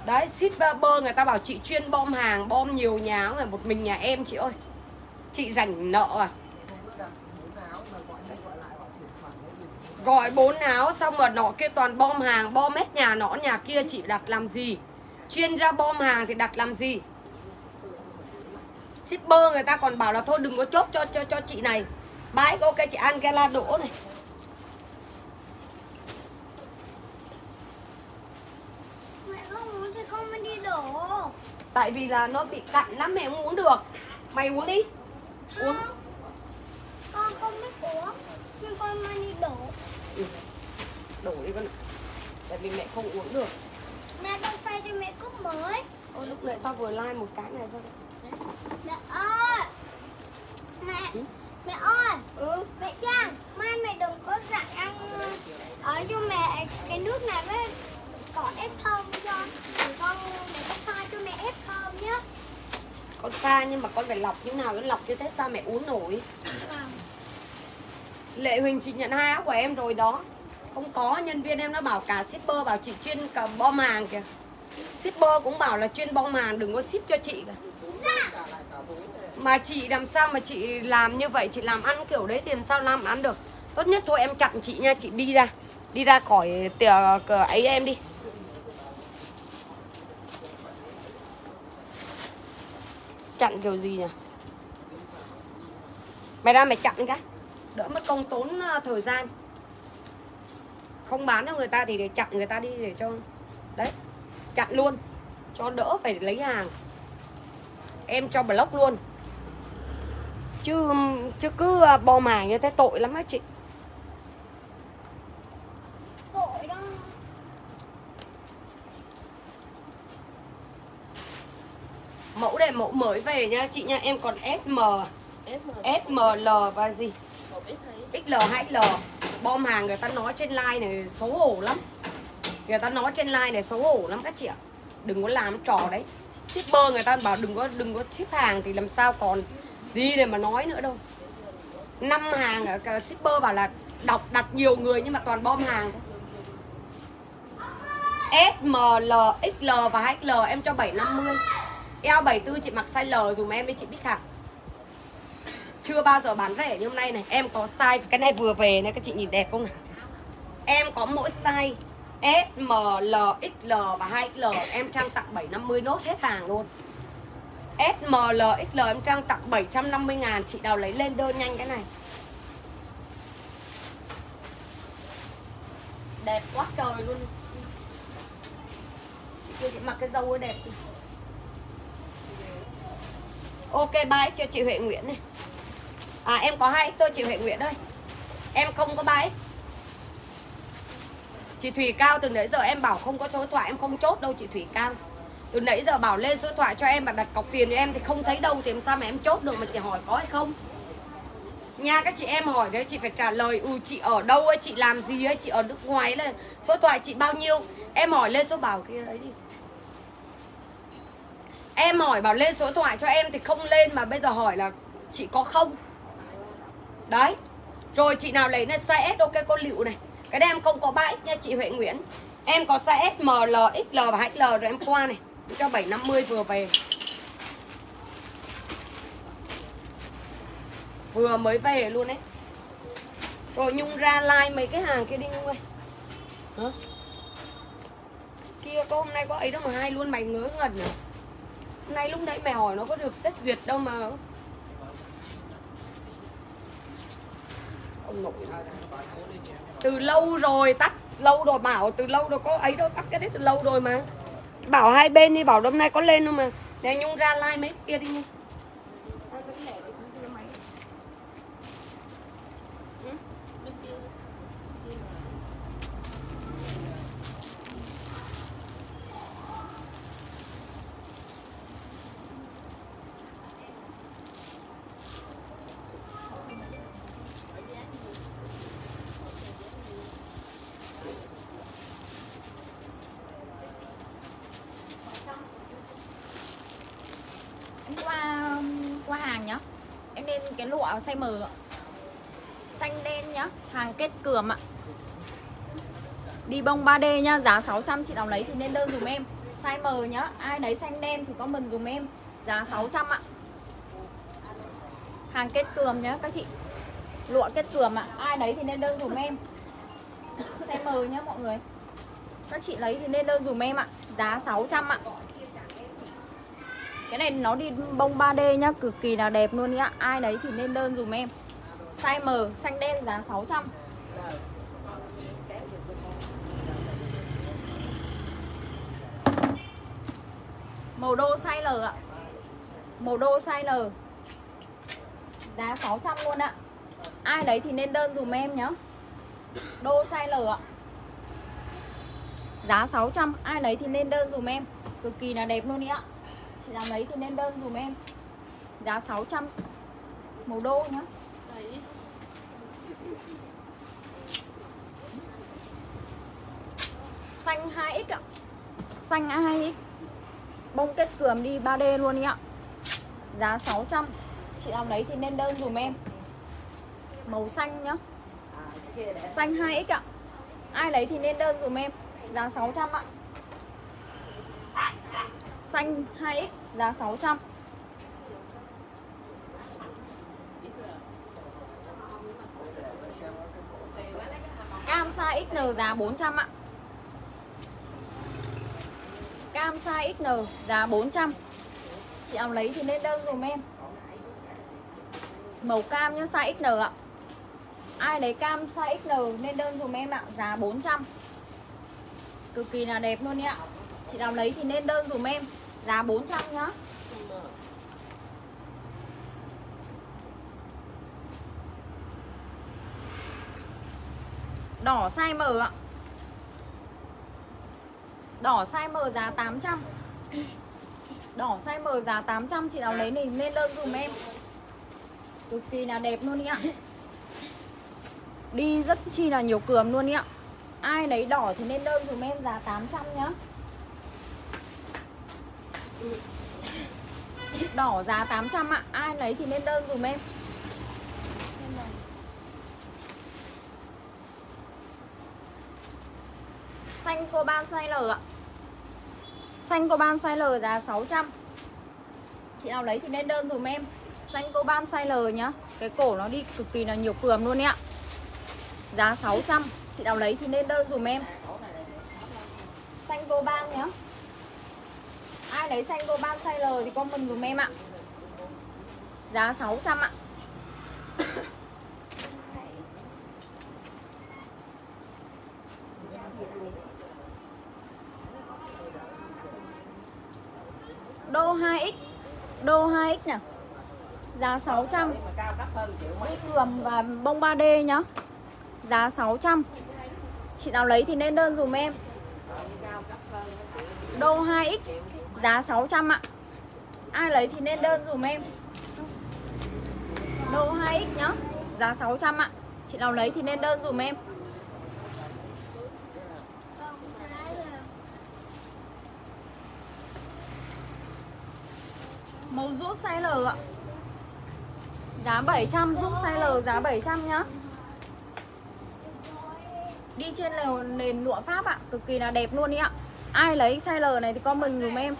Speaker 1: Đấy, shipper người ta bảo chị chuyên bom hàng, bom nhiều nhà mà một mình nhà em chị ơi. Chị rảnh nợ à? Gọi bốn áo xong rồi nọ kia toàn bom hàng, bom hết nhà nọ nhà kia chị đặt làm gì? Chuyên ra bom hàng thì đặt làm gì? Shipper người ta còn bảo là thôi đừng có chốt cho cho cho chị này. Bái ok chị Angela Đỗ này.
Speaker 5: Mẹ không uống thì con mới đi đổ
Speaker 1: Tại vì là nó bị cặn lắm mẹ không uống được. Mày uống đi. Uống.
Speaker 5: Không. Con không biết uống Nhưng con mới đi đổ
Speaker 1: Đổ đi con ạ. Tại vì mẹ không uống được.
Speaker 5: Mẹ con phay cho mẹ cúp mới
Speaker 1: Ôi lúc nãy tao vừa like một cái này sao
Speaker 5: Mẹ ơi Mẹ
Speaker 1: Ừ?
Speaker 5: Mẹ ơi!
Speaker 1: Ừ?
Speaker 5: Mẹ Trang Mai mẹ đừng có dặn ăn Ở cho mẹ cái nước này với Cỏ ép thơm cho. Con để con pha cho mẹ ép thơm nhé
Speaker 1: Con pha nhưng mà con phải lọc như nào Con lọc như thế sao mẹ uống nổi?
Speaker 5: Vâng.
Speaker 1: Lệ Huỳnh chị nhận hai áo của em rồi đó. Không có nhân viên em nó bảo cả shipper bảo chị chuyên cả bom hàng kìa. Shipper cũng bảo là chuyên bom hàng đừng có ship cho chị cả mà chị làm sao mà chị làm như vậy? Chị làm ăn kiểu đấy thì làm sao làm ăn được? Tốt nhất thôi, em chặn chị nha, Chị đi ra. Đi ra khỏi tìa ấy em đi. Chặn kiểu gì nhỉ? Mày ra mày chặn cái. Đỡ mất công tốn ờ, thời gian. Không bán cho người ta thì để chặn người ta đi để cho Đấy, Chặn luôn. Cho đỡ phải lấy hàng. Em cho block luôn. Chứ chứ cứ ờ, bom hàng như thế tội lắm á chị.
Speaker 5: Tội đó.
Speaker 1: Mẫu này mẫu mới về nha chị nha Em còn SM SML và gì? XL hay? XL Bom hàng người ta nói trên like này xấu hổ lắm. Người ta nói trên like này xấu hổ lắm các chị ạ. Đừng có làm trò đấy. Shipper người ta bảo đừng có đừng có ship hàng thì làm sao còn gì để mà nói nữa đâu. Năm hàng ở shipper bảo là đọc đặt nhiều người nhưng mà toàn bom hàng thôi. L, XL và XL em cho 750 L74 chị mặc size L dùm em đi chị Bích Hạc Chưa bao giờ bán rẻ như hôm nay này. Em có size, cái này vừa về này các chị nhìn đẹp không này Em có mỗi size S, M, L, XL và 2XL Em trang tặng 750 nốt hết hàng luôn. SMLXL XL em trang tặng 750 ngàn. Chị nào lấy lên đơn nhanh cái này. Đẹp quá trời luôn. Chị kia chị mặc cái dâu ấy đẹp Ok, bye cho chị Huệ Nguyễn này À em có hai tôi chị Huệ Nguyễn ơi. Em không có bye Chị Thủy Cao từ nãy giờ em bảo không có số thoại, em không chốt đâu, chị Thủy Cao. Từ nãy giờ bảo lên số điện thoại cho em mà đặt cọc tiền cho em thì không thấy đâu thì làm sao mà em chốt được mà chị hỏi có hay không? Nha các chị em hỏi đấy chị phải trả lời Ừ chị ở đâu ấy chị làm gì ấy chị ở nước ngoài là số điện thoại chị bao nhiêu? Em hỏi lên số bảo kia đấy đi. Em hỏi bảo lên số điện thoại cho em thì không lên mà bây giờ hỏi là chị có không? Đấy. Rồi chị nào lấy này size S ok cô Liệu này. Cái đây em không có 3X nha chị Huệ Nguyễn. Em có size S, M, L, XL và hl rồi em qua này cho 750 vừa về. Vừa mới về luôn đấy Rồi Nhung ra like mấy cái hàng kia đi Nhung ơi. Hả? Kia có hôm nay có ấy đâu mà hai luôn mày ngớ ngẩn à. Hôm nay lúc nãy mày hỏi nó có được xét duyệt đâu mà. Ông nội Từ lâu rồi tắt Lâu rồi bảo từ lâu rồi có ấy đâu tắt cái đấy từ lâu rồi mà Bảo hai bên đi, bảo hôm nay có lên đâu mà? Nè, Nhung ra like mấy, kia đi Nhung Ra mấy cái lẻ để đưa máy.
Speaker 3: em qua qua hàng nhá em lên cái lụa size M ạ. xanh đen nhá, hàng kết cườm ạ. Đi bông 3D nhá, giá 600 chị nào lấy thì nên đơn dùm em. Size M nhá, ai lấy xanh đen thì comment dùm em. Giá 600 ạ. Hàng kết cườm nhá, các chị. Lụa kết cườm ạ, ai lấy thì nên đơn dùm em. Size M nhá, mọi người. Các chị lấy thì nên đơn dùm em ạ. Giá 600 ạ cái này nó đi bông 3D nhá, Cực kỳ là đẹp luôn nhá. Ai đấy thì nên đơn dùm em. Size M, xanh đen giá 600 Màu đô size L ạ. Màu đô size L. Giá 600 luôn ạ. Ai đấy thì nên đơn dùm em nhá. Đô size L ạ. Giá 600 Ai đấy thì nên đơn dùm em. Cực kỳ là đẹp luôn ý ạ Chị nào lấy thì nên đơn dùm em. Giá 600 Màu đô nhá. Xanh 2X ạ. Xanh A2X Bông kết cườm đi 3D luôn ý ạ. Giá 600 Chị nào lấy thì nên đơn dùm em. Màu xanh nhá. Xanh 2X ạ. Ai lấy thì nên đơn dùm em. Giá 600 ạ. Xanh 2X giá 600 Cam size XN giá 400 ạ. Cam size XN giá 400 Chị nào lấy thì lên đơn dùm em. Màu cam nhá, size XN ạ. Ai lấy cam size XN lên đơn dùm em ạ, Giá 400 Cực kỳ là đẹp luôn ạ. Chị nào lấy thì nên đơn dùm em. Giá 400 nhá. Đỏ size M ạ. Đỏ size M giá 800 Đỏ size M giá 800 Chị nào lấy này lên đơn dùm em. Cực kỳ là đẹp luôn ý ạ. Đi rất chi là nhiều cườm luôn ý ạ. Ai lấy đỏ thì nên đơn dùm em giá 800 nhá. Đỏ giá 800 ạ. Ai lấy thì nên đơn dùm em. Xanh coban size L ạ. Xanh coban size L giá 600 Chị nào lấy thì nên đơn dùm em. Xanh coban size L nhá. Cái cổ nó đi cực kỳ là nhiều cườm luôn ạ. Giá 600 Chị nào lấy thì nên đơn dùm em. Xanh coban nhá. Ai lấy xanh coban size L thì comment dùm em ạ. Giá 600 ạ. Đô 2X Đô 2X nè. Giá 600 Đi cườm và bông 3D nhá. Giá 600 Chị nào lấy thì nên đơn dùm em. Đô 2X Giá 600 ạ. Ai lấy thì nên đơn dùm em. Đồ 2X nhá. Giá 600 ạ. Chị nào lấy thì nên đơn dùm em. Màu rút size L ạ. Giá 700 rút size L giá 700 nhá. Đi trên nền, nền lụa Pháp ạ. Cực kỳ là đẹp luôn ý ạ. Ai lấy size L này thì comment dùm em.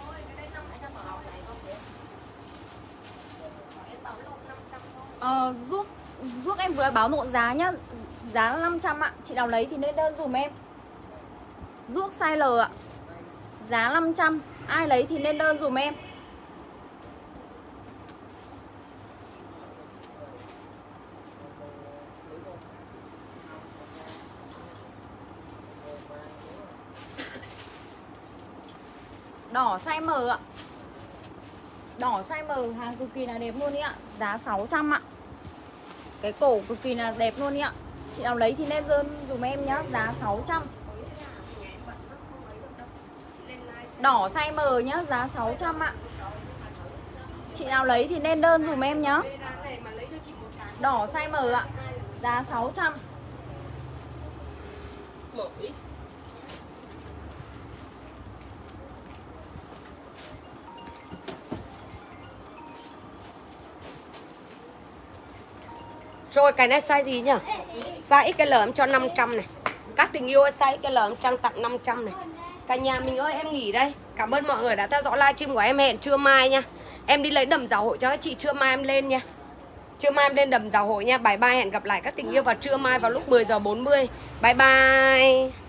Speaker 3: Ờ, giúp giúp em vừa báo nộn giá nhá. Giá 500 ạ. Chị nào lấy thì nên đơn dùm em. Ruốc size L ạ. Giá 500 Ai lấy thì nên đơn dùm em. Đỏ size M ạ. Đỏ size M hàng cực kỳ là đẹp luôn ý ạ. Giá 600 ạ. Cái cổ cực kỳ là đẹp luôn ý ạ. Chị nào lấy thì nên đơn dùm em nhá, Giá 600 Đỏ size M nhá, Giá 600 ạ. Chị nào lấy thì nên đơn dùm em nhá. Đỏ size M ạ, Giá 600
Speaker 1: Rồi cái này size gì nhỉ? Size XL em cho 500 này. Các tình yêu ơi, size XL em trang tặng 500 này. Cả nhà mình ơi em nghỉ đây. Cảm ơn mọi người đã theo dõi livestream của em. Hẹn trưa mai nha. Em đi lấy đầm giáo hội cho các chị trưa mai em lên nha. Trưa mai em lên đầm giáo hội nha. Bye bye hẹn gặp lại các tình yêu vào trưa mai vào lúc 10 giờ 40 Bye bye.